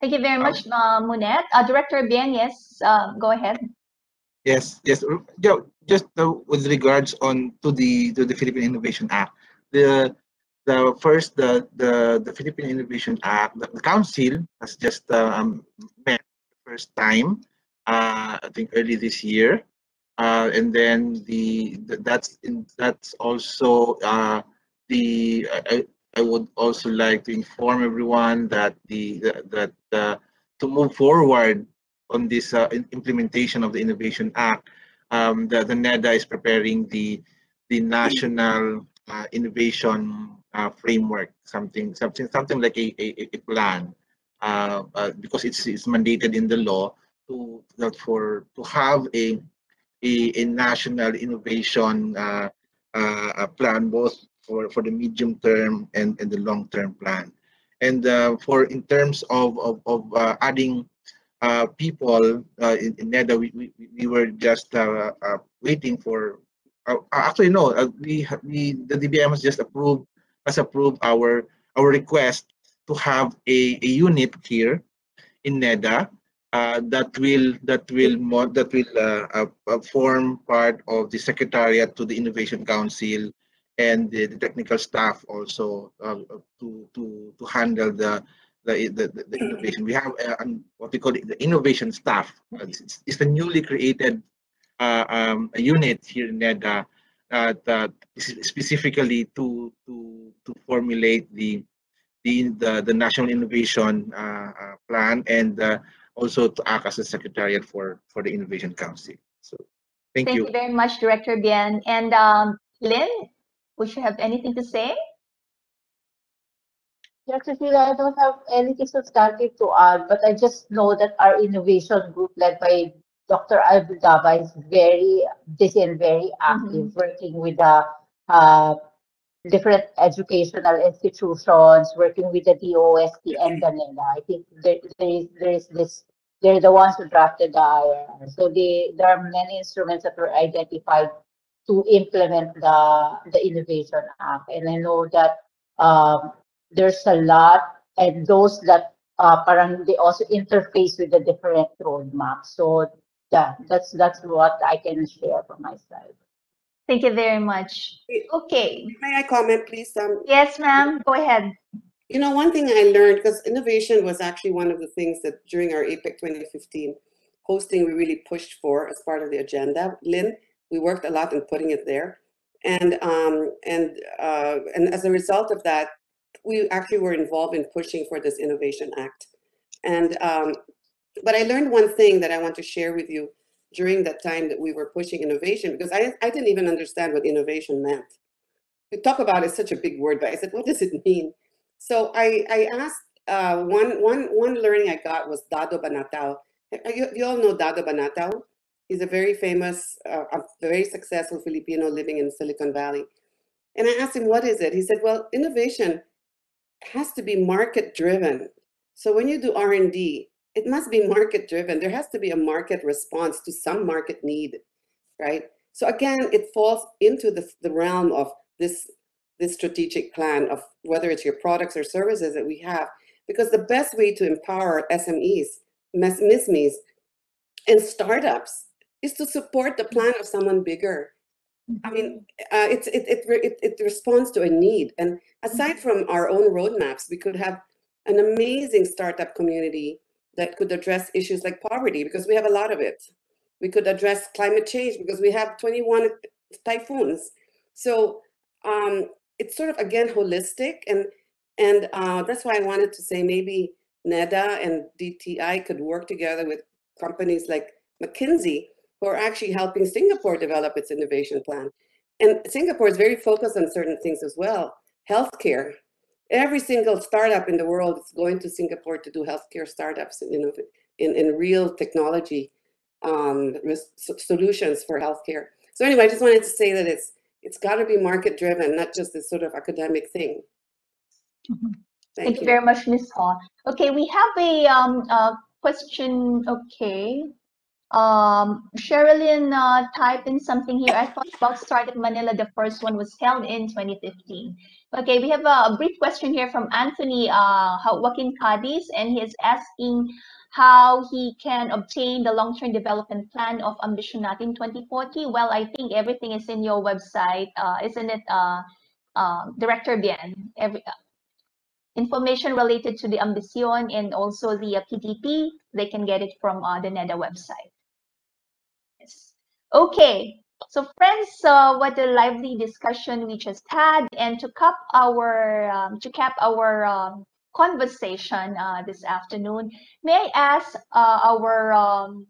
Thank you very much, uh, Munet. Uh, Director Bien, yes, uh, go ahead. Yes, yes. r- yeah, Just uh, with regards on to the to the Philippine Innovation Act, the the first the the the Philippine Innovation Act, the, the council has just uh, um, met the first time, uh, I think early this year, uh, and then the, that's in that's also uh, the I, I would also like to inform everyone that the that, uh, to move forward on this uh, implementation of the Innovation Act, um, the, the NEDA is preparing the the national uh, innovation uh, framework, something something something like a, a, a plan, because it's it's mandated in the law to that for to have a a, a national innovation uh, uh, uh, plan both for, for the medium term and, and the long term plan. And uh, for in terms of, of, of uh, adding people in, in NEDA, we, we, we were just waiting for. Actually, no. We, we the DBM has just approved has approved our our request to have a, a unit here in NEDA uh, that will that will mo- that will uh, uh, uh, form part of the secretariat to the Innovation Council and the, the technical staff also to to to handle the the, the, the- innovation. We have uh, what we call the innovation staff. It's, it's the newly created uh, um, a unit here in NEDA uh, specifically to to to formulate the the the, the national innovation plan and also to act as a secretariat for for the innovation council. So thank, you. Thank you very much, Director Bien. And um, Lynn, would you have anything to say? Yes, Cecilia, I don't have anything substantive to add, but I just know that our innovation group led by Dr. Albudaba is very busy and very active, working with the uh, different educational institutions, working with the DOST and the NELA. I think there, there is there is this they're the ones who drafted the IRR. So they, there are many instruments that were identified to implement the the Innovation Act. And I know that um, there's a lot, and those that uh, parang they also interface with the different roadmaps. So yeah, that's that's what I can share from my side. Thank you very much. Okay. May I comment, please? Um, yes, ma'am. Go ahead. You know, one thing I learned, because innovation was actually one of the things that during our APEC 2015 hosting, we really pushed for as part of the agenda. Lynn, we worked a lot in putting it there. And, um, and, uh, and as a result of that, we actually were involved in pushing for this Innovation Act. And, um, but I learned one thing that I want to share with you during that time that we were pushing innovation, because I, I didn't even understand what innovation meant. We talk about it, such a big word, but I said, what does it mean? So I, I asked, uh, one, one, one learning I got was Dado Banatao. You, you all know Dado Banatao? He's a very famous, uh, very successful Filipino living in Silicon Valley. And I asked him, what is it? He said, well, innovation has to be market driven. So when you do R&D, it must be market driven. There has to be a market response to some market need, right? So again, it falls into the, the realm of this, this strategic plan of whether it's your products or services that we have, because the best way to empower SMEs, mes- MSMEs, and startups is to support the plan of someone bigger. I mean, uh, it's, it, it, it, it responds to a need. And aside from our own roadmaps, we could have an amazing startup community that could address issues like poverty because we have a lot of it. We could address climate change because we have 21 typhoons. So um, it's sort of again holistic, and and uh, that's why I wanted to say maybe NEDA and DTI could work together with companies like McKinsey, who are actually helping Singapore develop its innovation plan. And Singapore is very focused on certain things as well. Healthcare, every single startup in the world is going to Singapore to do healthcare startups, you know, in, in real technology um, solutions for healthcare. So anyway, I just wanted to say that it's it's got to be market driven, not just this sort of academic thing. Thank, you. very much, Ms. Ho. Okay, we have a um uh, question. Okay. Um, Sherylyn uh, typed in something here. I thought about Startup Manila. The first one was held in 2015. Okay, we have a, a brief question here from Anthony uh, Joaquin Cadiz, and he is asking how he can obtain the long-term development plan of Ambition Natin 2040. Well, I think everything is in your website, uh, isn't it, uh, uh, Director Bien? Every, uh, information related to the Ambition and also the uh, PDP, they can get it from uh, the NEDA website. Okay, so friends, uh, what a lively discussion we just had, and to cap our um, to cap our um, conversation uh, this afternoon, may I ask uh, our um,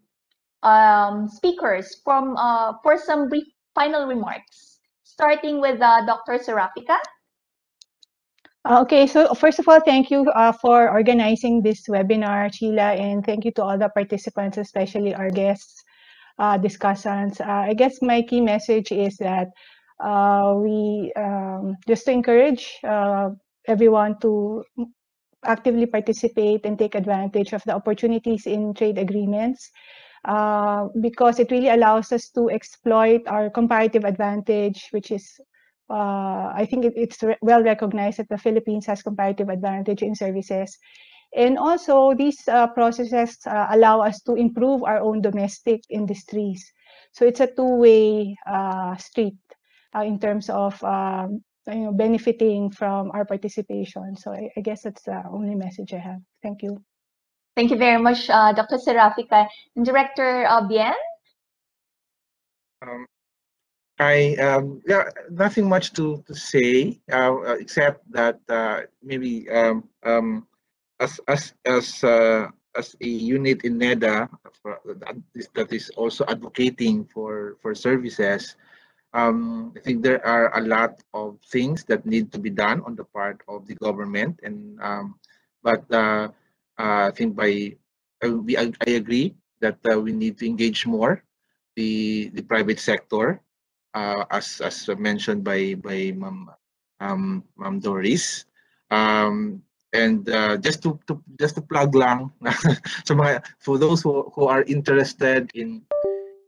um, speakers from uh, for some brief final remarks, starting with uh, Dr. Serafica. Okay, so first of all, thank you uh, for organizing this webinar, Sheila, and thank you to all the participants, especially our guests, uh, discussants. Uh, I guess my key message is that uh, we um, just to encourage uh, everyone to actively participate and take advantage of the opportunities in trade agreements uh, because it really allows us to exploit our comparative advantage, which is uh, I think it, it's re well recognized that the Philippines has comparative advantage in services. And also these uh, processes uh, allow us to improve our own domestic industries. So it's a two-way uh, street uh, in terms of um, you know, benefiting from our participation. So I, I, guess that's the only message I have. Thank you. Thank you very much, uh, Dr. Serafica. And Director Bien? Um, I um, yeah, nothing much to to say uh, uh except that uh, maybe um, um, as as as uh, as a unit in NEDA that, is, also advocating for for services. Um, I think there are a lot of things that need to be done on the part of the government, and um, but uh, uh, I think by we I, I agree that we need to engage more the the private sector uh, as as mentioned by by Ma'am um, Ma'am Doris. Um, and uh, just to, to just to plug lang [laughs] so mga, for those who, who are interested in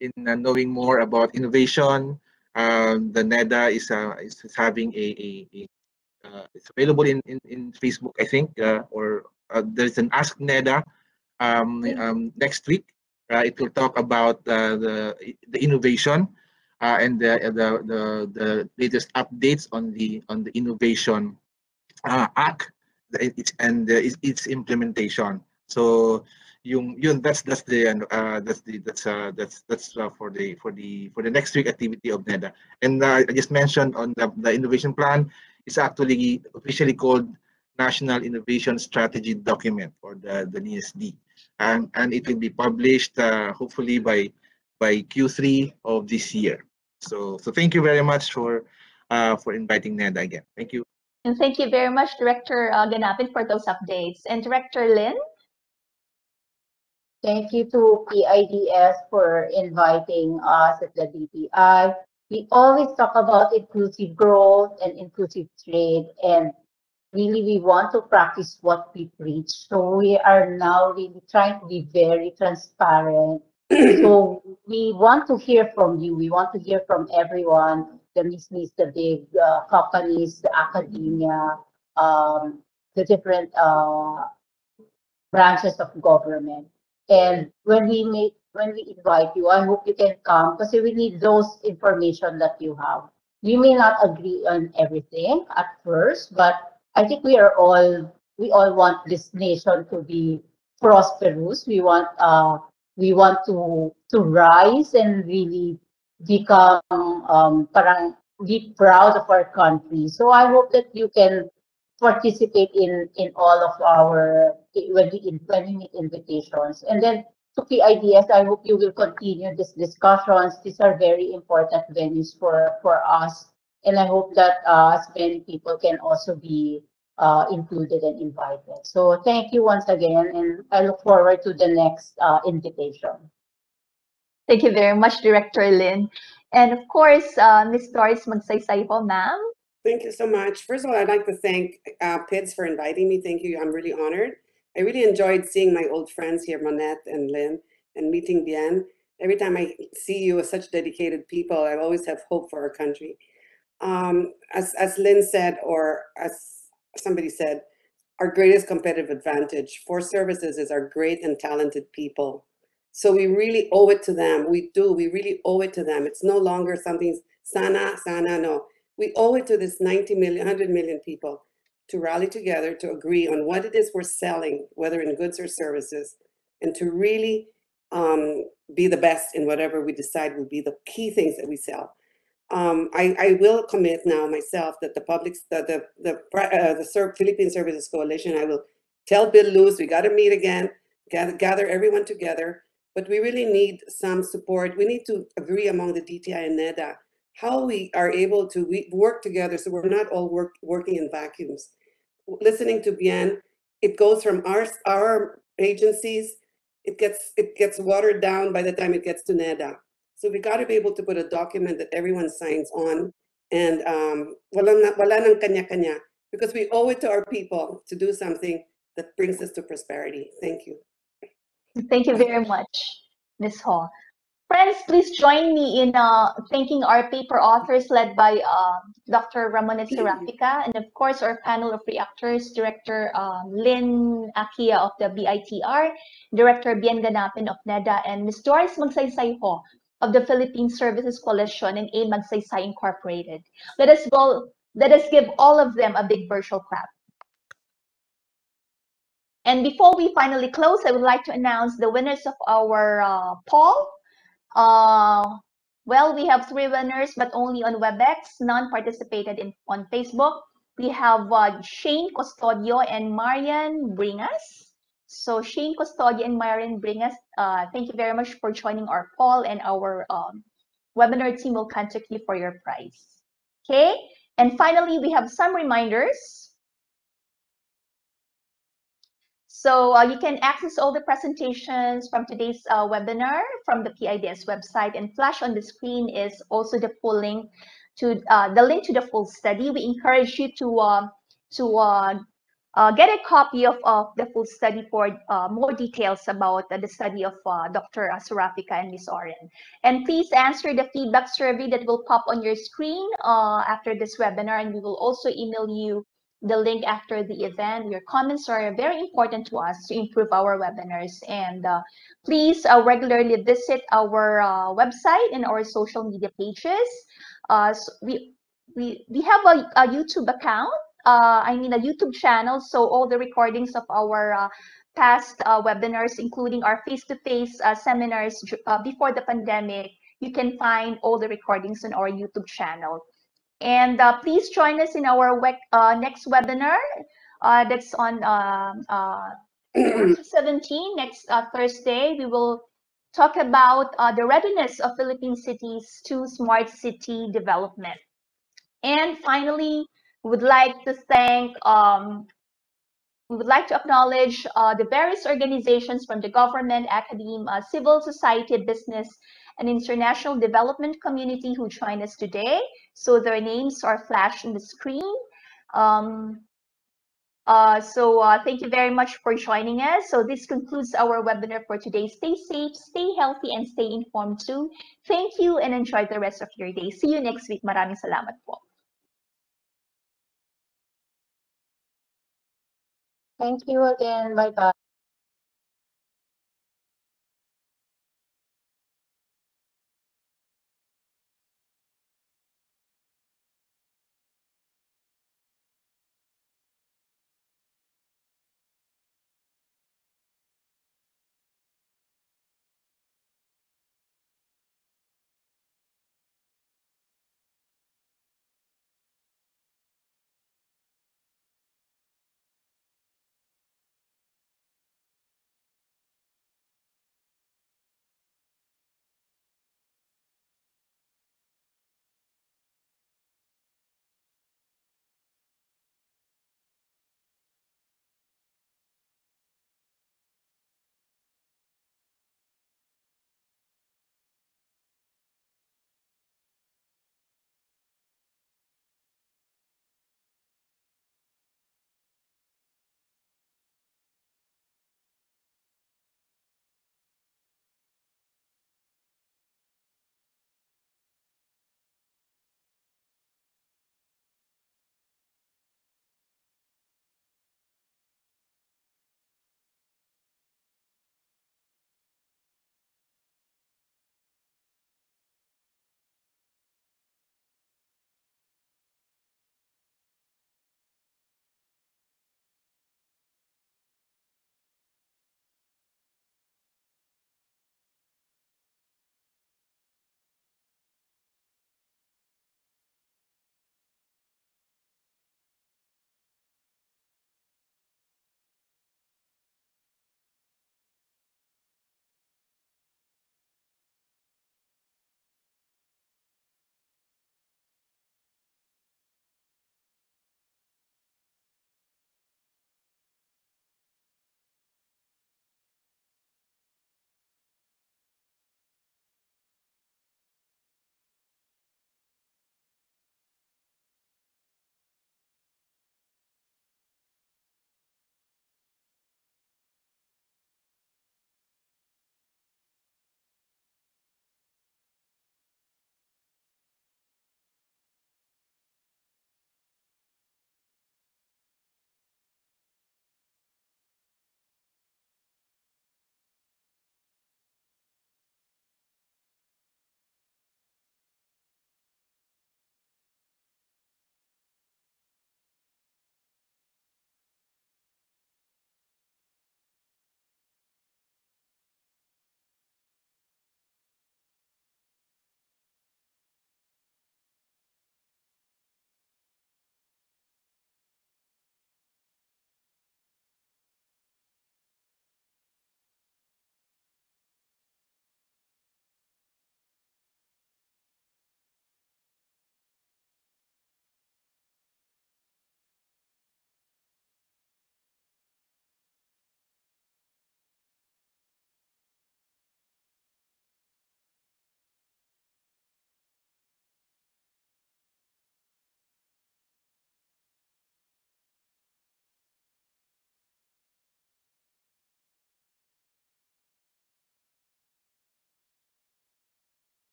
in uh, knowing more about innovation, um, the NEDA is uh, is having a, a, a uh, it's available in, in, in Facebook, I think, uh, or uh, there's an Ask NEDA um, um, next week. Uh, it will talk about uh, the the innovation uh, and the, the, the the latest updates on the on the innovation uh, act its and uh, its, implementation. So yung yun that's that's the uh, that's the that's uh, that's that's uh, for the for the for the next week activity of NEDA. And uh, I just mentioned on the, the innovation plan is actually officially called National Innovation Strategy Document or the the NISD, and and it will be published uh, hopefully by by Q3 of this year. So, so thank you very much for uh, for inviting NEDA again. Thank you. And thank you very much, Director uh, Ganapin, for those updates. And Director Lynn? Thank you to PIDS for inviting us at the DTI. We always talk about inclusive growth and inclusive trade, and really we want to practice what we preach. So we are now really trying to be very transparent [clears throat] so we want to hear from you. We want to hear from everyone, the business, the big uh, companies, the academia, um, the different uh, branches of government. And when we make, when we invite you, I hope you can come because we need those information that you have. We may not agree on everything at first, but I think we are all we all want this nation to be prosperous. We want uh, we want to to rise and really become um, parang be proud of our country. So I hope that you can participate in in all of our when we invitations. And then to PIDS, I hope you will continue these discussions. These are very important venues for for us, and I hope that uh, as many people can also be uh, included and invited. So thank you once again, and I look forward to the next uh, invitation. Thank you very much, Director Lynn. And of course, uh, Ms. Doris Magsaysay po, ma'am. Thank you so much. First of all, I'd like to thank uh, PIDS for inviting me. Thank you. I'm really honored. I really enjoyed seeing my old friends here, Monette and Lynn, and meeting Bien. Every time I see you as such dedicated people, I always have hope for our country. Um, as, as Lynn said, or as somebody said, our greatest competitive advantage for services is our great and talented people. So we really owe it to them. We do. We really owe it to them. It's no longer something sana, sana, no. We owe it to this 90 million, 100 million people to rally together to agree on what it is we're selling, whether in goods or services, and to really um, be the best in whatever we decide will be the key things that we sell. Um, I, I will commit now myself that the public, the the the, uh, the Philippine Services Coalition, I will tell Bill Luz we got to meet again, gather gather everyone together. But we really need some support. We need to agree among the DTI and NEDA how we are able to work together so we're not all work, working in vacuums. Listening to Bien, it goes from our our agencies, it gets it gets watered down by the time it gets to NEDA. So we got to be able to put a document that everyone signs on and um, wala, na, kanya-kanya because we owe it to our people to do something that brings us to prosperity. Thank you. Thank you very much, Ms. Ho. Friends, please join me in uh, thanking our paper authors led by uh, Dr. Ramonette Serafica and of course our panel of reactors, Director um, Lynn Aquia of the BITR, Director Bien Ganapin of NEDA, and Ms. Doris Magsaysay Ho of the Philippine Services Coalition and A Magsaysay Incorporated. Let us go, let us give all of them a big virtual clap. And before we finally close, I would like to announce the winners of our uh, poll. Uh, well, we have three winners, but only on WebEx. None participated in on Facebook. We have uh, Shane Custodio and Marian Bringas. So Shane Custodio and Marian Bringas, uh, thank you very much for joining our poll and our um, webinar team will contact you for your prize. Okay, and finally, we have some reminders. So uh, you can access all the presentations from today's uh, webinar from the PIDS website and flash on the screen is also the full link to uh, the link to the full study. We encourage you to uh, to uh, uh, get a copy of, of the full study for more details about the study of Dr. Serafica and Ms. Oren. And please answer the feedback survey that will pop on your screen after this webinar and we will also email you the link after the event. Your comments are very important to us to improve our webinars. And uh, please uh, regularly visit our uh, website and our social media pages. Uh, so we, we, we have a, a YouTube account, uh, I mean a YouTube channel. So all the recordings of our uh, past webinars, including our face-to-face -face, seminars before the pandemic, you can find all the recordings on our YouTube channel. And uh, please join us in our we uh, next webinar. Uh, that's on [clears throat] 17, next Thursday. We will talk about the readiness of Philippine cities to smart city development. And finally, we would like to thank um, we would like to acknowledge uh, the various organizations from the government, academia, civil society, business, and international development community who join us today. So their names are flashed on the screen. Um, uh, so uh, thank you very much for joining us. So this concludes our webinar for today. Stay safe, stay healthy, and stay informed too. Thank you and enjoy the rest of your day. See you next week. Maraming salamat po. Thank you again. Bye-bye.